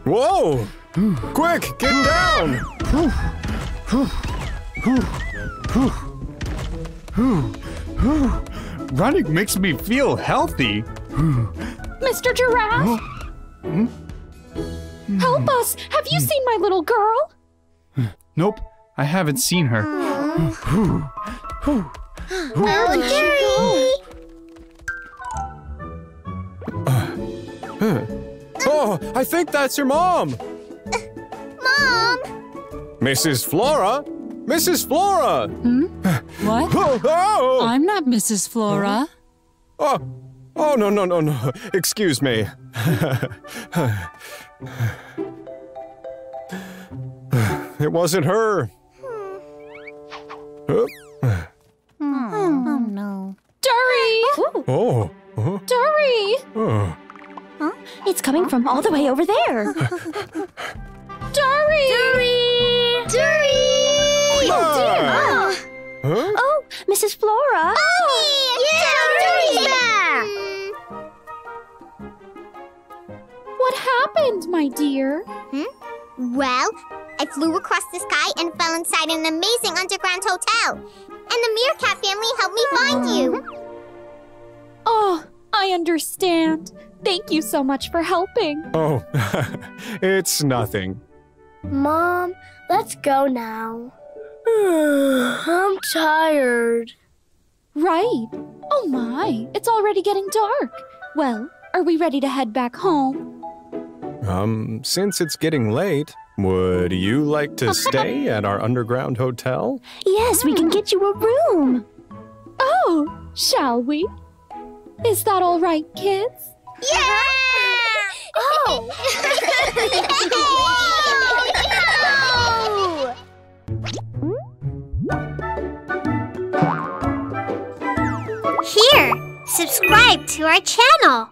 Whoa! Quick, get down! Running makes me feel healthy. Mr. Giraffe, help us! Have you seen my little girl? Nope, I haven't seen her. Oh, Jerry! Huh. Oh, I think that's your mom! Mom! Mrs. Flora! Mrs. Flora! Hmm? What? Oh, oh! I'm not Mrs. Flora. Oh, oh no, no, no, no. Excuse me. it wasn't her. Oh, Oh, no. Dury! oh, Dury! Oh. Huh? It's coming from all the way over there. [LAUGHS] Dury! Dury! Dury! Oh, dear. Ah. Huh? Oh, Mrs. Flora. Yeah, Dury's back! What happened, my dear? Hmm? Well, I flew across the sky and fell inside an amazing underground hotel. And the Meerkat family helped me find you. Oh, I understand. Thank you so much for helping. Oh, [LAUGHS] it's nothing. Mom, let's go now. [SIGHS] I'm tired. Right. Oh my, it's already getting dark. Well, are we ready to head back home? Um, since it's getting late, would you like to [LAUGHS] stay at our underground hotel? Yes, we can get you a room. Oh, shall we? Is that all right, kids? Yeah! Uh-huh. Oh! [LAUGHS] Here, subscribe to our channel.